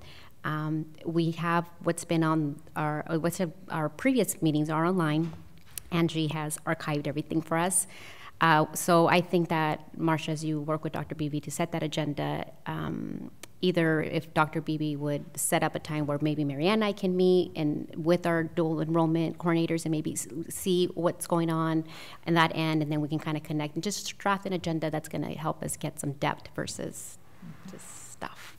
Um, we have what's been on our, uh, what's our previous meetings are online. Angie has archived everything for us. Uh, so I think that, Marsha, as you work with Dr. Beebe to set that agenda, um, either if Dr. Beebe would set up a time where maybe Marianne and I can meet and with our dual enrollment coordinators and maybe see what's going on in that end, and then we can kind of connect and just draft an agenda that's going to help us get some depth versus just stuff.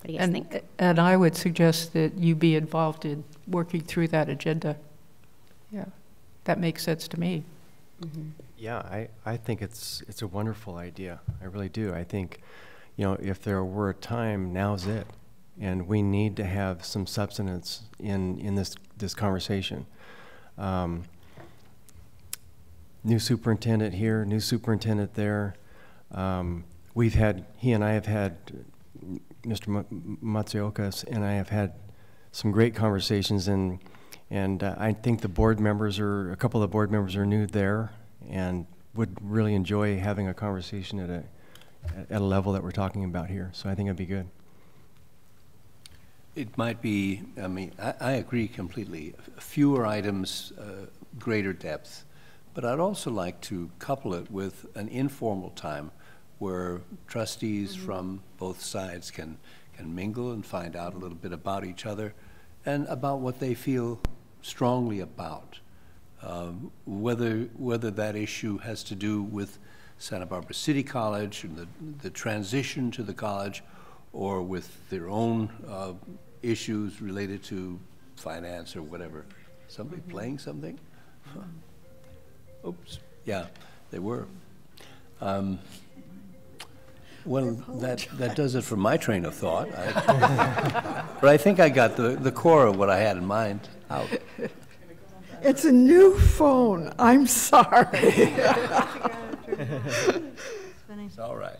What do you guys and, think? And I would suggest that you be involved in working through that agenda. Yeah, that makes sense to me. Mm -hmm. Yeah, I, I think it's it's a wonderful idea. I really do. I think you know, if there were a time, now's it. And we need to have some substance in, in this, this conversation. Um, new superintendent here, new superintendent there. Um, we've had, he and I have had, Mr. Matsuoka and I have had some great conversations and and uh, I think the board members are, a couple of the board members are new there and would really enjoy having a conversation at a, at a level that we're talking about here. So I think it'd be good. It might be, I mean, I, I agree completely. Fewer items, uh, greater depth. But I'd also like to couple it with an informal time where trustees mm -hmm. from both sides can, can mingle and find out a little bit about each other and about what they feel strongly about. Um, whether, whether that issue has to do with Santa Barbara City College and the, the transition to the college or with their own uh, issues related to finance or whatever. Somebody mm -hmm. playing something? Huh. Oops. Yeah, they were. Um, well, that, that does it for my train of thought. I, but I think I got the, the core of what I had in mind out. It's a new phone. I'm sorry. It's all right.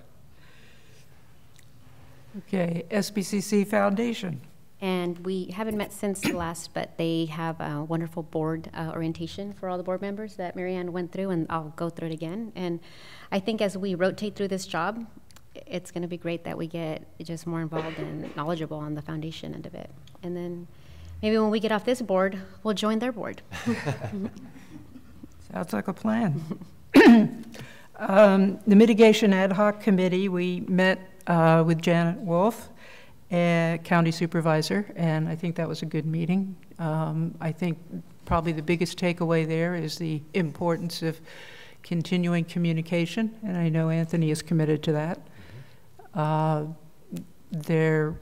Okay, SBCC Foundation. And we haven't met since the last, but they have a wonderful board uh, orientation for all the board members that Marianne went through, and I'll go through it again. And I think as we rotate through this job, it's going to be great that we get just more involved and knowledgeable on the foundation end of it. And then maybe when we get off this board, we'll join their board. Sounds like a plan. Um, the Mitigation Ad Hoc Committee, we met uh, with Janet Wolf, uh, County Supervisor, and I think that was a good meeting. Um, I think probably the biggest takeaway there is the importance of continuing communication, and I know Anthony is committed to that. Uh, there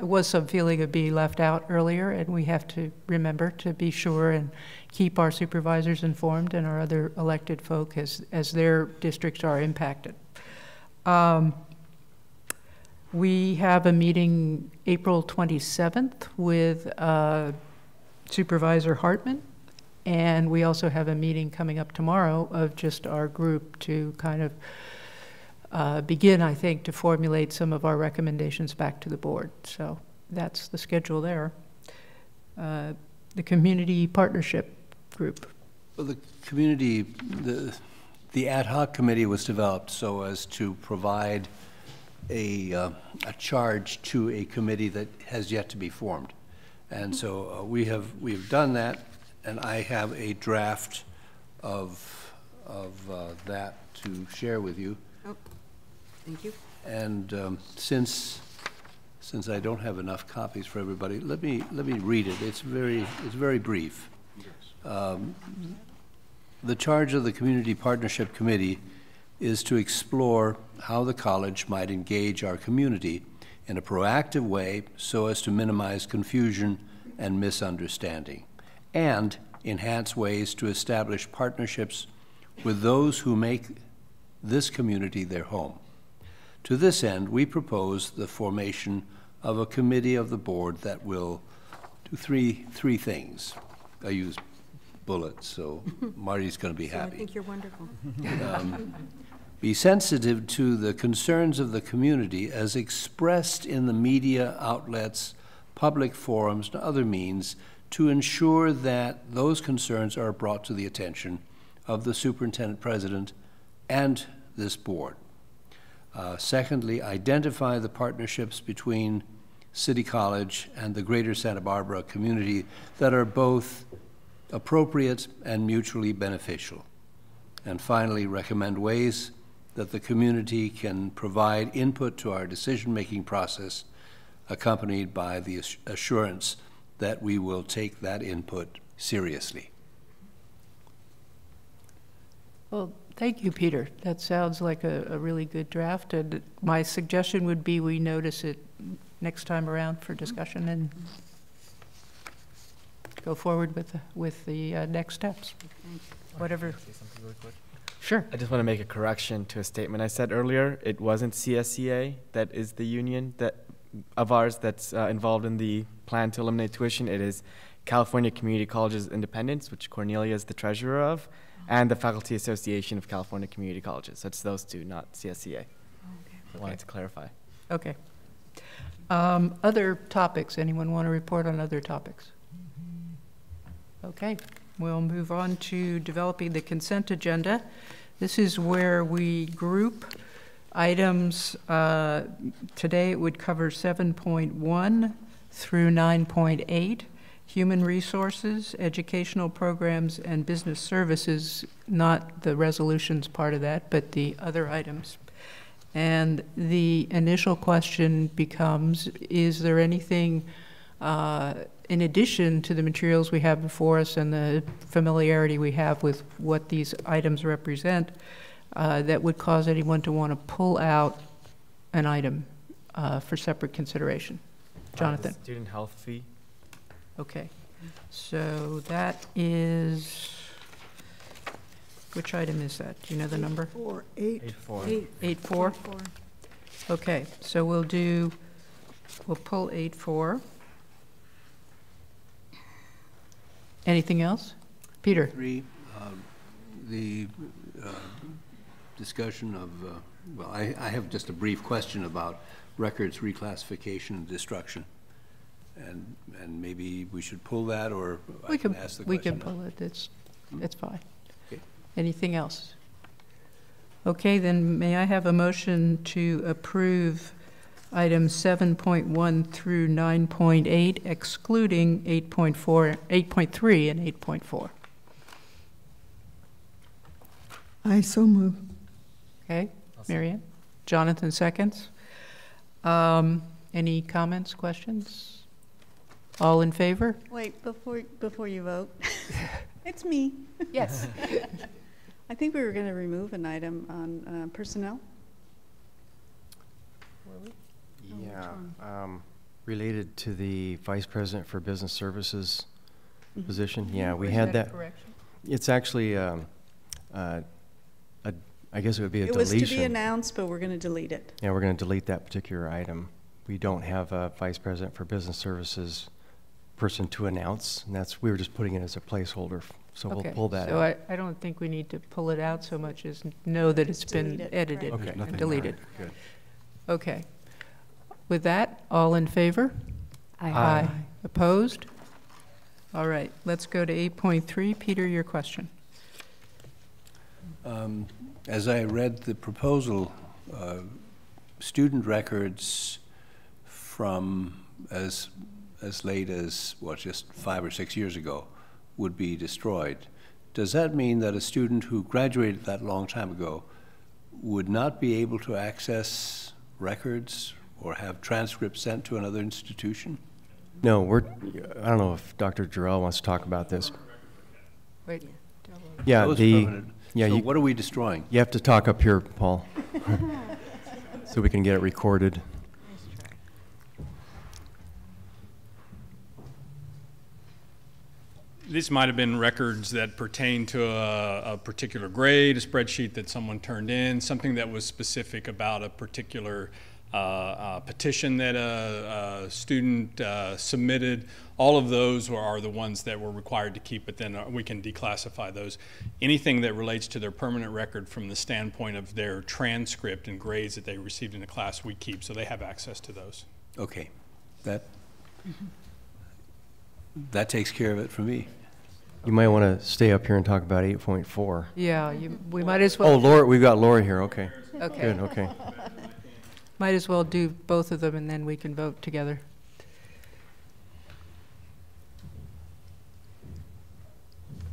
was some feeling of being left out earlier, and we have to remember to be sure and keep our supervisors informed and our other elected folk as, as their districts are impacted. Um, we have a meeting April 27th with uh, Supervisor Hartmann, and we also have a meeting coming up tomorrow of just our group to kind of uh, begin, I think, to formulate some of our recommendations back to the board. So that's the schedule there. Uh, the community partnership group. Well, the community, the, the ad hoc committee was developed so as to provide a, uh, a charge to a committee that has yet to be formed. And so uh, we have we've done that, and I have a draft of, of uh, that to share with you. Thank you. And um, since since I don't have enough copies for everybody, let me let me read it. It's very it's very brief. Um, the charge of the Community Partnership Committee is to explore how the college might engage our community in a proactive way so as to minimize confusion and misunderstanding, and enhance ways to establish partnerships with those who make this community their home. To this end, we propose the formation of a committee of the board that will do three, three things. I use bullets, so Marty's going to be happy. I think you're wonderful. Um, be sensitive to the concerns of the community as expressed in the media outlets, public forums, and other means to ensure that those concerns are brought to the attention of the superintendent president and this board. Uh, secondly, identify the partnerships between City College and the greater Santa Barbara community that are both appropriate and mutually beneficial. And finally, recommend ways that the community can provide input to our decision-making process accompanied by the assurance that we will take that input seriously. Well, thank you, Peter. That sounds like a, a, really good draft. And my suggestion would be we notice it next time around for discussion and go forward with the, with the uh, next steps. Whatever. Sure. I just want to make a correction to a statement I said earlier. It wasn't CSEA that is the union that of ours that's uh, involved in the plan to eliminate tuition. It is California Community Colleges Independents, which Cornelia is the treasurer of, and the Faculty Association of California Community Colleges. So it's those two, not CSEA. Okay. I wanted to clarify. Okay. Um, other topics? Anyone want to report on other topics? Okay. We'll move on to developing the consent agenda. This is where we group items. Uh, today it would cover 7.1 through 9.8 human resources, educational programs, and business services, not the resolutions part of that, but the other items. And the initial question becomes Is there anything uh, in addition to the materials we have before us and the familiarity we have with what these items represent, uh, that would cause anyone to want to pull out an item uh, for separate consideration? Jonathan? student health fee. Okay. So that is, which item is that? Do you know the number? Four, eight. Eight four. Eight. Eight four? Okay, so we'll do, we'll pull eight four. Anything else? Peter? Three, um, the uh, discussion of, uh, well, I, I have just a brief question about records reclassification and destruction. And, and maybe we should pull that, or I We can can, ask the question. we can pull it, it's, it's fine. Okay. Anything else? Okay, then may I have a motion to approve items 7.1 through 9.8 excluding 8.4, 8.3 and 8.4? I so move. Okay, Marianne? Jonathan seconds. Um, Any comments, questions? All in favor? Wait, before, before you vote, it's me. Yes. I think we were going to remove an item on uh, personnel. Yeah, um, related to the Vice President for Business Services Mhm. position, yeah, we Is had that that. correction? It's actually, um, uh, a, I guess it would be a deletion. It was to be announced, but we're going to delete it. Yeah, we're gonna delete that particular item. We don't have a Vice President for Business Services person to announce, and that's, we were just putting it as a placeholder, so we'll Okay, pull that So out. I, I don't think we need to pull it out so much as know that it's been Delete it, edited right. Okay. and deleted. Good. Okay. With that, all in favor? Aye. Opposed? All right, let's go to 8.3. Peter, your question. Um, As I read the proposal, uh, student records from as, as late as, what, just five or six years ago would be destroyed. Does that mean that a student who graduated that long time ago would not be able to access records or have transcripts sent to another institution? No, we're, I don't know if Dr. Jarrell wants to talk about this. Wait. Yeah, Those the, permanent. yeah, So you, what are we destroying? you have to talk up here, Paul, so we can get it recorded. These might have been records that pertain to a, a particular grade, a spreadsheet that someone turned in, something that was specific about a particular uh, uh, petition that a, a student uh, submitted. All of those are, are the ones that we're required to keep, but then uh, we can declassify those. Anything that relates to their permanent record from the standpoint of their transcript and grades that they received in the class, we keep, so they have access to those. Okay, that, that takes care of it for me. You might want to stay up here and talk about 8.4. Yeah, you, we might as well. Oh, Laura, we've got Laura here, okay. Okay. Good, okay. Might as well do both of them and then we can vote together.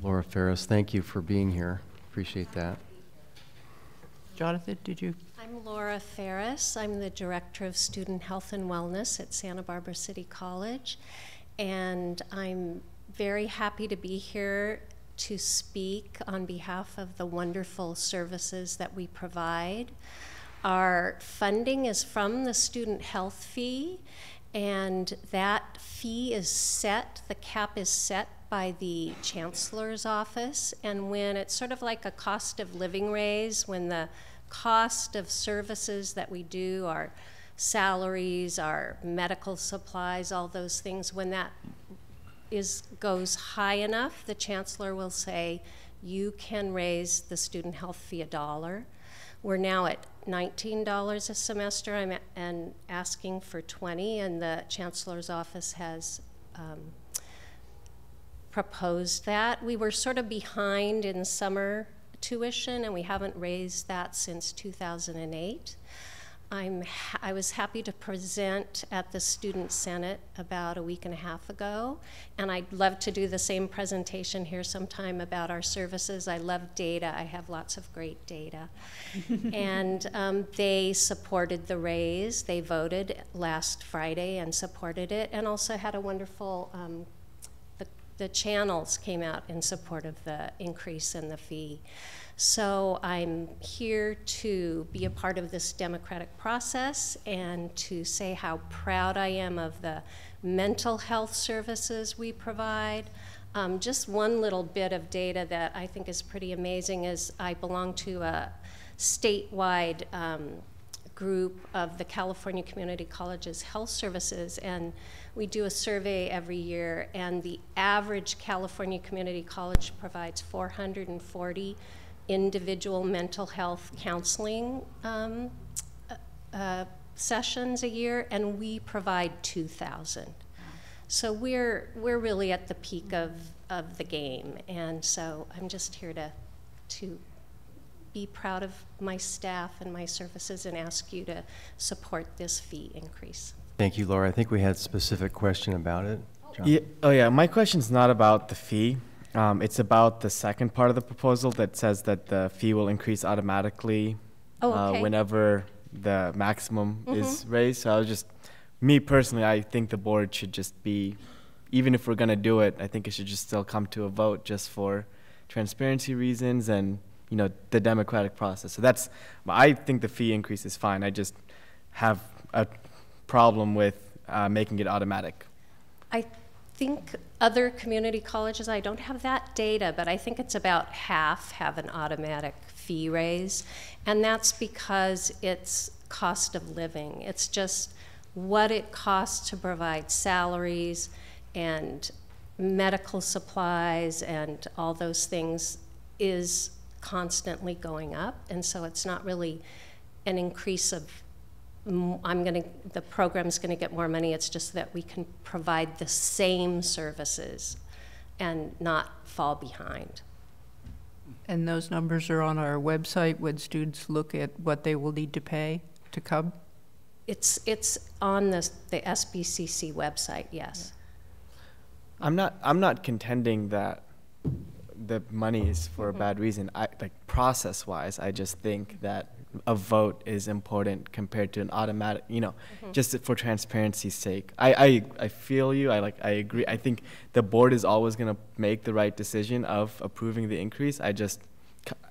Laura Ferris, thank you for being here. Appreciate that. Jonathan, did you? I'm Laura Ferris. I'm the Director of Student Health and Wellness at Santa Barbara City College. And I'm very happy to be here to speak on behalf of the wonderful services that we provide. Our funding is from the student health fee, and that fee is set, the cap is set by the chancellor's office. And when it's sort of like a cost of living raise, when the cost of services that we do, our salaries, our medical supplies, all those things, when that is goes high enough, the chancellor will say, you can raise the student health fee a dollar. We're now at $19 a semester. I'm and asking for 20, and the chancellor's office has um, proposed that. We were sort of behind in summer tuition, and we haven't raised that since 2008. I'm I was happy to present at the Student Senate about a week and a half ago, and I'd love to do the same presentation here sometime about our services. I love data. I have lots of great data. and um, they supported the raise. They voted last Friday and supported it, and also had a wonderful um, the, the channels came out in support of the increase in the fee. So I'm here to be a part of this democratic process and to say how proud I am of the mental health services we provide. Um, just one little bit of data that I think is pretty amazing is I belong to a statewide um, group of the California Community Colleges Health Services, and we do a survey every year, and the average California Community College provides 440 individual mental health counseling um, uh, sessions a year, and we provide 2,000. So we're we're really at the peak of, of the game, and so I'm just here to to be proud of my staff and my services and ask you to support this fee increase. Thank you, Laura. I think we had a specific question about it. John. Yeah, oh yeah, my question's not about the fee. Um, it's about the second part of the proposal that says that the fee will increase automatically oh, uh, okay. uh, whenever the maximum mm-hmm. is raised. So I was just, me personally, I think the board should just be, even if we're going to do it, I think it should just still come to a vote just for transparency reasons and you know the democratic process. So that's, I think the fee increase is fine. I just have a problem with uh, making it automatic. I think other community colleges, I don't have that data, but I think it's about half have an automatic fee raise. And that's because it's cost of living. It's just what it costs to provide salaries and medical supplies and all those things is constantly going up. And so it's not really an increase of I'm going to, the program's going to get more money. It's just that we can provide the same services and not fall behind. And those numbers are on our website when students look at what they will need to pay to come? It's, it's on the, the SBCC website, yes. I'm not, I'm not contending that the money is for a mm-hmm. bad reason. I, like process-wise, I just think that a vote is important compared to an automatic, you know, mm-hmm. just for transparency's sake. I, I, I feel you. I like I agree. I think the board is always going to make the right decision of approving the increase. I just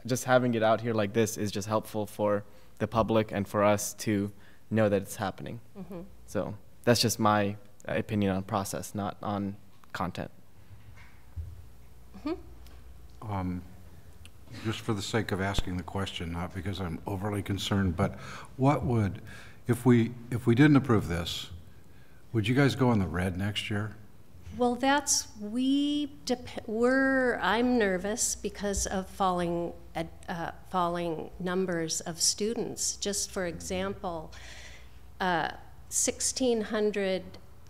just having it out here like this is just helpful for the public and for us to know that it's happening. Mm-hmm. So that's just my opinion on process, not on content. Mm-hmm. Um, just for the sake of asking the question, not because I'm overly concerned, but what would, if we, if we didn't approve this, would you guys go on the red next year? Well, that's, we, we're, I'm nervous because of falling, uh, falling numbers of students. Just for example, uh, 1,600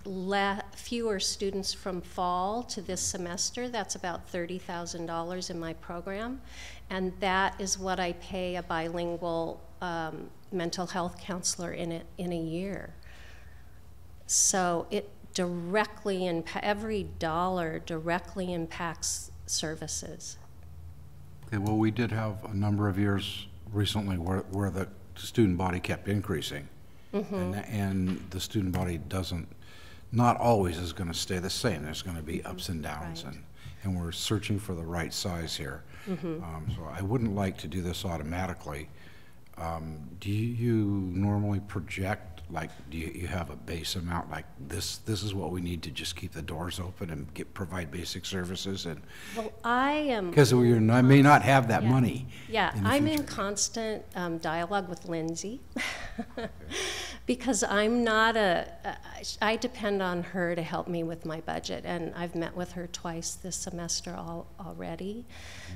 le- fewer students from fall to this semester. That's about $30,000 in my program. And that is what I pay a bilingual um, mental health counselor in a, in a year. So it directly, impa- every dollar directly impacts services. Okay, well, we did have a number of years recently where, where the student body kept increasing. Mhm. And, and the student body doesn't, not always is gonna stay the same. There's gonna be ups and downs and, and we're searching for the right size here. Mhm. Um, so I wouldn't like to do this automatically. Um, do you normally project, like, do you, you have a base amount, like this, this is what we need to just keep the doors open and get, provide basic services and? Well, I am. Because we I may not have that Yeah. money. Yeah, I'm in constant um, dialogue with Lindsay because I'm not a. I depend on her to help me with my budget, and I've met with her twice this semester al- already.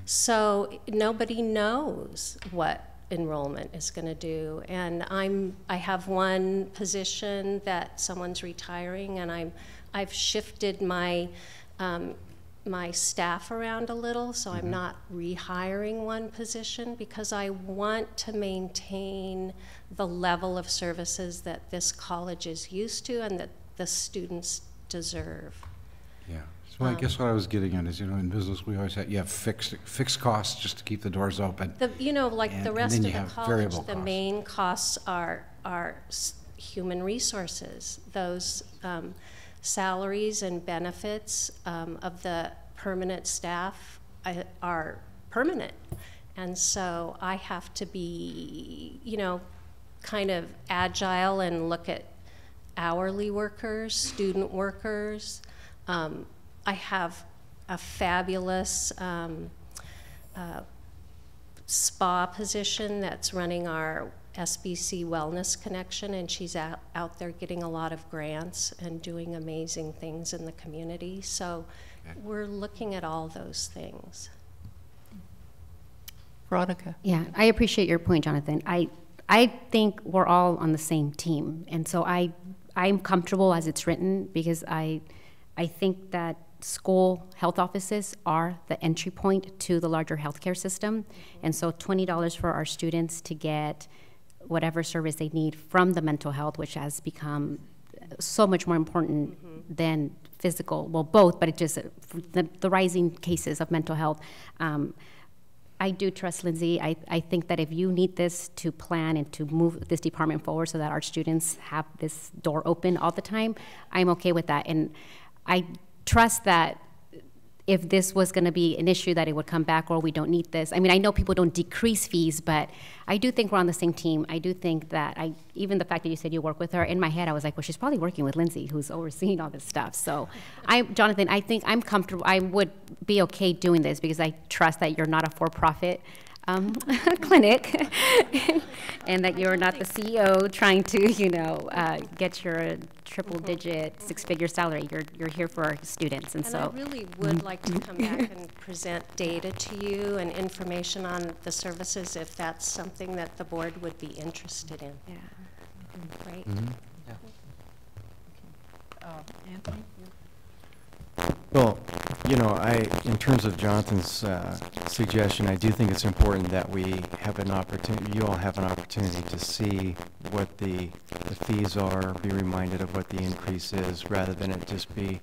So nobody knows what enrollment is going to do, and I'm. I have one position that someone's retiring, and I'm. I've shifted my. Um, my staff around a little, so I'm not rehiring one position because I want to maintain the level of services that this college is used to and that the students deserve. So I Um, guess what I was getting at is, you know, in business, we always have, you have fixed, fixed costs just to keep the doors open. The, you know, like And- the rest of the college, the costs. main costs are, are human resources. Those um, salaries and benefits um, of the permanent staff uh, are permanent. And so I have to be, you know, kind of agile and look at hourly workers, student workers. Um, I have a fabulous um, uh, spa position that's running our SBC Wellness Connection, and she's out, out there getting a lot of grants and doing amazing things in the community. So we're looking at all those things. Veronica. Yeah, I appreciate your point, Jonathan. I, I think we're all on the same team, and so I, I'm comfortable as it's written because I, I think that school health offices are the entry point to the larger healthcare system, and so twenty dollars for our students to get whatever service they need from the mental health, which has become so much more important than physical. Well, both, but it just the, the rising cases of mental health. Um, I do trust Lindsay. I, I think that if you need this to plan and to move this department forward so that our students have this door open all the time, I'm okay with that. And I trust that if this was going to be an issue, that it would come back or we don't need this. I mean, I know people don't decrease fees, but I do think we're on the same team. I do think that I, even the fact that you said you work with her, in my head, I was like, well, she's probably working with Lindsay, who's overseeing all this stuff. So, I, Jonathan, I think I'm comfortable. I would be okay doing this because I trust that you're not a for-profit um, clinic, and that you're not the CEO trying to, you know, uh, get your triple-digit, six-figure salary. You're you're here for our students, and, And so. I really would like to come back and present data to you and information on the services if that's something that the board would be interested in. Yeah. Great. Mm-hmm. Uh, Anthony? Well, you know, I, in terms of Jonathan's uh, suggestion, I do think it's important that we have an opportunity, you all have an opportunity to see what the, the fees are, be reminded of what the increase is, rather than it just be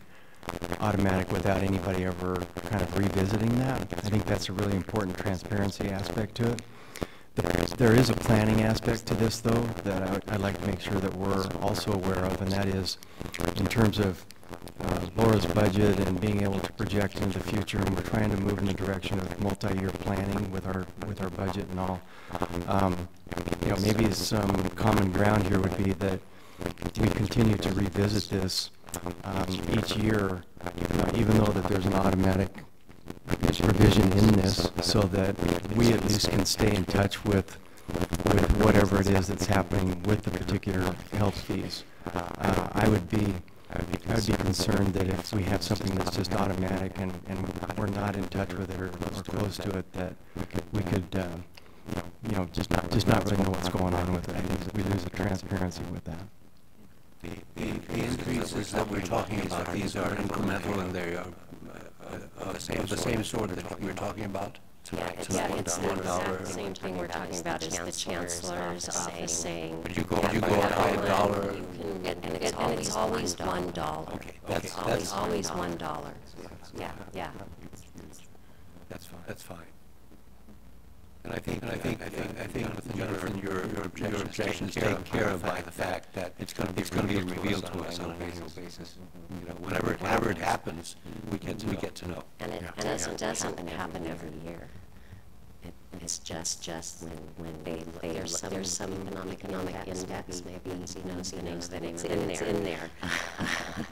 automatic without anybody ever kind of revisiting that. I think that's a really important transparency aspect to it. The- There is a planning aspect to this, though, that I I'd like to make sure that we're also aware of, and that is in terms of uh, Laura's budget and being able to project into the future, and we're trying to move in the direction of multi-year planning with our, with our budget and all. Um, You know, maybe some common ground here would be that we continue to revisit this um, each year, uh, even though that there's an automatic provision in this, so that we at least can stay in touch with, with whatever it is that's happening with the particular health fees. Uh, I would be, I would be concerned that if we have something that's just automatic and, and we're not in touch with it or, or close to it, that we could, uh, you know, just not, just not really know what's going on with it. I think we lose the transparency with that. The the increases that we're talking about, these are incremental and they are uh, of the same sort that we're talking about Yeah, tonight. it's the One dollar. exact same thing we're talking about is the chancellor's office saying. You go up by a dollar? You can and it's and it's always one dollar. Okay, It's that's- always, that's- always one dollar. Yeah, yeah. That's fine, that's fine. And I think, and I think, I think, I think, Jonathan, your, your objection is taken care of by the fact that it's gonna be, it's gonna be revealed to us on an annual basis. You know, whenever, whenever it happens, we get to, we get to know. And it Yeah. doesn't, doesn't happen every year. It- It's just, just when, when they, there's some, there's some economic, economic index, maybe, you know, the names, that it's in there. in there.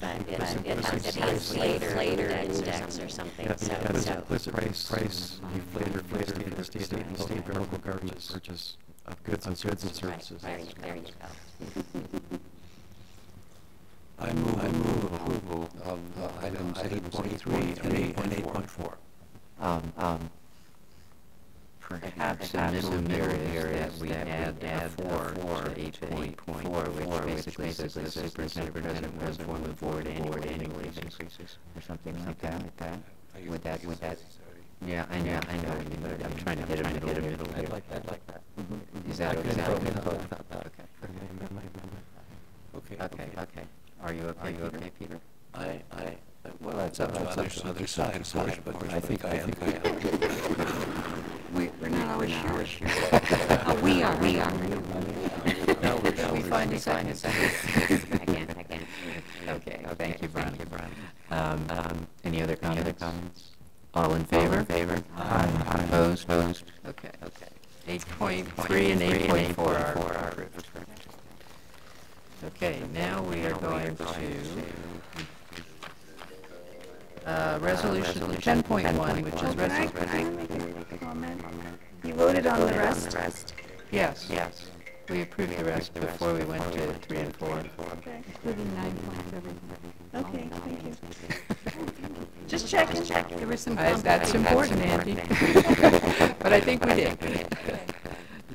But it, it has to be inflator, later index or something, Yeah, so, yeah, so. implicit price, price for the state, state and state local governments purchase of goods and goods and services. Right, there you go. I move, I move approval of uh, items eight point three and and eight point four. Um, um, perhaps a middle there is that we add, add four to eight point four, which basically says the superintendent president will inform the board annually increases, or something like that. Would that, would that, yeah, I know, I know, what you mean, but I'm trying to hit a middle, hit a middle here. I'd like that, I'd like that. Mm-hmm. Is that, I is could that, vote okay? no. Okay, Okay, okay, okay. Are you okay, you okay, Peter? I, I, well, that's up to others, other side, of course, but I think I am, I am. We, we're not always sure. Uh, We are, we are. No, we're- Shall we no, find we're- a sign, a sign? I can't, I can't. Okay, thank you, Brian. Um, um, any other comments? Any other comments? All in favor? in favor? Aye. Opposed? Opposed? Okay, okay. Eight point three and eight point four are approved. Okay, now we are going to, uh, resolution ten point one, which is Can I, resolution. can I make a comment? You voted on the rest? Yes. Yes. We approved the rest before we went to three and four. Okay. Including nine point seven. Okay, thank you. Just checking. There was some. Uh, That's important, Andy. But I think we did.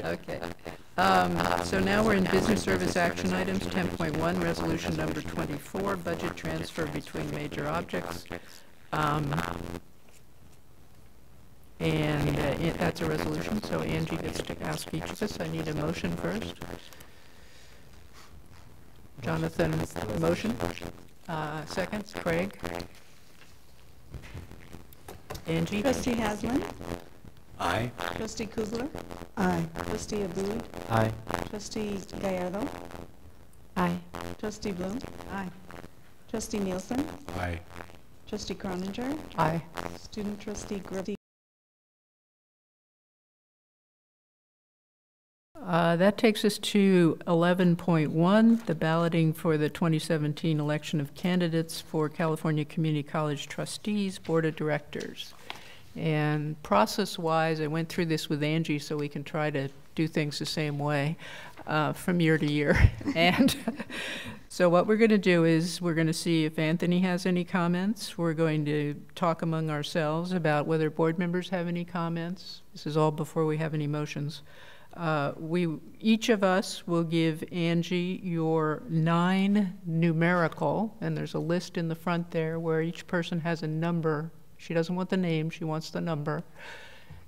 Okay. Um, So now we're in business service action items, 10.1, resolution number 24, budget transfer between major objects. Um, And uh, it- that's a resolution, so Angie gets to ask each of us. I need a motion first. Jonathan, motion. Uh, Second, Craig. Angie? Trustee Haslund? Aye. Trustee Kugler? Aye. Trustee Abboud? Aye. Trustee Gallardo? Aye. Trustee Blum? Aye. Trustee Nielsen? Aye. Trustee Croninger? Aye. Student trustee Griffey? Uh, That takes us to 11.1, the balloting for the 2017 election of candidates for California Community College trustees, board of directors. And process-wise, I went through this with Angie so we can try to do things the same way uh, from year to year. And so what we're going to do is, we're going to see if Anthony has any comments. We're going to talk among ourselves about whether board members have any comments. This is all before we have any motions. Uh, We, each of us will give Angie your nine numerical, and there's a list in the front there where each person has a number. She doesn't want the name, she wants the number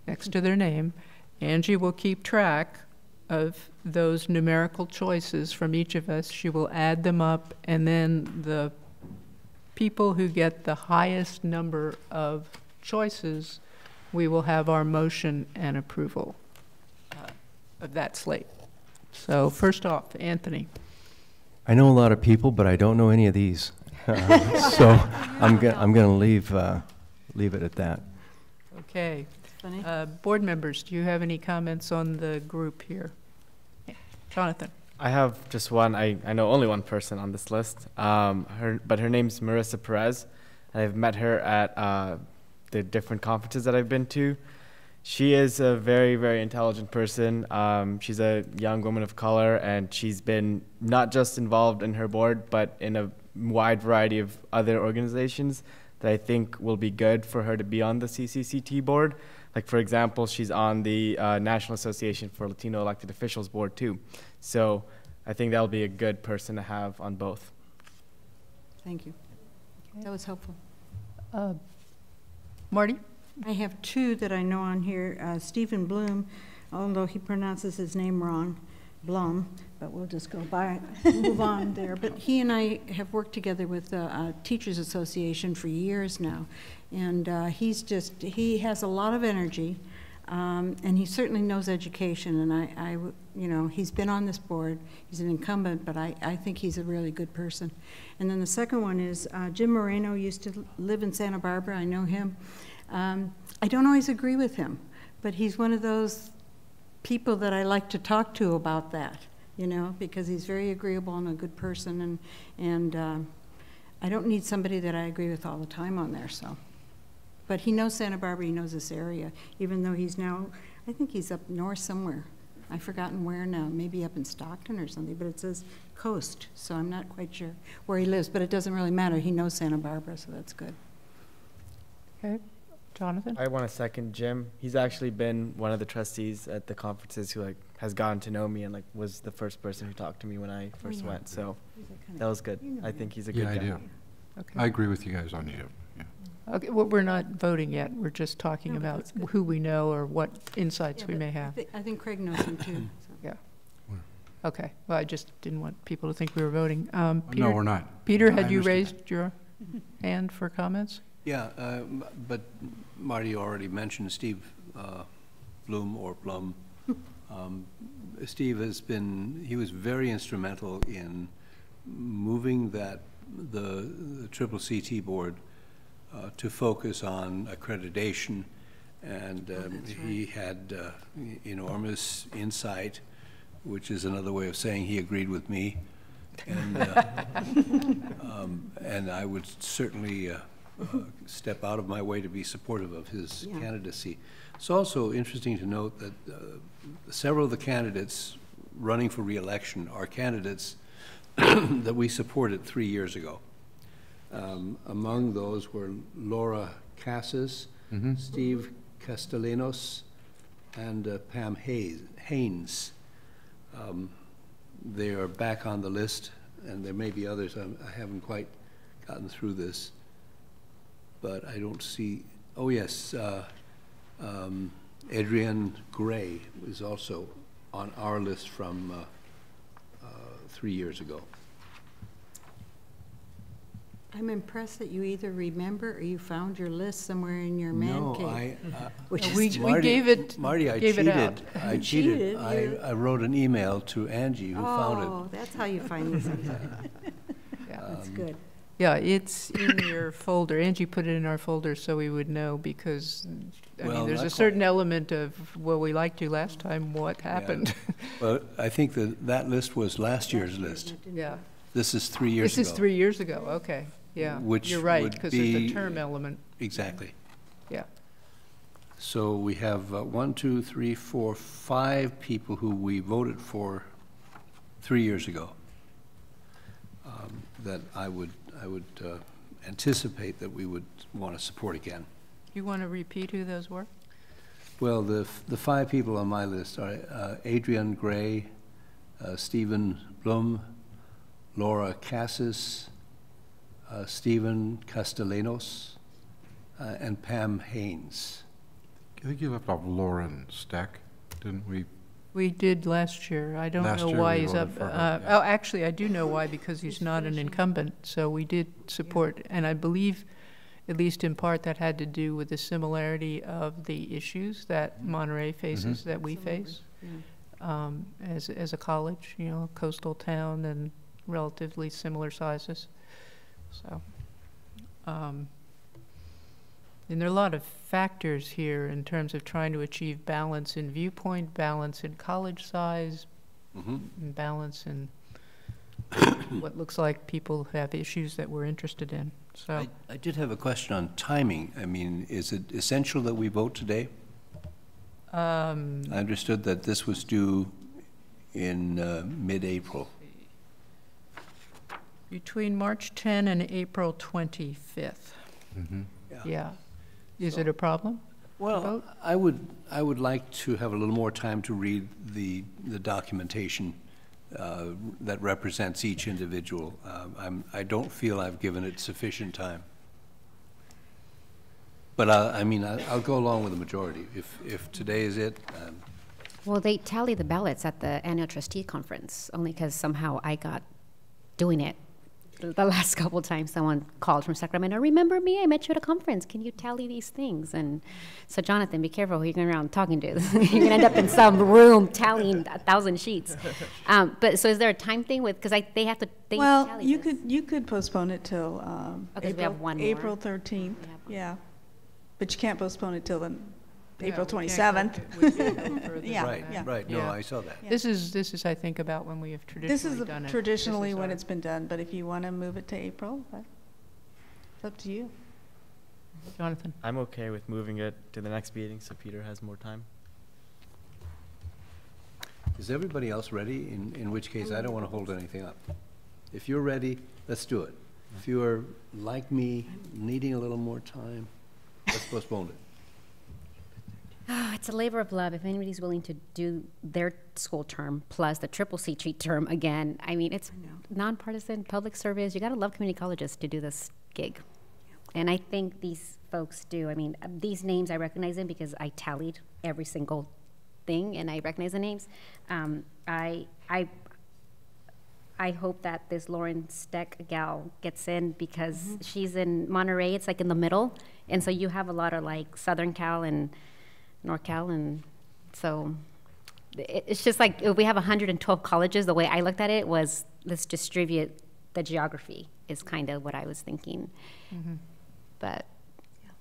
next to their name. Angie will keep track of those numerical choices from each of us. She will add them up, and then the people who get the highest number of choices, we will have our motion and approval uh, of that slate. So first off, Anthony. I know a lot of people, but I don't know any of these. So I'm I'm going to leave, uh, leave it at that. Okay. Uh, Board members, do you have any comments on the group here? Jonathan? I have just one. I, I know only one person on this list. Um, her, but her name's Marissa Perez. And I've met her at uh, the different conferences that I've been to. She is a very, very intelligent person. Um, she's a young woman of color, and she's been not just involved in her board, but in a wide variety of other organizations that I think will be good for her to be on the CCCT board. Like, for example, she's on the uh, National Association for Latino Elected Officials board, too. So I I think that'll be a good person to have on both. Thank you. That was helpful. Uh, Marty? I have two that I know on here. Uh, Stephen Bloom, although he pronounces his name wrong, Blum, but we'll just go by, move on there. But he and I have worked together with the uh, Teachers Association for years now. And uh, he's just, he has a lot of energy. Um, and he certainly knows education, and I, I, you know, he's been on this board. He's an incumbent, but I, I think he's a really good person. And then the second one is uh, Jim Moreno used to live in Santa Barbara. I know him. Um, I don't always agree with him, but he's one of those people that I like to talk to about that, you know, because he's very agreeable and a good person, and and um, I don't need somebody that I agree with all the time on there. So, but he knows Santa Barbara, he knows this area, even though he's now, I think he's up north somewhere. I've forgotten where now, maybe up in Stockton or something, but it says coast, so I'm not quite sure where he lives, but it doesn't really matter. He knows Santa Barbara, so that's good. Okay. Jonathan? I want to second Jim. He's actually been one of the trustees at the conferences who like has gotten to know me and like was the first person who talked to me when I first yeah. went. So He's a kind that was good. you know I think he's a good Yeah, good I guy. do. Okay. I agree with you guys on Jim, yeah. Okay, well, we're not voting yet. We're just talking No, but about that's good. who we know or what insights Yeah, we but may I have. thi- I think Craig knows him too. so. Yeah. Okay, well, I just didn't want people to think we were voting. Um, No, Peter- we're not. Peter, I had you understand. raised your hand for comments? Yeah, uh, but Marty already mentioned Steve uh, Bloom or Blum. Um, Steve has been, he was very instrumental in moving that, the the triple CT board uh, to focus on accreditation. And um, he had uh, enormous insight, which is another way of saying he agreed with me. And, uh, um, and I would certainly uh, step out of my way to be supportive of his Yeah. candidacy. It's also interesting to note that uh, several of the candidates running for reelection are candidates that we supported three years ago. Um, Among those were Laura Casas, Mhm. Steve Castellanos, and uh, Pam Hayes- Haynes. Um, They are back on the list, and there may be others, I'm- I haven't quite gotten through this. But I don't see, oh, yes, uh, um, Adrienne Gray is also on our list from uh, uh, three years ago. I'm impressed that you either remember or you found your list somewhere in your man No, cave. I, uh, Which We- is, we gave it- Marty, I gave it cheated. out. I cheated. cheated, I, you- I wrote an email to Angie, who found it. oh, that's how you find these things. Yeah. That's Um, good. Yeah, it's in your folder. Angie put it in our folder so we would know because, I Well, mean, there's not a quite. certain element of, well, we liked you last time, what happened? Well, I think that that list was last year's list. Yeah. This is three years ago. This ago. is three years ago, okay, yeah. Which You're right, would because there's a be- term element, Exactly. yeah. So we have uh, one, two, three, four, five people who we voted for three years ago um, that I would, I would uh, anticipate that we would want to support again. You want to repeat who those were? Well, the, f- the five people on my list are uh, Adrian Gray, uh, Stephen Blum, Laura Casas, uh, Stephen Castellanos, uh, and Pam Haynes. I think you left off Loren Steck, didn't we? We did last year. I don't Last know year why we he's voted up. for her, uh, yeah. Oh, actually, I do know why, because he's not an incumbent, so we did support, and I believe, at least in part, that had to do with the similarity of the issues that Monterey faces, that we face. um, as, as a college, you know, coastal town and relatively similar sizes. So, um, and there are a lot of factors here in terms of trying to achieve balance in viewpoint, balance in college size, Mhm. and balance in what looks like people have issues that we're interested in. So, I, I did have a question on timing. I mean, is it essential that we vote today? um, I understood that this was due in uh, mid-April. between March 10 and April 25th. Mhm. Yeah. Is it a problem? Well, I would, I would like to have a little more time to read the, the documentation uh, that represents each individual. Um, I'm, I don't feel I've given it sufficient time. But I, I mean, I- I'll go along with the majority. If, if today is it, um, Well, they tally the ballots at the annual trustee conference, only because somehow I got doing it the last couple of times. Someone called from Sacramento, remember me? I met you at a conference. Can you tally these things? And so, Jonathan, be careful who you're going around talking to. you're going to end up in some room tallying a thousand sheets. Um, but so, is there a time thing with, because they have to, they Well, you this. could, you could postpone it till um, Okay, we have April, one more. April 13th, yeah. But you can't postpone it till the Yeah, April we can't 27th. go- we can't go further Yeah, Right, yeah. right. No, Yeah. I saw that. This is, this is, I think, about when we have This traditionally is done it. This is traditionally is when our- it's been done, but if you want to move it to April, that- it's up to you. Jonathan? I'm okay with moving it to the next meeting so Peter has more time. Is everybody else ready? In, in which case, I don't want to hold anything up. If you're ready, let's do it. If you are, like me, needing a little more time, let's postpone it. Oh, it's a labor of love. If anybody's willing to do their school term plus the triple C cheat term again, I mean, it's nonpartisan public service. You got to love community colleges to do this gig. And I think these folks do. I mean, uh, these names, I recognize them because I tallied every single thing and I recognize the names. Um, I, I, I hope that this Loren Steck gal gets in because she's in Monterey. It's like in the middle. And so you have a lot of like Southern Cal and NorCal, and so it's just like if we have 112 colleges, the way I looked at it was let's distribute the geography is kind of what I was thinking. Mhm. But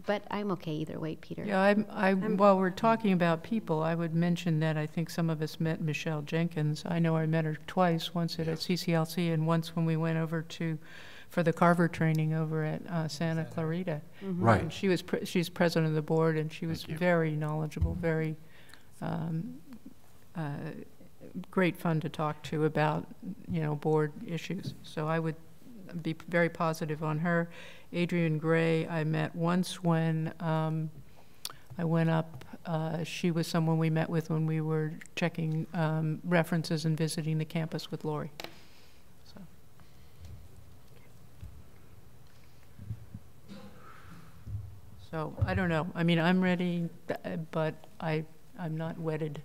but I'm okay either way, Peter. Yeah, I'm, I, while we're talking about people, I would mention that I think some of us met Michelle Jenkins. I know I met her twice, once at a CCLC and once when we went over to, for the Carver training over at uh, Santa Clarita. Mhm. Right. And she was, pre- she's president of the board, and she was very knowledgeable, very, um, uh, great fun to talk to about, you know, board issues. So I would be very positive on her. Adrian Gray, I met once when um, I went up. Uh, she was someone we met with when we were checking um, references and visiting the campus with Lori. So. So I don't know. I mean, I'm ready, but I I'm not wedded.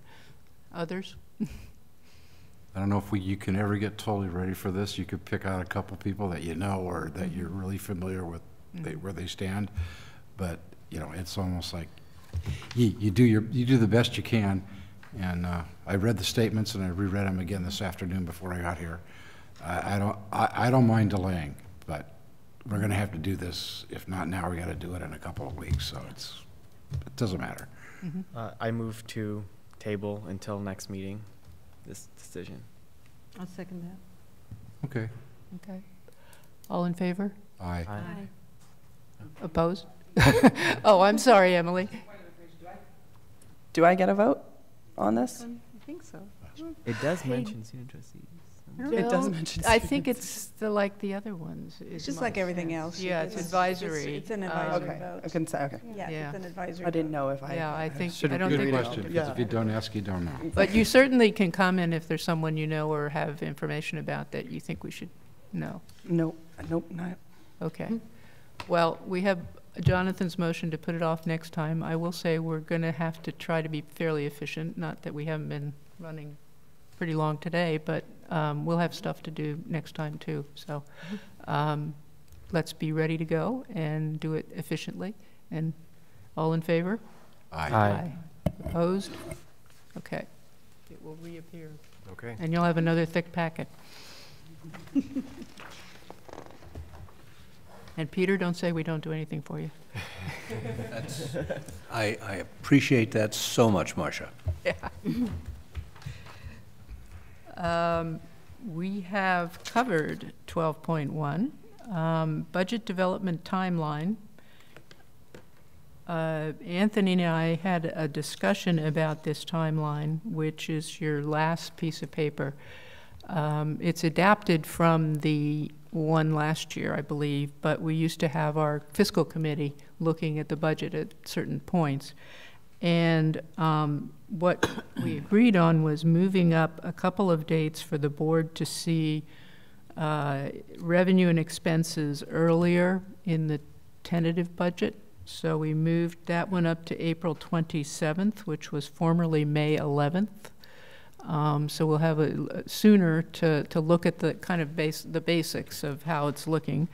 Others? I don't know if we, you can ever get totally ready for this. You could pick out a couple people that you know or that you're really familiar with, they, where they stand. But, you know, it's almost like, you, you do your, you do the best you can. And, uh, I read the statements and I reread them again this afternoon before I got here. I, I don't, I, I don't mind delaying, but we're gonna have to do this. If not now, we gotta do it in a couple of weeks, so it's, it doesn't matter. Uh, I move to table until next meeting, this decision. I'll second that. Okay. Okay. All in favor? Aye. Aye. Opposed? Oh, I'm sorry, Emily. Do I get a vote on this? I think so. It does Hey. mention student trustees. It does Bill, mention I think it's the, like the other ones. is just like everything sense. else. Yeah, it's It's- advisory. It's an um, advisory Okay, vote. I can say, okay. Yeah, Yeah. it's an advisory. I didn't know if I. Yeah, I think, Should I don't good think. question, because if you don't ask, you don't know. But you certainly can comment if there's someone you know or have information about that you think we should know. Nope, nope, not. Okay. Well, we have Jonathan's motion to put it off next time. I will say we're going to have to try to be fairly efficient, not that we haven't been running pretty long today, but um, we'll have stuff to do next time too. So um, let's be ready to go and do it efficiently. And all in favor? Aye. Aye. Opposed? Okay. It will reappear. Okay. And you'll have another thick packet. And Peter, don't say we don't do anything for you. That's, I, I appreciate that so much, Marsha. Um, We have covered 12.1, um, budget development timeline. Uh, Anthony and I had a discussion about this timeline, which is your last piece of paper. Um, It's adapted from the one last year, I believe, but we used to have our fiscal committee looking at the budget at certain points. And um, what we agreed on was moving up a couple of dates for the board to see uh, revenue and expenses earlier in the tentative budget. So we moved that one up to April 27th, which was formerly May 11th. Um, so we'll have a sooner to, to look at the kind of base, the basics of how it's looking.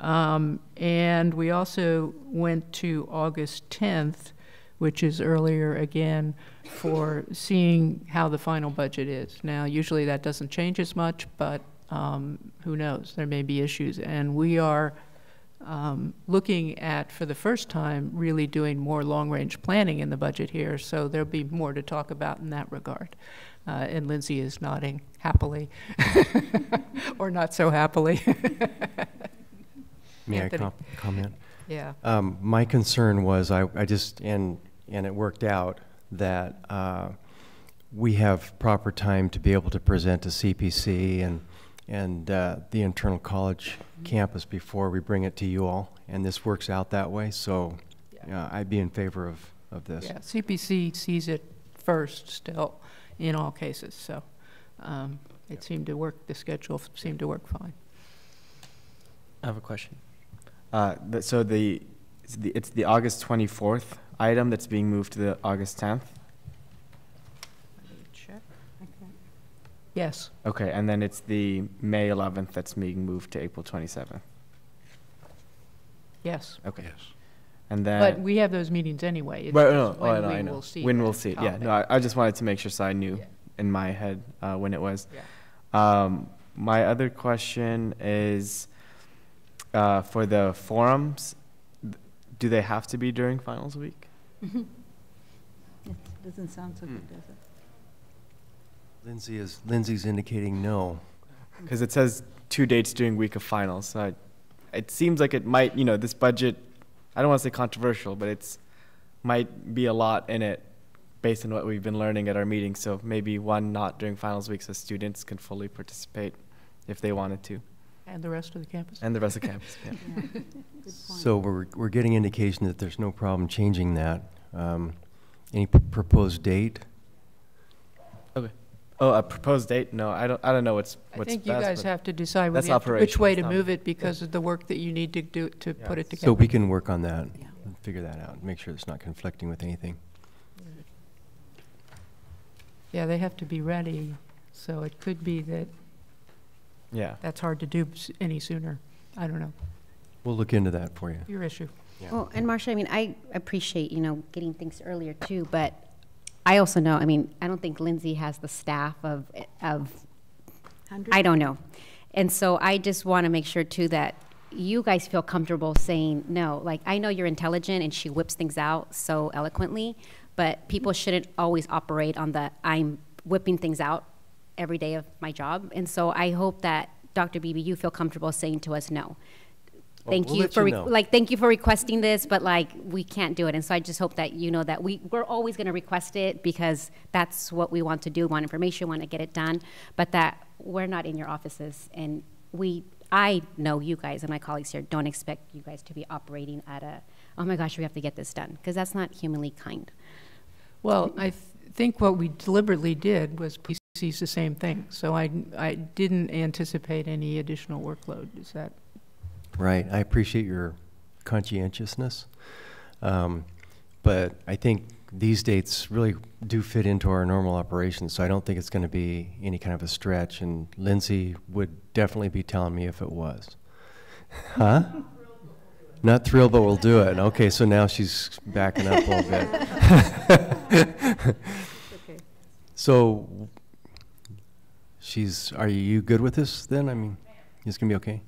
Um, and we also went to August 10th, which is earlier again, for seeing how the final budget is. Now, usually that doesn't change as much, but um, who knows? There may be issues. And we are um, looking at, for the first time, really doing more long-range planning in the budget here, so there'll be more to talk about in that regard. Uh, and Lindsay is nodding happily, or not so happily. May Anthony. I com- comment? Yeah. Um, my concern was I, I just and and it worked out that uh, we have proper time to be able to present to CPC and and uh, the internal college campus before we bring it to you all, and this works out that way. So, uh, I'd be in favor of of this. Yeah, CPC sees it first still in all cases, so um, it seemed to work, the schedule seemed to work fine. I have a question. Uh, so the, it's the, it's the August 24th item that's being moved to the August 10th? Yes. Okay, and then it's the May 11th that's being moved to April 27th? Yes. Okay. Yes. And then. But we have those meetings anyway. It's Right, no, just oh, I when know, we I know. will see When we'll see it, yeah. holiday. No, I, I just wanted to make sure so I knew in my head uh, when it was. Yeah. Um, my other question is uh, for the forums, do they have to be during finals week? It doesn't sound so good, does it? Lindsay is Lindsay's indicating no. Because it says two dates during week of finals. So I, it seems like it might, you know, this budget, I don't want to say controversial, but it's might be a lot in it based on what we've been learning at our meetings. So maybe one not during finals week so students can fully participate if they wanted to. And the rest of the campus? And the rest of the campus, yeah. So we're we're getting indication that there's no problem changing that. Um, any p- proposed date? Okay. Oh, a proposed date? No, I don't, I don't know what's, I think you best, guys have to decide that's whether you have to- which way to move it because of the work that you need to do to put it together. So we can work on that, and figure that out, make sure it's not conflicting with anything. Yeah, they have to be ready, so it could be that Yeah. that's hard to do any sooner. I don't know. We'll look into that for you. Your issue. Well, and Marsha, I mean, I appreciate, you know, getting things earlier too, but I also know, I mean, I don't think Lindsay has the staff of, of, I don't know. And so I just want to make sure too that you guys feel comfortable saying no. Like, I know you're intelligent and she whips things out so eloquently, but people shouldn't always operate on the I'm whipping things out every day of my job. And so I hope that, Dr. Beebe, you feel comfortable saying to us no. Well, Thank we'll you for, you know. like, thank you for requesting this, but like, we can't do it. And so I just hope that you know that we, we're always gonna request it because that's what we want to do, want information, want to get it done, but that we're not in your offices and we, I know you guys and my colleagues here don't expect you guys to be operating at a, oh my gosh, we have to get this done, because that's not humanly kind. Well, I th- think what we deliberately did was he sees the same thing. So I, I didn't anticipate any additional workload. Is that? Right, I appreciate your conscientiousness. Um, But I think these dates really do fit into our normal operations, so I don't think it's going to be any kind of a stretch, and Lindsay would definitely be telling me if it was. Huh? Not thrilled, but we'll do it. Okay, so now she's backing up a little bit. okay. So, she's, are you good with this then? I mean, it's going to be okay?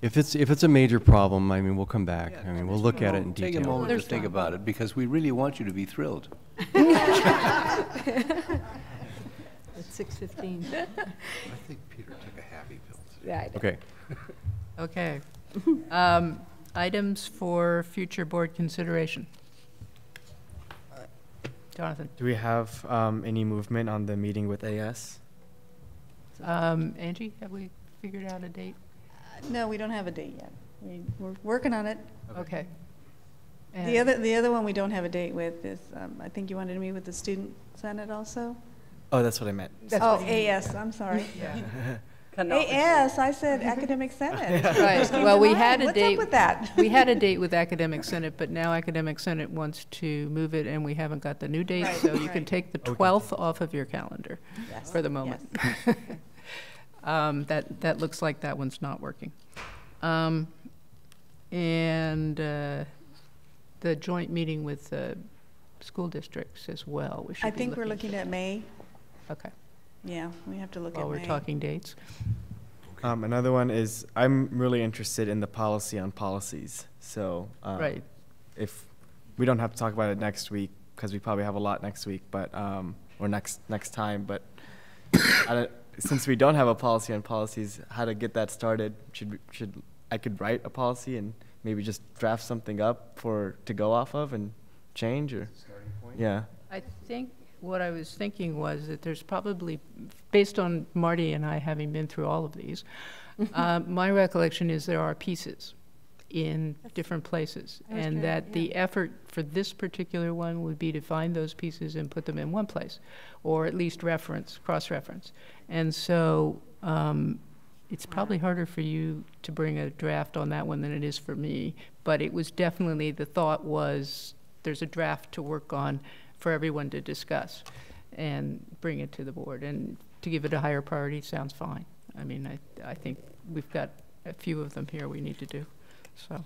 If it's, if it's a major problem, I mean, we'll come back. I mean, we'll look at it in detail. Take a detail. moment to think about it, because we really want you to be thrilled. At six fifteen. I think Peter took a happy pill. today. Yeah, I Okay. Okay. Um, Items for future board consideration. Jonathan? Do we have um, any movement on the meeting with AS? Um, Angie, have we figured out a date? No, we don't have a date yet. We, we're working on it. Okay. The other, the other one we don't have a date with is, um, I think you wanted to meet with the Student Senate also? Oh, that's what I meant. Oh, AS, I'm sorry. Chronology. AS, I said Academic Senate. Right, well, to we had a What's date. up with that? We had a date with Academic Senate, but now Academic Senate wants to move it, and we haven't got the new date, Right, so you can right. take the Okay. 12th off of your calendar Yes, for the moment. Um, That, that looks like that one's not working. Um, And uh, the joint meeting with the school districts as well, we should I be think we're looking at May. Okay, Yeah, we have to look at while May. we're talking dates. Um, another one is I'm really interested in the policy on policies. So um, Right. if we don't have to talk about it next week because we probably have a lot next week, but um, or next next time. But I don't- since we don't have a policy on policies, how to get that started? Should should I could write a policy and maybe just draft something up for to go off of and change or starting point. yeah. I think what I was thinking was that there's probably, based on Marty and I having been through all of these, uh, my recollection is there are pieces in different places. And that the effort for this particular one would be to find those pieces and put them in one place, or at least reference, cross-reference. And so um, it's probably harder for you to bring a draft on that one than it is for me, but it was definitely, the thought was, there's a draft to work on for everyone to discuss and bring it to the board. And to give it a higher priority sounds fine. I mean, I, I think we've got a few of them here we need to do, so.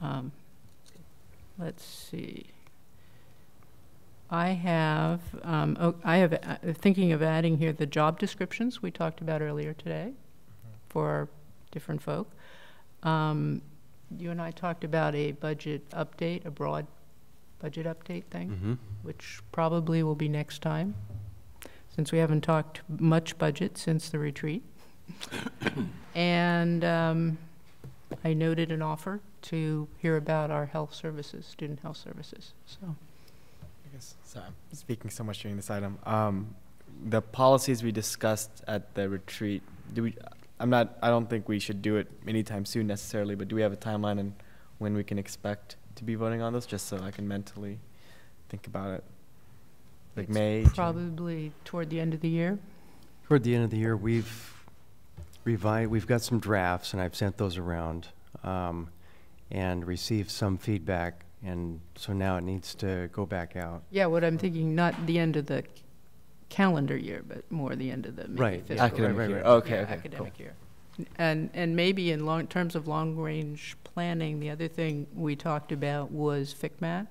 Um, Let's see. I have, um, oh, I have, uh, thinking of adding here the job descriptions we talked about earlier today for different folk. Um, You and I talked about a budget update, a broad budget update thing, Mhm. which probably will be next time, since we haven't talked much budget since the retreat. And um, I noted an offer to hear about our health services, student health services, so. I guess, sorry, I'm speaking so much during this item. Um, the policies we discussed at the retreat, do we, I'm not, I don't think we should do it anytime soon necessarily, but do we have a timeline on when we can expect to be voting on this? just so I can mentally think about it? Like May? June? Probably toward the end of the year. Toward the end of the year, we've revised, we've got some drafts, and I've sent those around, um, and received some feedback, and so now it needs to go back out. Yeah, what I'm thinking, not the end of the calendar year, but more the end of the maybe Right, fiscal. Academic right, year. right. Okay, Yeah, okay, Academic cool. year. And, and maybe in long, terms of long-range planning, the other thing we talked about was FCMAT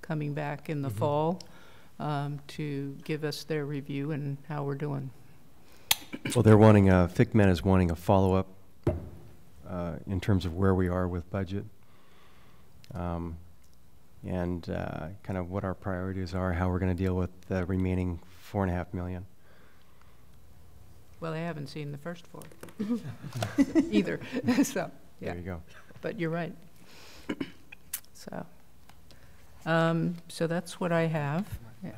coming back in the Mhm. fall um, to give us their review and how we're doing. Well, they're wanting, a FCMAT is wanting a follow-up uh, in terms of where we are with budget. um, And uh, kind of what our priorities are, how we're going to deal with the remaining four and a half million. Well, I haven't seen the first four either, so, yeah. There you go. But you're right. So, um, so that's what I have.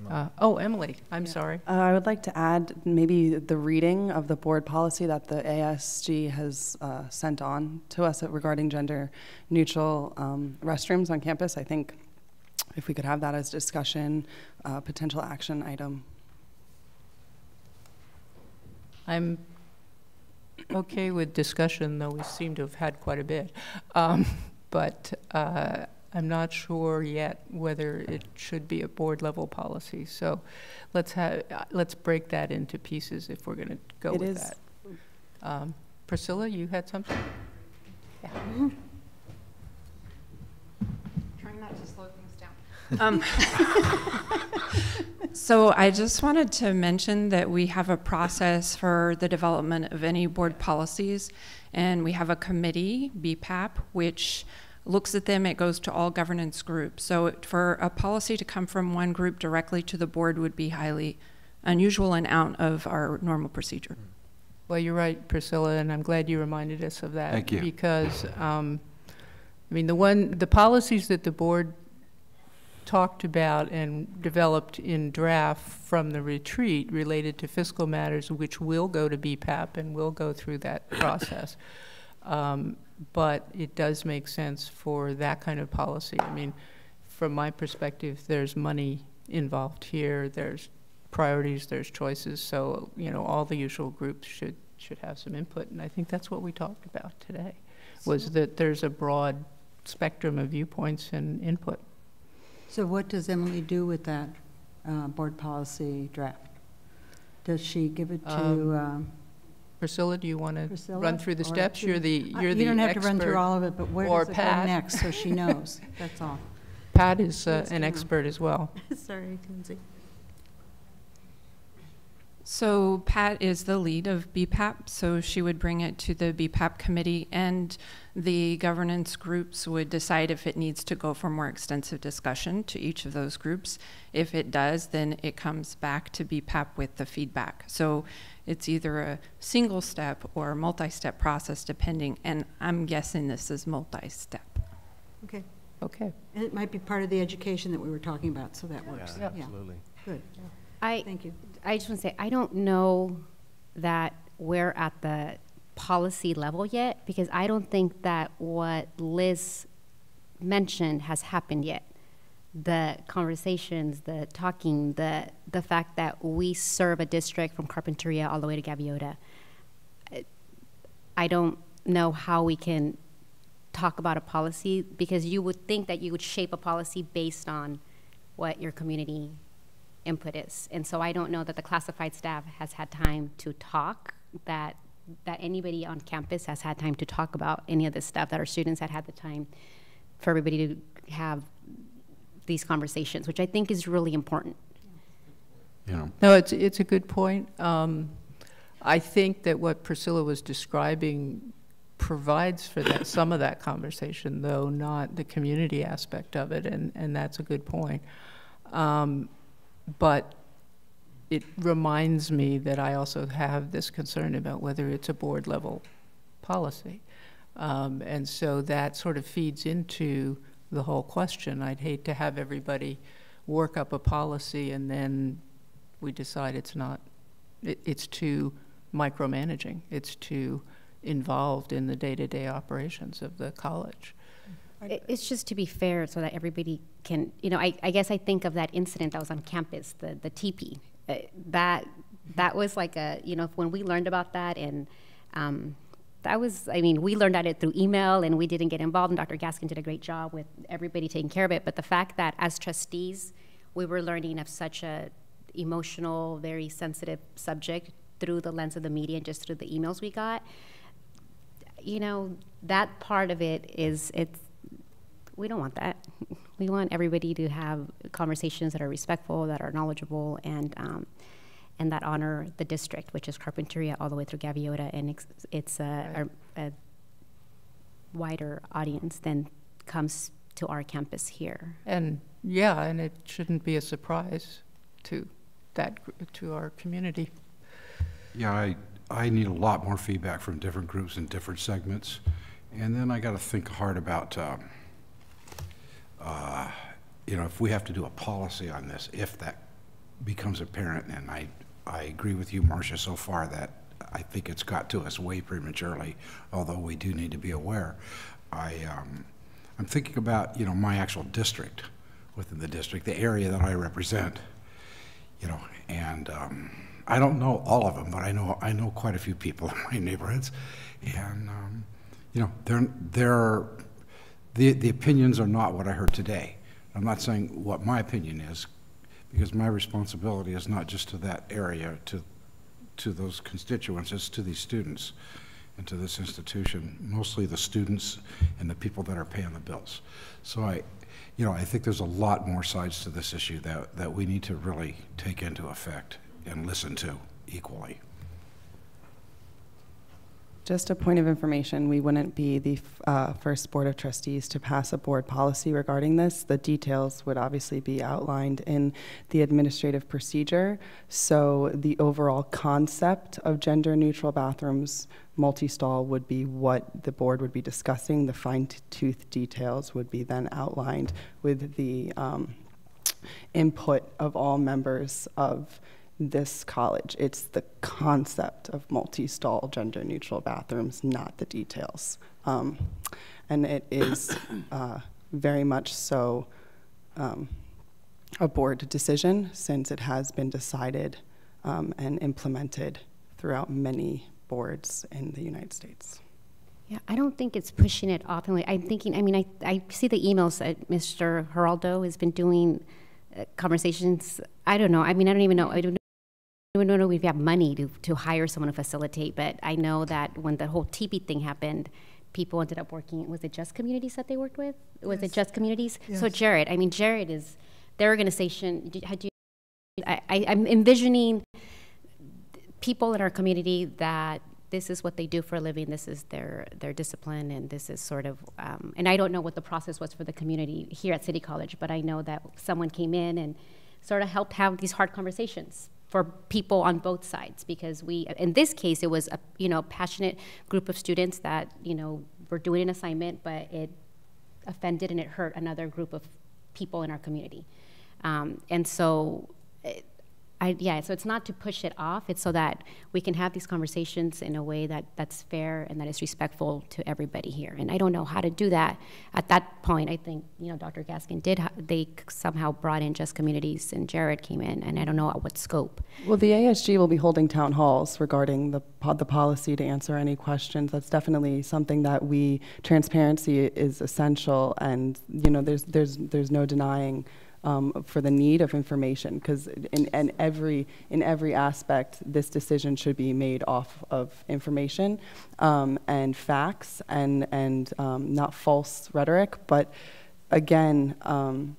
Uh, Oh, Emily, I'm sorry. Uh, I would like to add maybe the reading of the board policy that the ASG has uh, sent on to us regarding gender neutral um, restrooms on campus. I think if we could have that as discussion, uh, potential action item. I'm okay with discussion, though we seem to have had quite a bit. Um, But uh, I'm not sure yet whether it should be a board-level policy. So let's have, uh, let's break that into pieces if we're going to go It with is- that. Um, Priscilla, you had something? Yeah. Trying not to slow things down. Um, So I just wanted to mention that we have a process for the development of any board policies, and we have a committee, BPAP, which looks at them, it goes to all governance groups. So for a policy to come from one group directly to the board would be highly unusual and out of our normal procedure. Well, you're right, Priscilla, and I'm glad you reminded us of that. Thank you. Because, um, I mean, the one, the policies that the board talked about and developed in draft from the retreat related to fiscal matters, which will go to BPAP and will go through that process. Um, but it does make sense for that kind of policy. I mean, from my perspective, there's money involved here, there's priorities, there's choices, so, you know, all the usual groups should, should have some input, and I think that's what we talked about today, was that there's a broad spectrum of viewpoints and input. So what does Emily do with that uh, board policy draft? Does she give it to, Um, um, Priscilla, do you want to run through the steps? You're the, Uh, you're the You don't have to run through all of it, but where Or does it go next, so she knows, that's all. Pat is uh, an expert as well. Sorry, Lindsay. So Pat is the lead of BPAP, so she would bring it to the BPAP committee, and the governance groups would decide if it needs to go for more extensive discussion to each of those groups. If it does, then it comes back to BPAP with the feedback. So it's either a single step or a multi-step process, depending, and I'm guessing this is multi-step. Okay. Okay. And it might be part of the education that we were talking about, so that works. Yeah, absolutely. Good. I, Thank you. I just want to say, I don't know that we're at the policy level yet, because I don't think that what Liz mentioned has happened yet. The conversations, the talking, the, the fact that we serve a district from Carpinteria all the way to Gaviota. I- I don't know how we can talk about a policy, because you would think that you would shape a policy based on what your community input is. And so I don't know that the classified staff has had time to talk, that, that anybody on campus has had time to talk about any of this stuff, that our students had had the time for everybody to have these conversations, which I think is really important. Yeah. No, it's, it's a good point. Um, I think that what Priscilla was describing provides for that, some of that conversation, though not the community aspect of it, and, and that's a good point. Um, but it reminds me that I also have this concern about whether it's a board level policy. Um, and so that sort of feeds into the whole question. I'd hate to have everybody work up a policy and then we decide it's not, it, it's too micromanaging, it's too involved in the day-to-day operations of the college. It- It's just to be fair so that everybody can, you know, I, I guess I think of that incident that was on campus, the, the teepee. Uh, That, that was like a, you know, when we learned about that and, um, that was, I mean, we learned about it through email and we didn't get involved and Dr. Gaskin did a great job with everybody taking care of it. But the fact that as trustees, we were learning of such a emotional, very sensitive subject through the lens of the media, and just through the emails we got, you know, that part of it is, it's, we don't want that. We want everybody to have conversations that are respectful, that are knowledgeable, and um, and that honor the district, which is Carpinteria all the way through Gaviota, and it's, it's a, a, a wider audience than comes to our campus here. And, yeah, and it shouldn't be a surprise to that, to our community. Yeah, I, I need a lot more feedback from different groups and different segments. And then I got to think hard about, um, you know, if we have to do a policy on this, if that becomes apparent, and I, I agree with you, Marsha, so far that I think it's got to us way prematurely, although we do need to be aware. I, um, I'm thinking about, you know, my actual district within the district, the area that I represent you know, and um, I don't know all of them, but I know I know quite a few people in my neighborhoods, and um, you know, they're they're the the opinions are not what I heard today. I'm not saying what my opinion is, because my responsibility is not just to that area, to to those constituents, it's to these students and to this institution, mostly the students and the people that are paying the bills. So I, you know, I think there's a lot more sides to this issue that, that we need to really take into effect and listen to equally. Just a point of information, we wouldn't be the uh, first Board of Trustees to pass a board policy regarding this. The details would obviously be outlined in the administrative procedure. So the overall concept of gender-neutral bathrooms, multi-stall would be what the board would be discussing. The fine-tooth details would be then outlined with the um, input of all members of this college. It's the concept of multi stall, gender neutral bathrooms, not the details. Um, and it is uh, very much so um, a board decision since it has been decided um, and implemented throughout many boards in the United States. Yeah, I don't think it's pushing it off. I'm thinking, I mean, I, I see the emails that Mr. Geraldo has been doing uh, conversations. I don't know. I mean, I don't even know. Don't know if we have money to, to hire someone to facilitate, but I know that when the whole teepee thing happened, people ended up working. Was it Just Communities that they worked with? Was yes. it Just Communities? Yes. So Jared, I mean, Jared is their organization. Had you? I, I'm envisioning people in our community that this is what they do for a living, this is their, their discipline, and this is sort of, um, and I don't know what the process was for the community here at City College, but I know that someone came in and sort of helped have these hard conversations for people on both sides because we in this case it was a you know passionate group of students that you know were doing an assignment but it offended and it hurt another group of people in our community. Um, and so it, I, yeah, so it's not to push it off. It's so that we can have these conversations in a way that, that's fair and that is respectful to everybody here. And I don't know how to do that. At that point, I think you know Dr. Gaskin did. They somehow brought in just communities, and Jared came in, and I don't know at what scope. Well, the ASG will be holding town halls regarding the the policy to answer any questions. That's definitely something that we transparency is essential, and you know there's there's there's no denying um, for the need of information because in, in, every in every aspect this decision should be made off of information um, and facts and and um, not false rhetoric. But again um,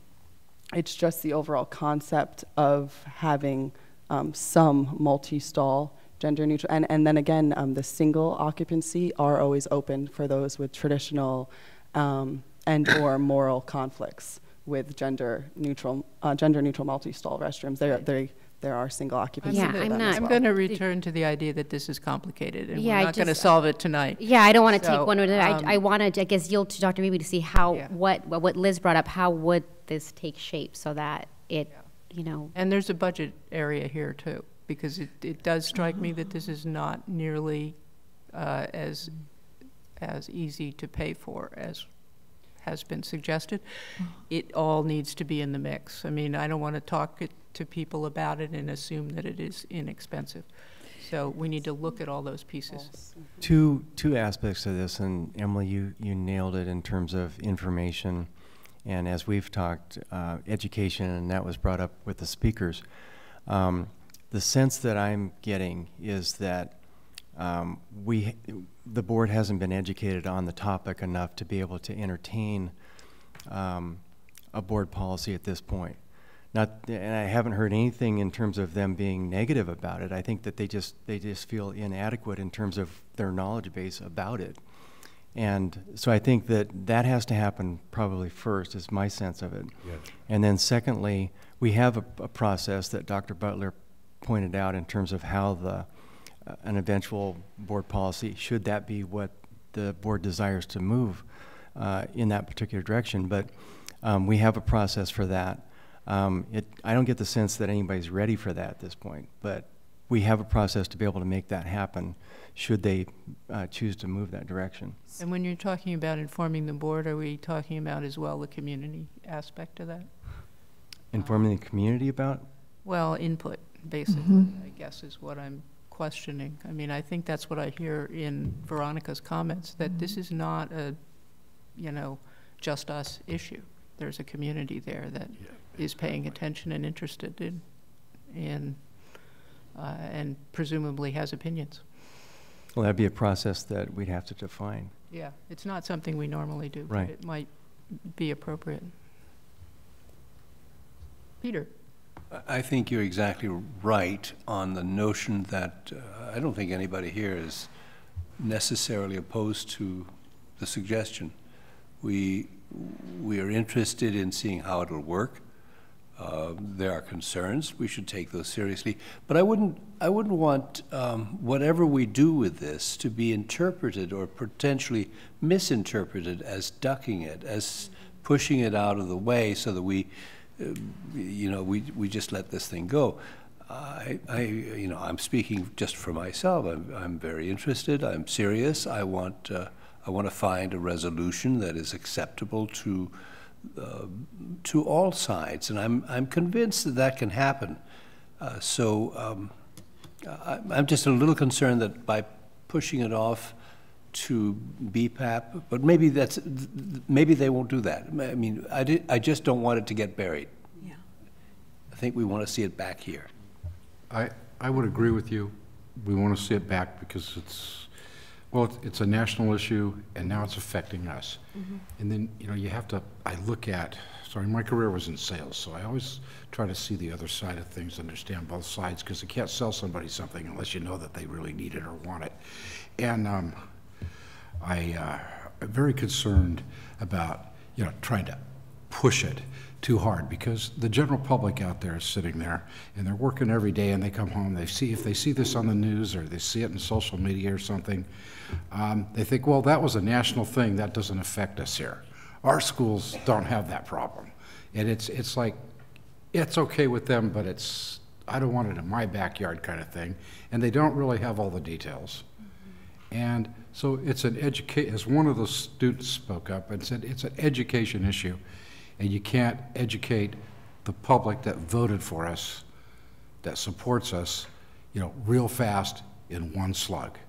it's just the overall concept of having um, some multi-stall gender neutral and, and then again um, the single occupancy are always open for those with traditional and or moral conflicts with gender neutral, uh, gender neutral multi-stall restrooms. There, they, there are single occupancy. Yeah, I'm not. I'm well. going to return to the idea that this is complicated, and yeah, we're not going to solve it tonight. Yeah, I don't want to so, take one or the um, I, I want to, I guess, yield to Dr. Beebe to see how yeah. what what Liz brought up. How would this take shape so that it, yeah. you know? And there's a budget area here too, because it, it does strike me that this is not nearly uh, as as easy to pay for as has been suggested. It all needs to be in the mix. I mean, I don't want to talk to people about it and assume that it is inexpensive. So we need to look at all those pieces. Two two aspects of this, and Emily, you you nailed it in terms of information, and as we've talked, uh, education, and that was brought up with the speakers. Um, the sense that I'm getting is that um, we, the board hasn't been educated on the topic enough to be able to entertain um, a board policy at this point. Not, and I haven't heard anything in terms of them being negative about it. I think that they just they just feel inadequate in terms of their knowledge base about it. And so I think that that has to happen probably first, is my sense of it. Yes. And then secondly, we have a, a process that Dr. Butler pointed out in terms of how the an eventual board policy, should that be what the board desires to move uh, in that particular direction. But um, we have a process for that. Um, it, I don't get the sense that anybody's ready for that at this point, but we have a process to be able to make that happen should they uh, choose to move that direction. And when you're talking about informing the board, are we talking about as well the community aspect of that? Informing the community about? Well, input, basically, mm -hmm. I guess is what I'm questioning. I mean, I think that's what I hear in Veronica's comments, that mm-hmm. this is not a, you know, just us issue. There's a community there that yeah, is paying attention and interested in, in uh, and presumably has opinions. Well, that'd be a process that we'd have to define. Yeah, it's not something we normally do, right. but it might be appropriate. Peter. I think you're exactly right on the notion that uh, I don't think anybody here is necessarily opposed to the suggestion. We, we are interested in seeing how it'll work. Uh, there are concerns. We should take those seriously. But I wouldn't, I wouldn't want um, whatever we do with this to be interpreted or potentially misinterpreted as ducking it, as pushing it out of the way so that we you know, we, we just let this thing go. I, I, you know, I'm speaking just for myself. I'm, I'm very interested. I'm serious. I want, uh, I want to find a resolution that is acceptable to, uh, to all sides, and I'm, I'm convinced that that can happen. Uh, so um, I, I'm just a little concerned that by pushing it off to BPAP, but maybe that's, maybe they won't do that. I mean, I, did, I just don't want it to get buried. Yeah. I think we want to see it back here. I, I would agree with you. We want to see it back because it's, well, it's- it's a national issue, and now it's affecting us. And then, you know, you have to, I look at, sorry, my career was in sales, so I always try to see the other side of things, understand both sides, because you can't sell somebody something unless you know that they really need it or want it. And um, I, uh, am very concerned about, you know, trying to push it too hard because the general public out there is sitting there and they're working every day and they come home, they see, if they see this on the news or they see it in social media or something, um, they think, well, that was a national thing, that doesn't affect us here. Our schools don't have that problem. And it's, it's like, it's okay with them, but it's, I don't want it in my backyard kind of thing. And they don't really have all the details. And so it's an educate, as one of the students spoke up and said, it's an education issue. And you can't educate the public that voted for us, that supports us, you know, real fast in one slug.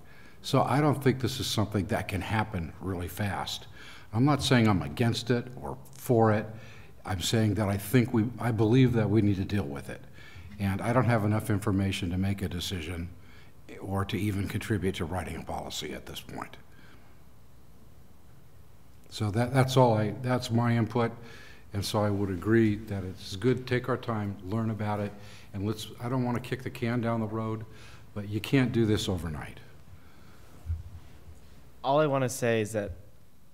So I don't think this is something that can happen really fast. I'm not saying I'm against it or for it. I'm saying that I think we, I believe that we need to deal with it. And I don't have enough information to make a decision or to even contribute to writing a policy at this point. So that, that's all I, that's my input. And so I would agree that it's good take our time, learn about it, and let's, I don't want to kick the can down the road, but you can't do this overnight. All I want to say is that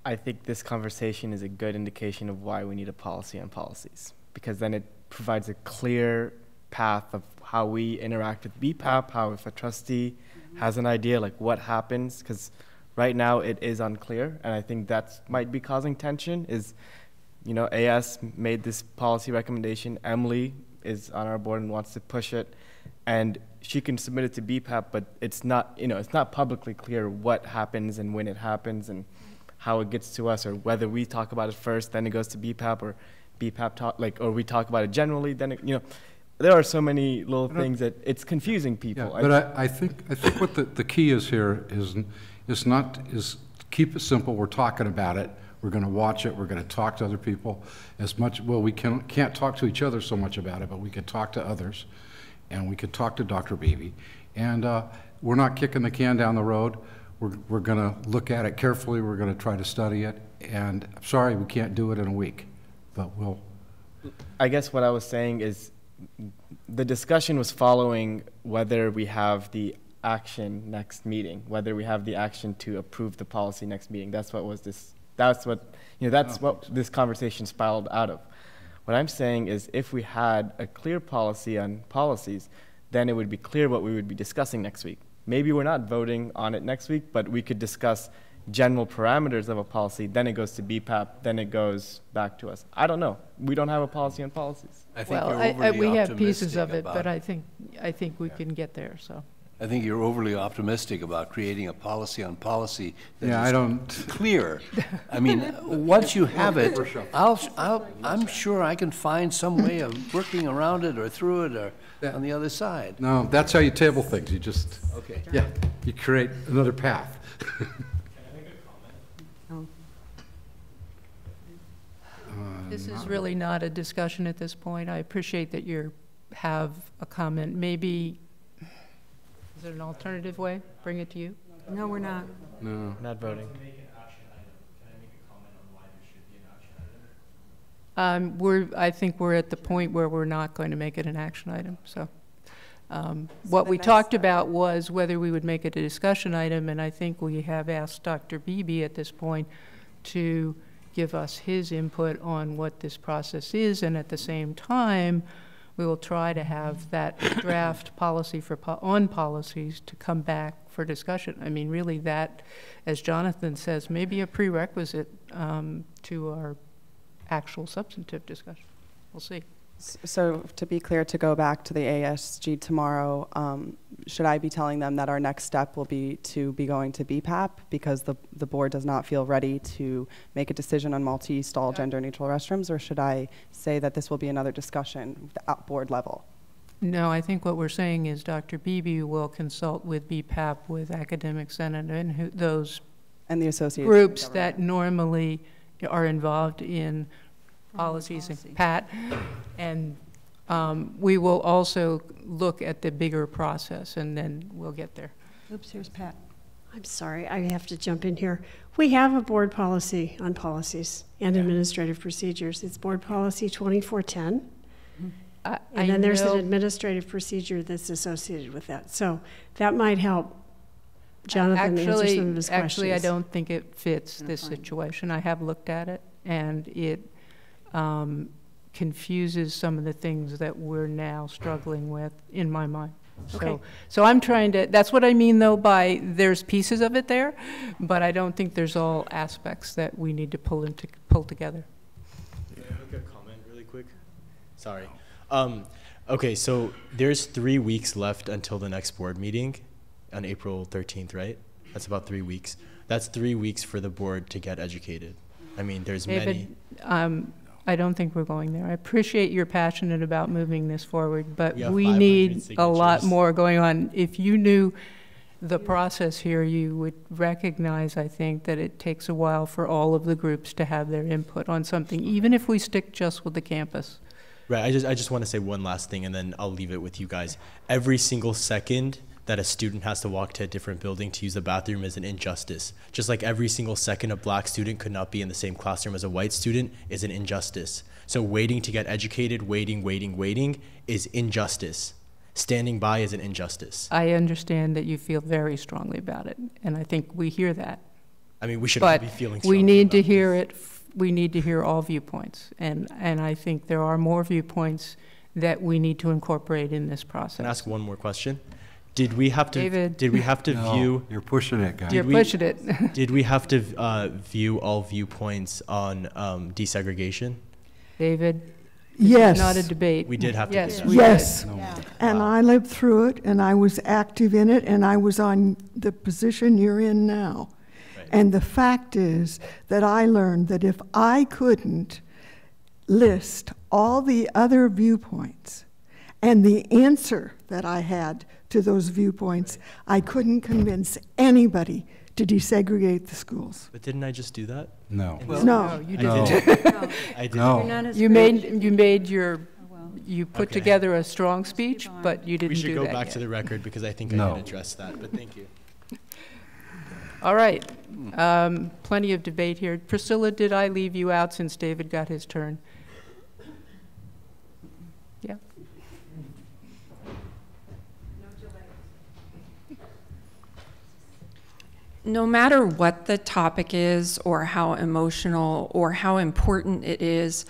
I think this conversation is a good indication of why we need a policy on policies, because then it provides a clear path of how we interact with BPAP, how if a trustee has an idea, like what happens, because right now it is unclear, and I think that might be causing tension, is, you know, AS made this policy recommendation, Emily is on our board and wants to push it, and she can submit it to BPAP, but it's not, you know, it's not publicly clear what happens and when it happens and how it gets to us, or whether we talk about it first, then it goes to BPAP, or BPAP talk, like, or we talk about it generally, then, it, you know, there are so many little things that it's confusing people. Yeah, but I, I think, I think what the, the key is here is, is not, is keep it simple, we're talking about it, we're gonna watch it, we're gonna talk to other people as much, well, we can, can't talk to each other so much about it, but we can talk to others, and we could talk to Dr. Beebe, and, uh, we're not kicking the can down the road, we're, we're gonna look at it carefully, we're gonna try to study it, and, I'm sorry, we can't do it in a week, but we'll, I guess what I was saying is the discussion was following whether we have the action next meeting, whether we have the action to approve the policy next meeting. That's what was this, that's what, you know, that's oh. what this conversation spiraled out of. What I'm saying is if we had a clear policy on policies, then it would be clear what we would be discussing next week. Maybe we're not voting on it next week, but we could discuss general parameters of a policy, then it goes to BPAP, then it goes back to us. I don't know. We don't have a policy on policies. I think Well, you're I- I- we have pieces of it, but I think, I think we can get there, so. I think you're overly optimistic about creating a policy on policy that is Yeah, I don't- clear. I mean, once you have it, I'll, I'll, I'm sure I can find some way of working around it or through it or on the other side. no, that's how you table things, you just, Okay. yeah, you create another path. This is really not a discussion at this point. I appreciate that you have a comment. Maybe, is there an alternative way? Bring it to you? No, we're not. No. Not voting. Um, we're, I think we're at the point where we're not going to make it an action item, so. Um, what we talked about was whether we would make it a discussion item, and I think we have asked Dr. Beebe at this point to give us his input on what this process is, and at the same time, we will try to have that draft policy for, po- on policies to come back for discussion. I mean, really that, as Jonathan says, may be a prerequisite um, to our actual substantive discussion. We'll see. S- So to be clear, to go back to the ASG tomorrow, um, should I be telling them that our next step will be to be going to BPAP because the, the board does not feel ready to make a decision on multi-stall gender-neutral restrooms? Or should I say that this will be another discussion at board level? No, I think what we're saying is Dr. Beebe will consult with BPAP, with Academic Senate, and who, those And the association. groups that normally are involved in policies and Pat. And um, we will also look at the bigger process, and then we'll get there. Oops, here's Pat. I'm sorry, I have to jump in here. We have a board policy on policies and administrative procedures. It's Board Policy 2410. I- I And then there's know- an administrative procedure that's associated with that. So that might help Jonathan answer some of his questions. Actually, I don't think it fits this situation. I have looked at it, and it um, confuses some of the things that we're now struggling with, in my mind. Okay. So, so I'm trying to, that's what I mean, though, by there's pieces of it there, but I don't think there's all aspects that we need to pull into, pull together. Make a comment really quick. Sorry. Um, okay, so there's three weeks left until the next board meeting on April 13th, right? That's about three weeks. That's three weeks for the board to get educated. I mean, there's many. David, um, I don't think we're going there. I appreciate you're passionate about moving this forward, but We we 500 need a lot signatures. more going on. If you knew the process here, you would recognize, I think, that it takes a while for all of the groups to have their input on something, even if we stick just with the campus. Right. I just I just want to say one last thing, and then I'll leave it with you guys. Every single second that a student has to walk to a different building to use the bathroom is an injustice. Just like every single second a black student could not be in the same classroom as a white student is an injustice. So waiting to get educated, waiting, waiting, waiting is injustice. Standing by is an injustice. I understand that you feel very strongly about it, and I think we hear that. I mean, we should all be feeling we need to hear it, we need to hear all viewpoints. And, and I think there are more viewpoints that we need to incorporate in this process. Can I ask one more question? Did we have to David. did we have to No, view you're pushing it, guy. You're we- pushing it. did we have to uh, view all viewpoints on um, desegregation? David? this Yes. Not a debate. We did have to do Yes, that. we did. Yes. And I lived through it, and I was active in it, and I was on the position you're in now. And the fact is that I learned that if I couldn't list all the other viewpoints and the answer that I had to those viewpoints, I couldn't convince anybody to desegregate the schools. But didn't I just do that? No. No. you didn't. No. I did. No. You're not as You made, you made your, you put Okay. together a strong speech, but you didn't We do should that go back yet. to the record because I think I No. did address that. But thank you. All right. Um, Plenty of debate here. Priscilla, did I leave you out since David got his turn? Yeah. No matter what the topic is, or how emotional, or how important it is,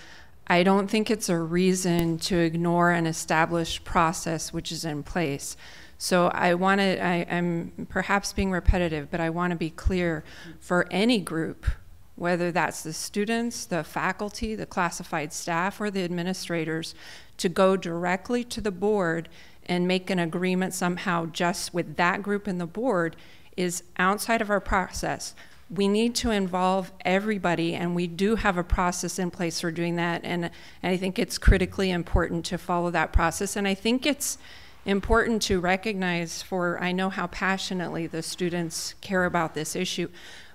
I don't think it's a reason to ignore an established process which is in place. So I want to, I'm perhaps being repetitive, but I want to be clear for any group, whether that's the students, the faculty, the classified staff, or the administrators, to go directly to the board and make an agreement somehow just with that group and the board is outside of our process. We need to involve everybody, and we do have a process in place for doing that. And, and I think it's critically important to follow that process. And I think it's important to recognize for, I know how passionately the students care about this issue,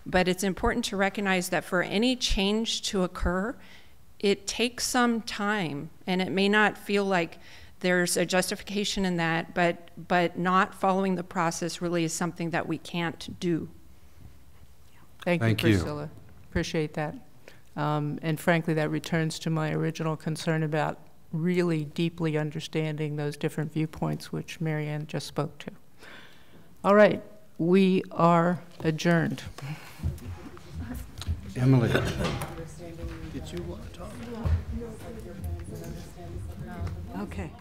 but it's important to recognize that for any change to occur, it takes some time, and it may not feel like there's a justification in that, but, but not following the process really is something that we can't do. Thank you, Thank you. Priscilla. Appreciate that. Um, And frankly, that returns to my original concern about really deeply understanding those different viewpoints, which Marianne just spoke to. All right, we are adjourned. Emily. Did you want to talk? Okay.